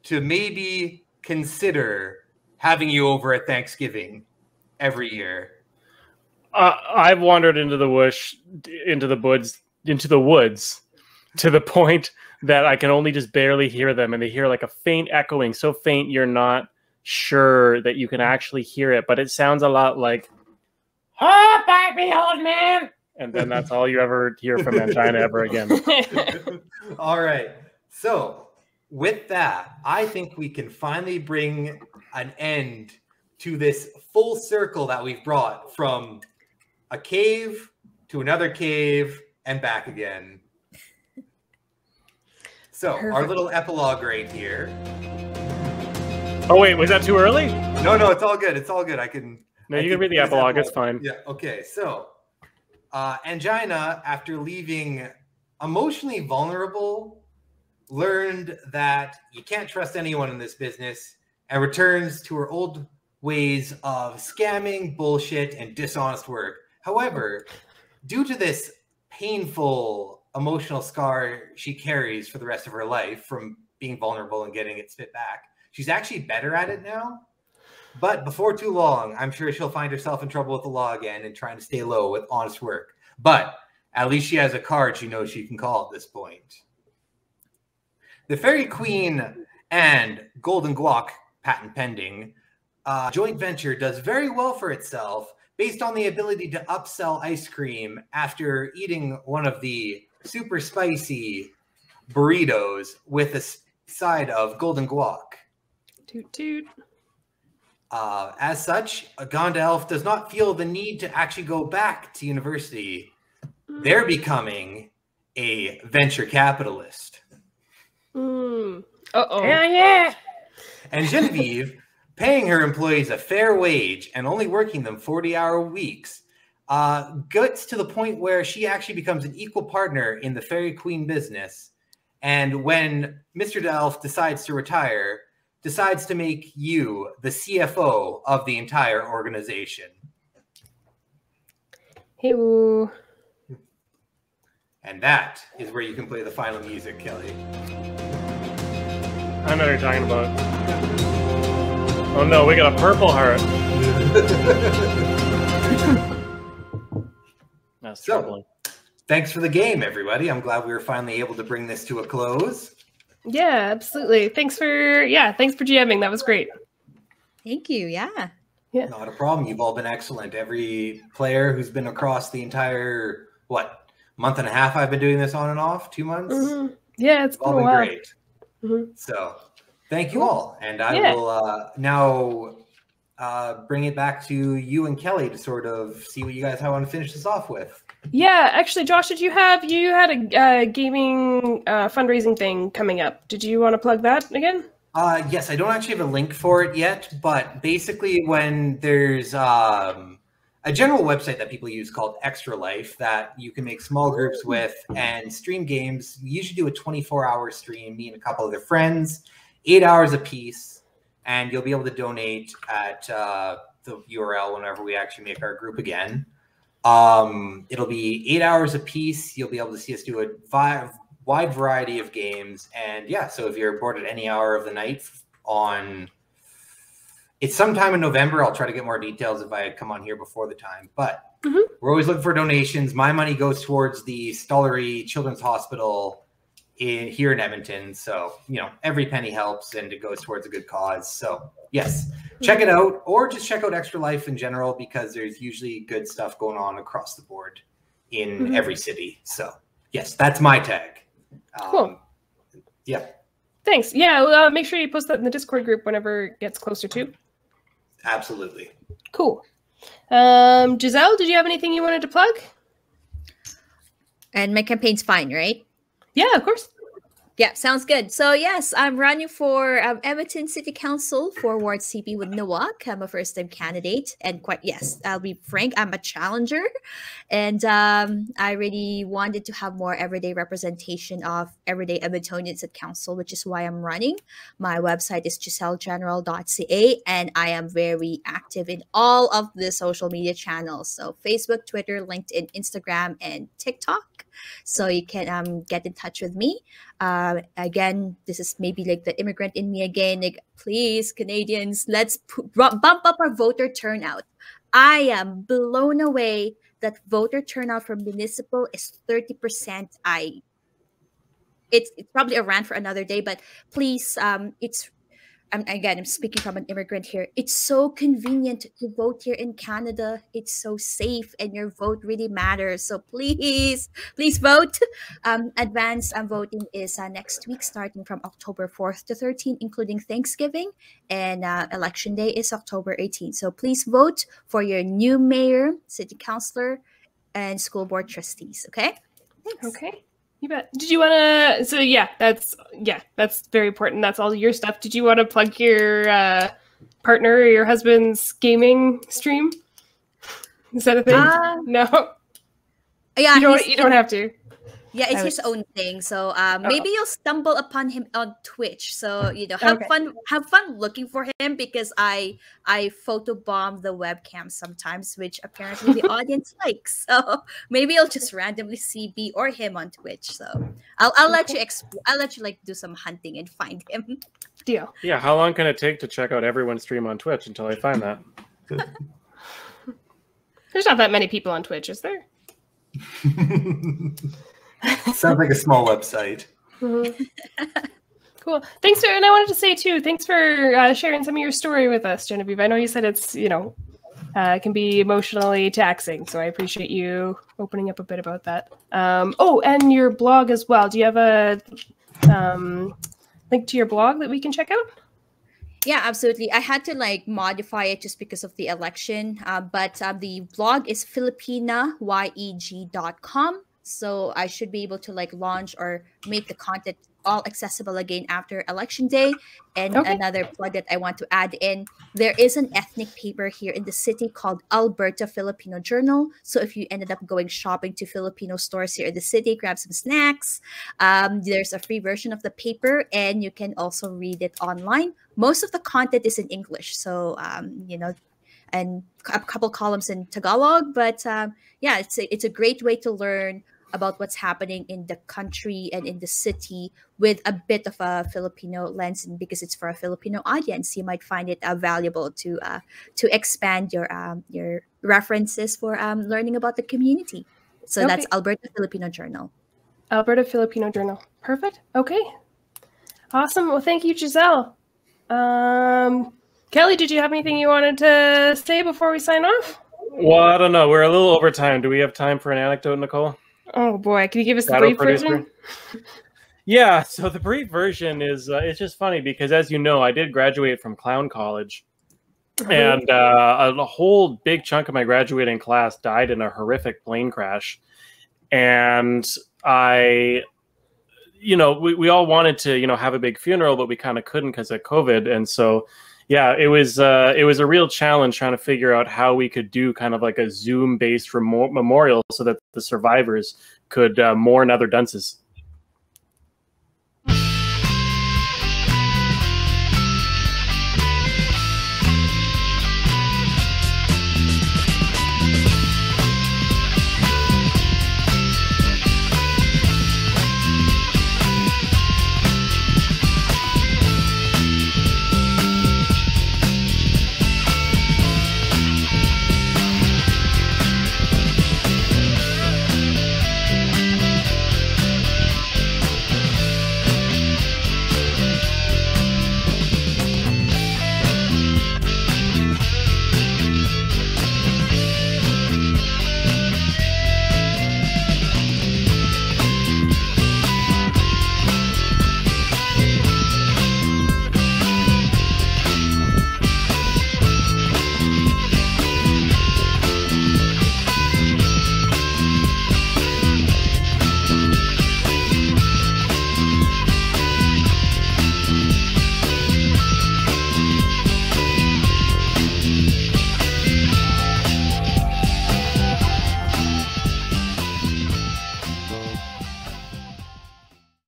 to maybe consider having you over at Thanksgiving every year. Uh, I've wandered into the woods, into the woods, into the woods, to the [laughs] point that I can only just barely hear them, and they hear like a faint echoing, so faint you're not sure that you can actually hear it, but it sounds a lot like "Oh, bite me, old man," and then that's all you ever hear from Angina ever again. [laughs] [laughs] all right, so with that, I think we can finally bring an end to this full circle that we've brought from a cave to another cave and back again. So, Perfect. our little epilogue right here. Oh, wait, was that too early? No, no, it's all good. It's all good. I can. No, I you can read the epilogue. It's fine. Yeah. Okay. So, uh, Angina, after leaving emotionally vulnerable, learned that you can't trust anyone in this business and returns to her old ways of scamming, bullshit, and dishonest work. However, due to this painful emotional scar she carries for the rest of her life from being vulnerable and getting it spit back, she's actually better at it now. But before too long, I'm sure she'll find herself in trouble with the law again and trying to stay low with honest work. But at least she has a card she knows she can call at this point. The Fairy Queen and Golden Guac patent pending, uh, joint venture does very well for itself based on the ability to upsell ice cream after eating one of the super spicy burritos with a side of golden guac. Toot toot. Uh, as such, Gondelf does not feel the need to actually go back to university. They're becoming a venture capitalist. Mm. Uh oh. Hell yeah. And Genevieve, [laughs] paying her employees a fair wage and only working them 40 hour weeks, uh, gets to the point where she actually becomes an equal partner in the Fairy Queen business. And when Mr. Delph decides to retire, decides to make you the CFO of the entire organization. Hey, ooh. And that is where you can play the final music, Kelly. I know what you're talking about. Oh no, we got a purple heart. [laughs] That's So- troubling. Thanks for the game, everybody. I'm glad we were finally able to bring this to a close. Yeah, absolutely. Thanks for yeah, thanks for GMing. That was great. Thank you. Yeah. Yeah. Not a problem. You've all been excellent. Every player who's been across the entire what month and a half I've been doing this on and off, two months. Mhm. Yeah, it's been all a been while. great. Mhm. So thank you all. And I Yeah. will uh, now uh, bring it back to you and Kelly to sort of see what you guys i want to finish this off with. Yeah, actually, Josh, did you have you had a uh, gaming uh, fundraising thing coming up? Did you want to plug that again? Uh, yes, I don't actually have a link for it yet, but basically, when there's um, a general website that people use called Extra Life that you can make small groups with and stream games. We usually do a 24 hour stream, me and a couple of other friends, eight hours a piece, and you'll be able to donate at uh, the URL whenever we actually make our group again. Um, it'll be eight hours a piece. You'll be able to see us do a five wide variety of games. And yeah, so if you're bored at any hour of the night on it's sometime in November. I'll try to get more details if I come on here before the time. But Mhm. we're always looking for donations. My money goes towards the Stollery Children's Hospital in here in Edmonton. So, you know, every penny helps and it goes towards a good cause. So yes, check it out or just check out Extra Life in general because there's usually good stuff going on across the board in Mhm. every city. So yes, that's my tag. Um, Cool. Yeah, Thanks. Yeah, well, uh, make sure you post that in the Discord group whenever it gets closer to. absolutely. Cool. Um, Giselle, did you have anything you wanted to plug? And my campaign's fine, right? Yeah, of course. Yeah, sounds good. So yes, I'm running for um, Edmonton City Council for Ward Sipiwiyiniwak. I'm a first-time candidate, and quite yes, I'll be frank, I'm a challenger, and um, I really wanted to have more everyday representation of everyday Edmontonians at council, which is why I'm running. My website is gisellegeneral.ca, and I am very active in all of the social media channels, so Facebook, Twitter, LinkedIn, Instagram, and TikTok. So you can um, get in touch with me uh, again, this is maybe like the immigrant in me again. Like, please, Canadians, let's bump up our voter turnout. I am blown away that voter turnout for municipal is 30%. I it's, it's probably a rant for another day, but please, um, it's I'm, again, I'm speaking from an immigrant here. It's so convenient to vote here in Canada. It's so safe, and your vote really matters. So please, please vote. Um, advance um, voting is uh, next week, starting from October 4th to 13th, including Thanksgiving, and uh, election day is October 18th. So please vote for your new mayor, city councilor, and school board trustees. Okay. Thanks. Okay. You bet. Did you want to? So yeah, that's yeah, that's very important. That's all your stuff. Did you want to plug your uh, partner or your husband's gaming stream? Is that a thing? Uh, no, Yeah, you don't. You don't have to. Yeah, it's his own thing. So um, Oh. maybe you'll stumble upon him on Twitch. So you know, have Okay. fun, have fun looking for him because I I photobomb the webcam sometimes, which apparently the [laughs] audience likes. So [laughs] maybe you'll just randomly see B or him on Twitch. So I'll I'll let you exp- I'll let you like do some hunting and find him. Deal. Yeah, how long can it take to check out everyone's stream on Twitch until I find that? [laughs] There's not that many people on Twitch, is there? Sounds like a small website. Mhm. [laughs] cool. Thanks for, and I wanted to say too, thanks for uh, sharing some of your story with us, Genevieve. I know you said it's, you know, uh, can be emotionally taxing, so I appreciate you opening up a bit about that. Um, oh, and your blog as well. Do you have a um, link to your blog that we can check out? Yeah, absolutely. I had to like modify it just because of the election. Uh, but um, the blog is filipinayeg.com. So I should be able to like launch or make the content all accessible again after election day. And Okay. another plug that I want to add in there is an ethnic paper here in the city called Alberta Filipino Journal. So if you ended up going shopping to Filipino stores here in the city, grab some snacks. Um, there's a free version of the paper, and you can also read it online. Most of the content is in English, so um, you know, and a couple columns in Tagalog. But um, yeah, it's a, it's a great way to learn about what's happening in the country and in the city with a bit of a Filipino lens, and because it's for a Filipino audience, you might find it uh, valuable to uh, to expand your um, your references for um, learning about the community. So that's Alberta Filipino Journal. Alberta Filipino Journal. Perfect. Okay. Awesome. Well, thank you, Giselle. Um, Kelly, did you have anything you wanted to say before we sign off? Well, I don't know. We're a little over time. Do we have time for an anecdote, Nicole? Oh boy, can you give us the brief producer? version? Yeah. So the brief version is uh, it's just funny because, as you know, I did graduate from clown college, and uh, a whole big chunk of my graduating class died in a horrific plane crash, and I. You know, we, we all wanted to, you know, have a big funeral, but we kind of couldn't because of COVID. And so, yeah, it was uh, it was a real challenge trying to figure out how we could do kind of like a Zoom based remo- memorial so that the survivors could uh, mourn other dunces.